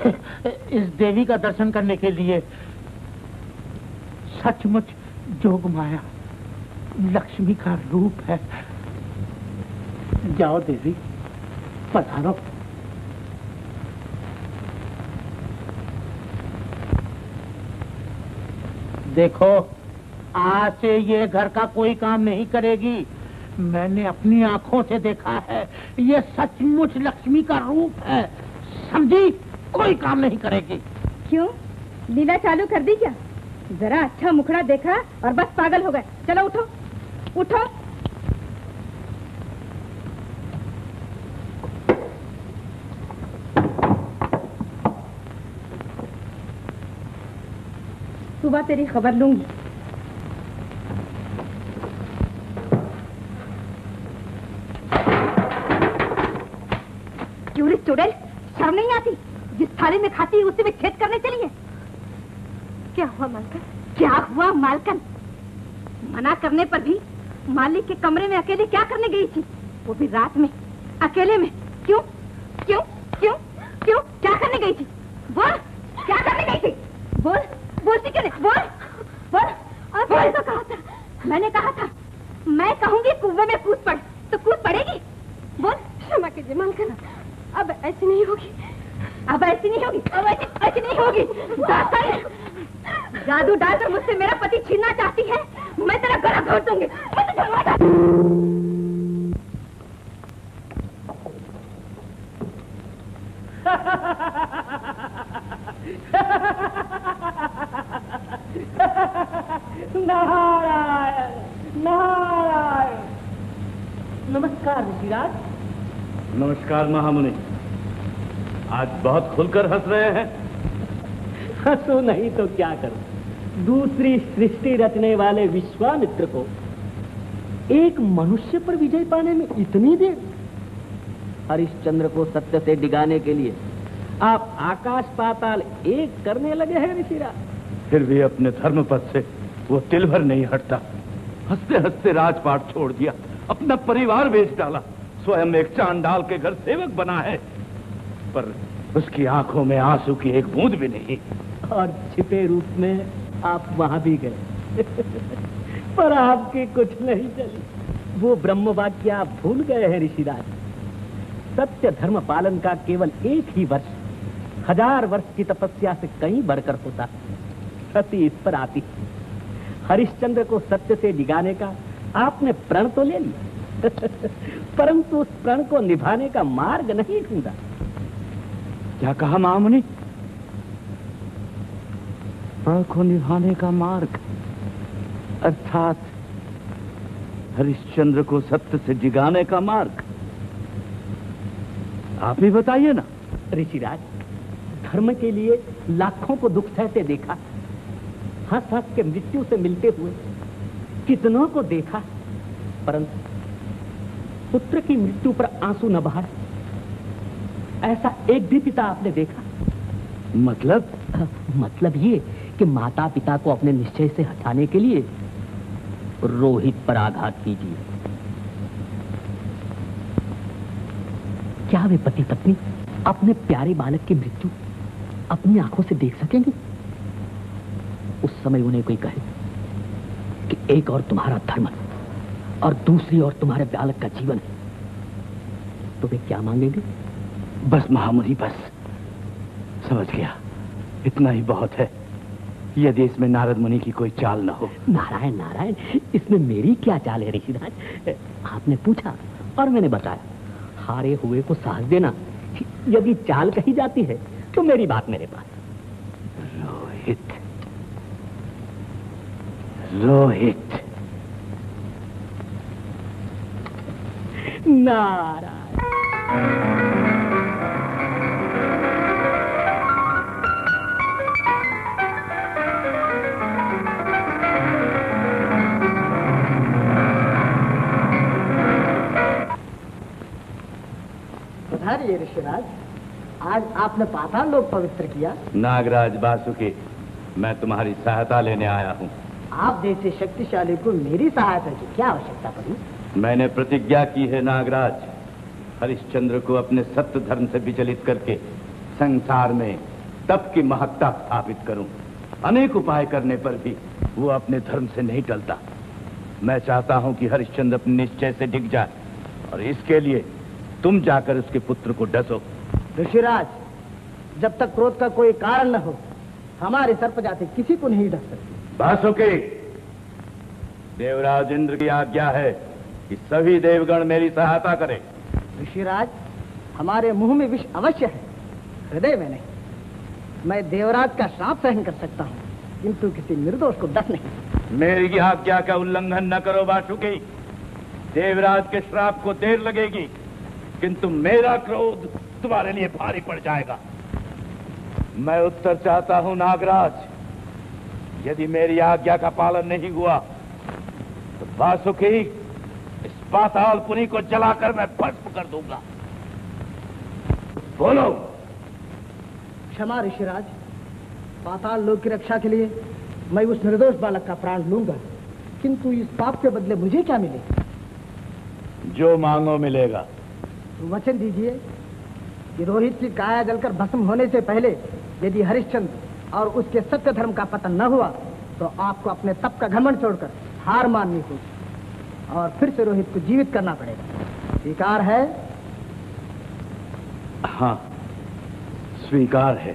<laughs> इस देवी का दर्शन करने के लिए सचमुच जोग माया लक्ष्मी का रूप है। जाओ देवी, पधारो। देखो, आज से ये घर का कोई काम नहीं करेगी। मैंने अपनी आँखों से देखा है, ये सचमुच लक्ष्मी का रूप है। समझी? कोई काम नहीं करेगी। क्यों? लीला चालू कर दी क्या? जरा अच्छा मुखड़ा देखा और बस पागल हो गए। चलो उठो। उठो। सुबह तेरी खबर लूँगी। क्यों चुड़ैल? शर्म नहीं आती? जिस थाली में खाती है उसी में छेद करने चली है क्या हुआ मालकन? क्या हुआ मालकन? मना करने पर भी मालिक के कमरे में अकेले क्या करने गई थी? वो भी रात में। अकेले में। क्यों? क्यों? क्यों? क्यों? क्या करने गई थी? बोल। क्या करने गई थी? बोल। बोलती क्यों नहीं? बोल। बोल। बोल। तो कहा था। मैंने कहा था मैं कहूँगी कुएँ में कूद पड़। तो कूद पड़ेगी। बोल। क्षमा कीजिए मालकन। अब ऐसी नहीं होगी। अब ऐसी नहीं होगी अब ऐसी ऐसी नहीं होगी। जादू डालकर मुझसे मेरा पति छीनना चाहती है। मैं तेरा गला घोट दूँगी नमस्कार ऋषिराज। नमस्कार महामुनि। आज बहुत खुलकर हंस रहे हैं। हंसो नहीं तो क्या करो? दूसरी सृष्टि रचने वाले विश्वामित्र को एक मनुष्य पर विजय पाने में इतनी देर? हरिश्चंद्र को सत्य से डिगाने के लिए आप आकाश पाताल एक करने लगे हैं ऋषिराज। फिर भी अपने धर्म पद से वो तिल भर नहीं हटता। हँसते हँसते राजपाट छोड़ दिया अपना परिवार बेच डाला। स्वयं एक चांडाल के घर सेवक बना है। पर उसकी आँखों में आँसू की एक बूंद भी नहीं। और छिपे रूप में आप वहाँ भी गए। पर आपकी कुछ नहीं चली। वो ब्रह्म वाक्य आप भूल गए हैं, ऋषिराज? सत्य धर्म पालन का केवल एक ही वर्ष, हज़ार वर्ष की तपस्या से कहीं बढ़कर होता। सती इस पर आती। हरिश्चंद्र को सत्य से डिगाने का आपने प्रण तो ले लिया। परंतु उस प्रण को निभाने का मार्ग नहीं ढूंढा। क्या कहा महामुनि? प्रण को निभाने का मार्ग। अर्थात हरिश्चंद्र को सत्य से जिगाने का मार्ग। आप ही बताइए ना। ऋषिराज, धर्म के लिए लाखों को दुख सहते देखा हंस हंस के मृत्यु से मिलते हुए कितनों को देखा, परंतु पुत्र की मृत्यु पर आँसू न बहा ऐसा एक भी पिता आपने देखा? मतलब? मतलब ये कि माता पिता को अपने निश्चय से हटाने के लिए रोहित पर आघात कीजिए। क्या वे पति पत्नी अपने प्यारे बालक की मृत्यु अपनी आँखों से देख सकेंगे? उस समय उन्हें कोई कहे कि एक और तुम्हारा धर्म और दूसरी और तुम्हारे बालक का जीवन तो वे क्या मांगेंगे? बस महामुनि बस। समझ गया। इतना ही बहुत है। यदि इसमें नारद मुनि की कोई चाल न हो। नारायण नारायण इसमें मेरी क्या चाल है ऋषिराज? आपने पूछा और मैंने बताया। हारे हुए को साहस देना यदि चाल कही जाती है तो मेरी बात मेरे पास। रोहित। रोहित। नारायण। ऋषिराज आज आपने पाताल लोक पवित्र किया। नागराज बासुकी मैं तुम्हारी सहायता लेने आया हूँ। आप जैसे शक्तिशाली को मेरी सहायता की क्या आवश्यकता पड़ी? मैंने प्रतिज्ञा की है नागराज हरिश्चंद्र को अपने सत्य धर्म से विचलित करके संसार में तप की महत्ता स्थापित करूँ। अनेक उपाय करने पर भी वो अपने धर्म से नहीं टलता। मैं चाहता हूँ कि हरिश्चंद्र अपने निश्चय से डिग जाए और इसके लिए तुम जाकर उसके पुत्र को डसो। ऋषिराज जब तक क्रोध का कोई कारण न हो हमारे सर्प जाति किसी को नहीं डस सकती। बासुकी देवराज इंद्र की आज्ञा है कि सभी देवगण मेरी सहायता करें। ऋषिराज हमारे मुँह में विष अवश्य है हृदय में नहीं। मैं देवराज का श्राप सहन कर सकता हूँ किंतु किसी निर्दोष को डस नहीं। मेरी आज्ञा का उल्लंघन न करो बासुकी। देवराज के श्राप को देर लगेगी। किंतु मेरा क्रोध तुम्हारे लिए भारी पड़ जाएगा। मैं उत्तर चाहता हूँ नागराज यदि मेरी आज्ञा का पालन नहीं हुआ तो बासुकी इस पातालपुरी को जलाकर मैं भस्म कर दूँगा। बोलो। क्षमा ऋषिराज। पाताल लोक की रक्षा के लिए मैं उस निर्दोष बालक का प्राण लूँगा। किंतु इस पाप के बदले मुझे क्या मिले? जो मांगो मिलेगा। वचन दीजिए कि रोहित की काया जलकर भस्म होने से पहले यदि हरिश्चंद्र और उसके सत्य धर्म का पतन न हुआ तो आपको अपने तप का घमंड छोड़कर हार माननी होगी। और फिर से रोहित को जीवित करना पड़ेगा। स्वीकार है? हाँ स्वीकार है।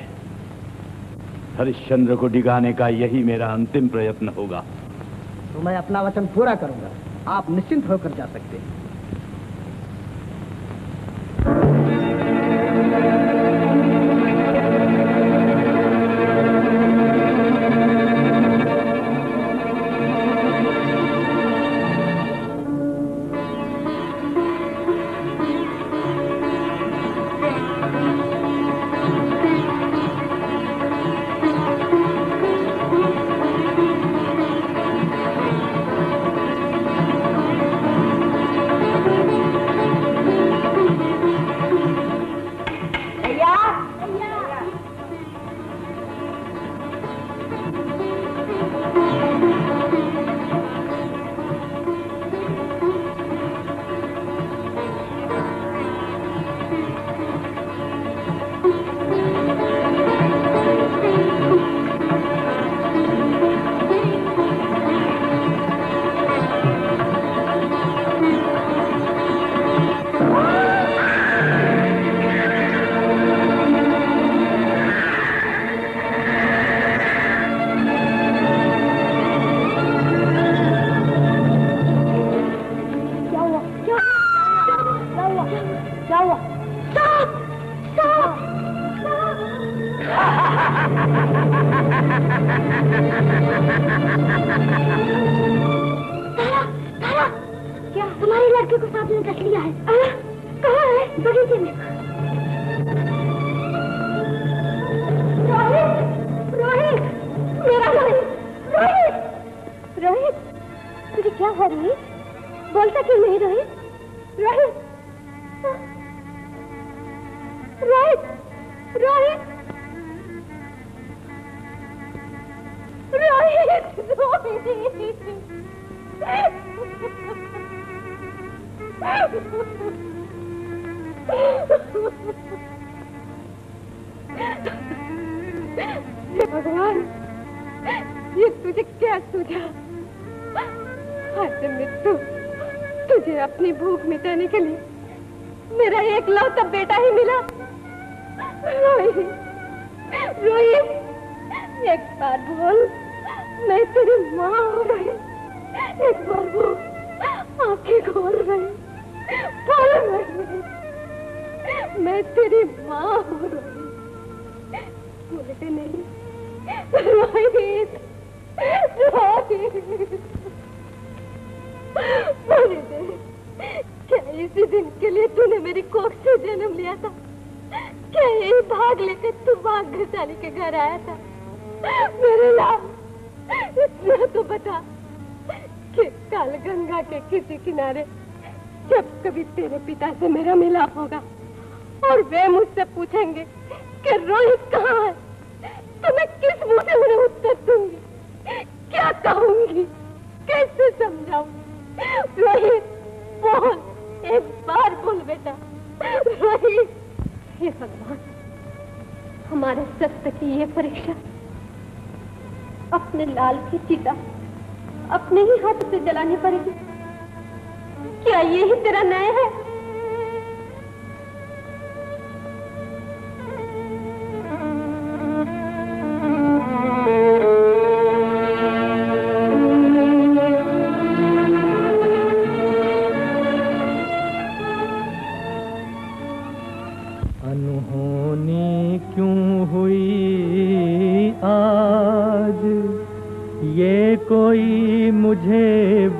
हरिश्चंद्र को डिगाने का यही मेरा अंतिम प्रयत्न होगा। तो मैं अपना वचन पूरा करूँगा। आप निश्चिंत होकर जा सकते हैं।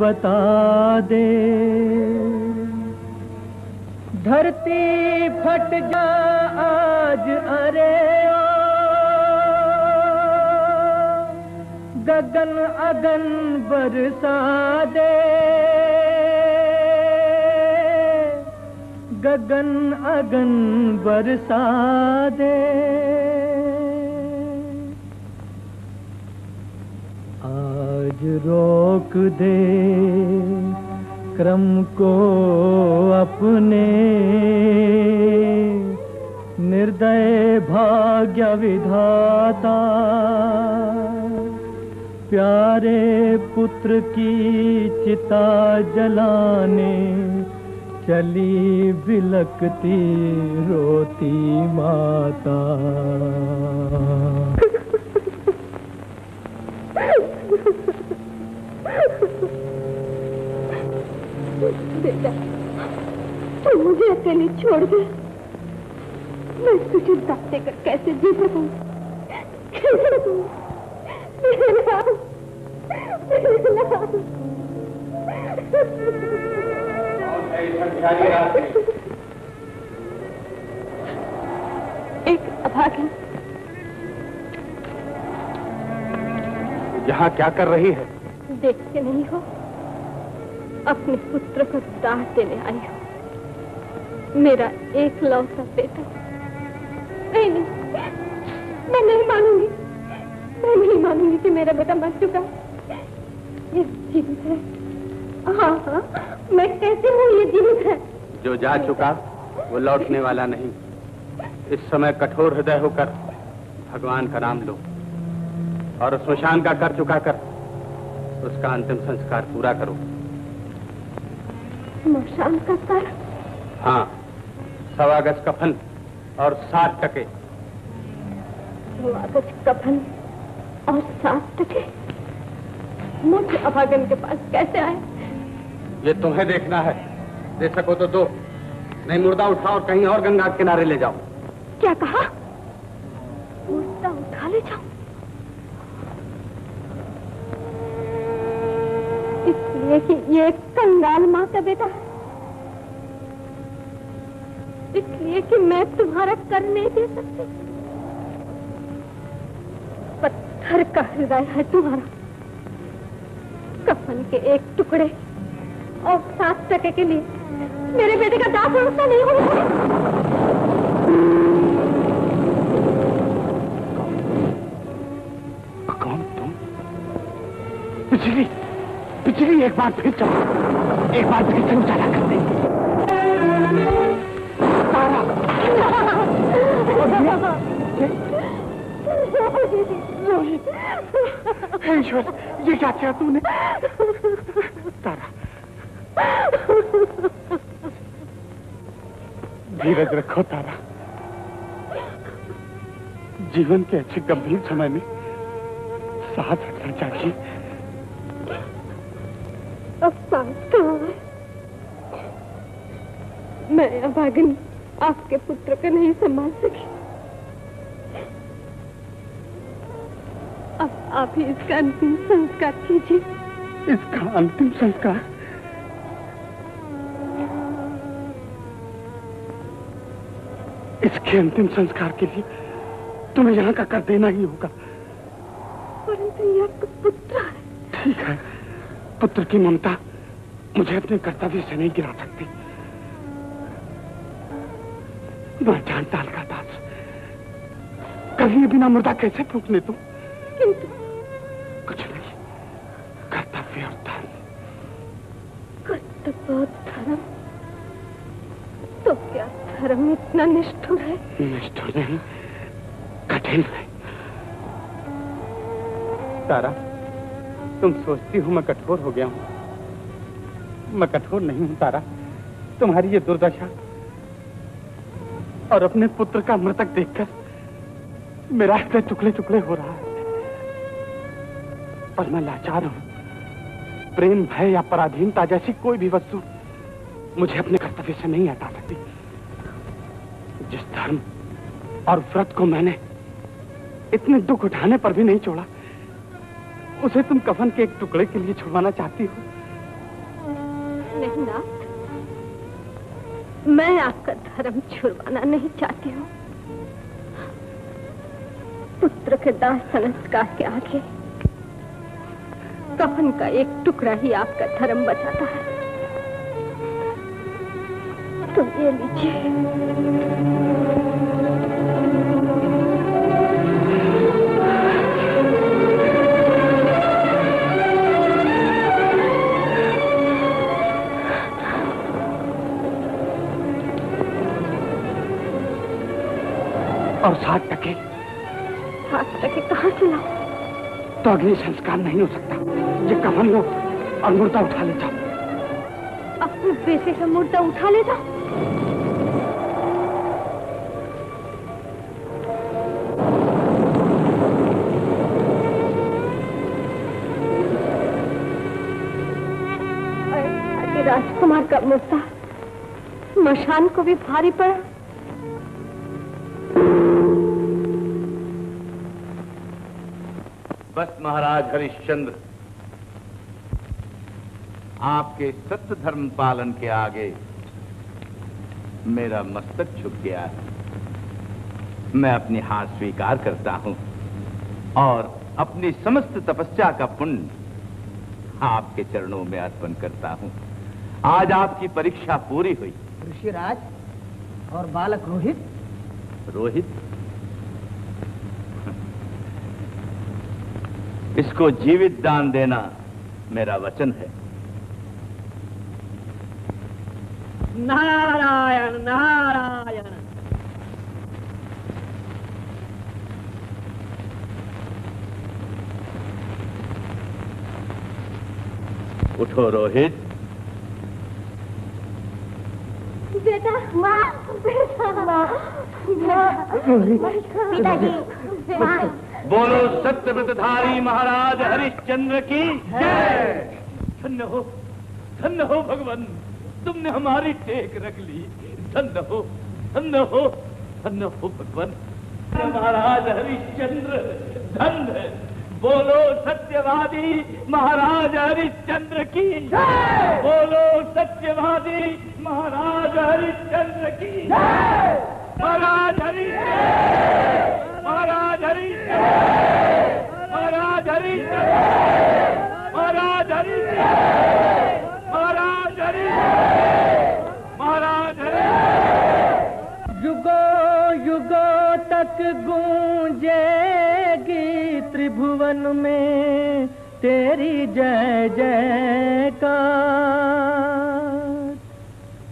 बता दे। धरती फट जा आज अरे गगन अगन बरसा दे। गगन अगन बरसा दे। को अपने निर्दय भाग्य विधाता प्यारे पुत्र की चिता जलाने चली बिलकती रोती माता। बेटा तू मुझे अकेले छोड़ दे। मैं तुझे दांत देकर कैसे जी सकूँ? मेरे मेरे। एक अभागी। यहाँ क्या कर रही है? देखते नहीं हो? अपने पुत्र को दाह देने आई हो। मेरा एक लौता बेटा नहीं नहीं, मैं नहीं मानूँगी। मैं नहीं मानूँगी कि मेरा बेटा मर चुका ये जीवित है। हाँ हाँ मैं कैसे हूँ ये जीवित है? जो जा चुका, वो लौटने वाला नहीं। इस समय कठोर हृदय होकर भगवान का नाम लो और स्मशान का कर चुका कर उसका अंतिम संस्कार पूरा करो। मशान का सर हाँ सवा गज कफन और सात टके। कागज़ कफन और सात टके। मुझे अभागन के पास कैसे आए? ये तुम्हें देखना है। दे सको तो दो। नहीं मुर्दा उठाओ और कहीं और गंगा किनारे ले जाओ। क्या कहा? मुर्दा उठा ले जाऊँ कि ये कंगाल माँ का बेटा है। इसलिए कि मैं तुम्हारा कर नहीं दे सकती। पत्थर का हृदय है तुम्हारा। कफन के एक टुकड़े और सात टके के लिए मेरे बेटे का दास भरोसा नहीं होगा। बिजली एक बार फिर चलो। एक बार फिर से चला कर दे ईश्वर, ये क्या किया तूने? तारा धीरज रखो तारा जीवन के अच्छे गंभीर समय में साथ रखना चाहिए। अब सांस कहाँ है मैं अभागिनी आपके पुत्र को नहीं संभाल सकी। अब आप ही इसका अंतिम संस्कार कीजिए। इसका अंतिम संस्कार? इसके अंतिम संस्कार के लिए तुम्हें यहाँ का कर देना ही होगा। परंतु यह पुत्र है। ठीक है। पुत्र की ममता मुझे अपने कर्तव्य से नहीं गिरा सकती। मैं जान डाल का दास। कभी बिना मुर्दा कैसे फूकने तुम किंतु कुछ नहीं। कर्तव्य और धर्म कर्तव्य और धर्म? तो क्या धर्म इतना निष्ठुर है? निष्ठुर नहीं कठिन है। तारा तुम सोचती हो मैं कठोर हो गया हूँ। मैं कठोर नहीं हूँ, तारा। तुम्हारी ये दुर्दशा और अपने पुत्र का मृतक देखकर मेरा हृदय टुकड़े टुकड़े हो रहा है। पर मैं लाचार हूँ। प्रेम, भय या पराधीनता जैसी कोई भी वस्तु मुझे अपने कर्तव्य से नहीं हटा सकती। जिस धर्म और व्रत को मैंने इतने दुख उठाने पर भी नहीं छोड़ा उसे तुम कफन के एक टुकड़े के लिए छुड़वाना चाहती हो? नहीं नाथ मैं आपका धर्म छुड़वाना नहीं चाहती हूँ। पुत्र के दाह संस्कार के आगे कफन का एक टुकड़ा ही आपका धर्म बचाता है। तो ये लीजिए। और सात टके। सात टके कहाँ से लाऊं? तो अग्नि संस्कार नहीं हो सकता ये कफन लो और मुर्दा उठा ले जाओ। अपने बेटे का मुर्दा उठा ले जाओ। राजकुमार का मुर्दा मशान को भी भारी पड़ा। बस महाराज हरिश्चंद्र आपके सत्य धर्म पालन के आगे मेरा मस्तक झुक गया है। मैं अपनी हार स्वीकार करता हूँ और अपनी समस्त तपस्या का पुण्य आपके चरणों में अर्पण करता हूँ। आज आपकी परीक्षा पूरी हुई। ऋषिराज और बालक रोहित? रोहित? इसको जीवित दान देना मेरा वचन है नारायण नारायण उठो रोहित बेटा माँ बेटा माँ पिताजी माँ बोलो सत्यव्रतधारी महाराज हरिश्चंद्र की जय। धन्य हो धन्य हो भगवान। तुमने हमारी टेक रख ली। धन्य हो धन्य हो धन्य हो भगवान। महाराज हरिश्चंद्र धन्य। बोलो सत्यवादी महाराज हरिश्चंद्र की बोलो सत्यवादी महाराज हरिश्चंद्र की महाराज हरिश्चंद्र महाराज युगो युगो तक गूंजेगी त्रिभुवन में तेरी जय जयकार।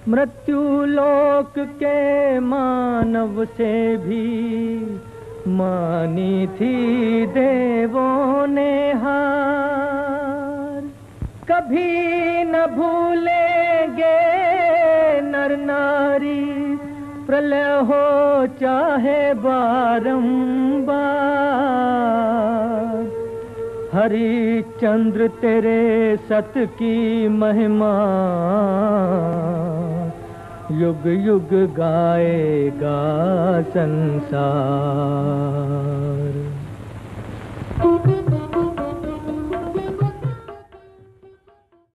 मृत्यु लोक के मानव से भी मानी थी देवों ने हार। कभी न भूलेंगे नर नारी, प्रलय हो चाहे बारंबार। हरिचंद्र तेरे सत की महिमा युग युग गाएगा संसार।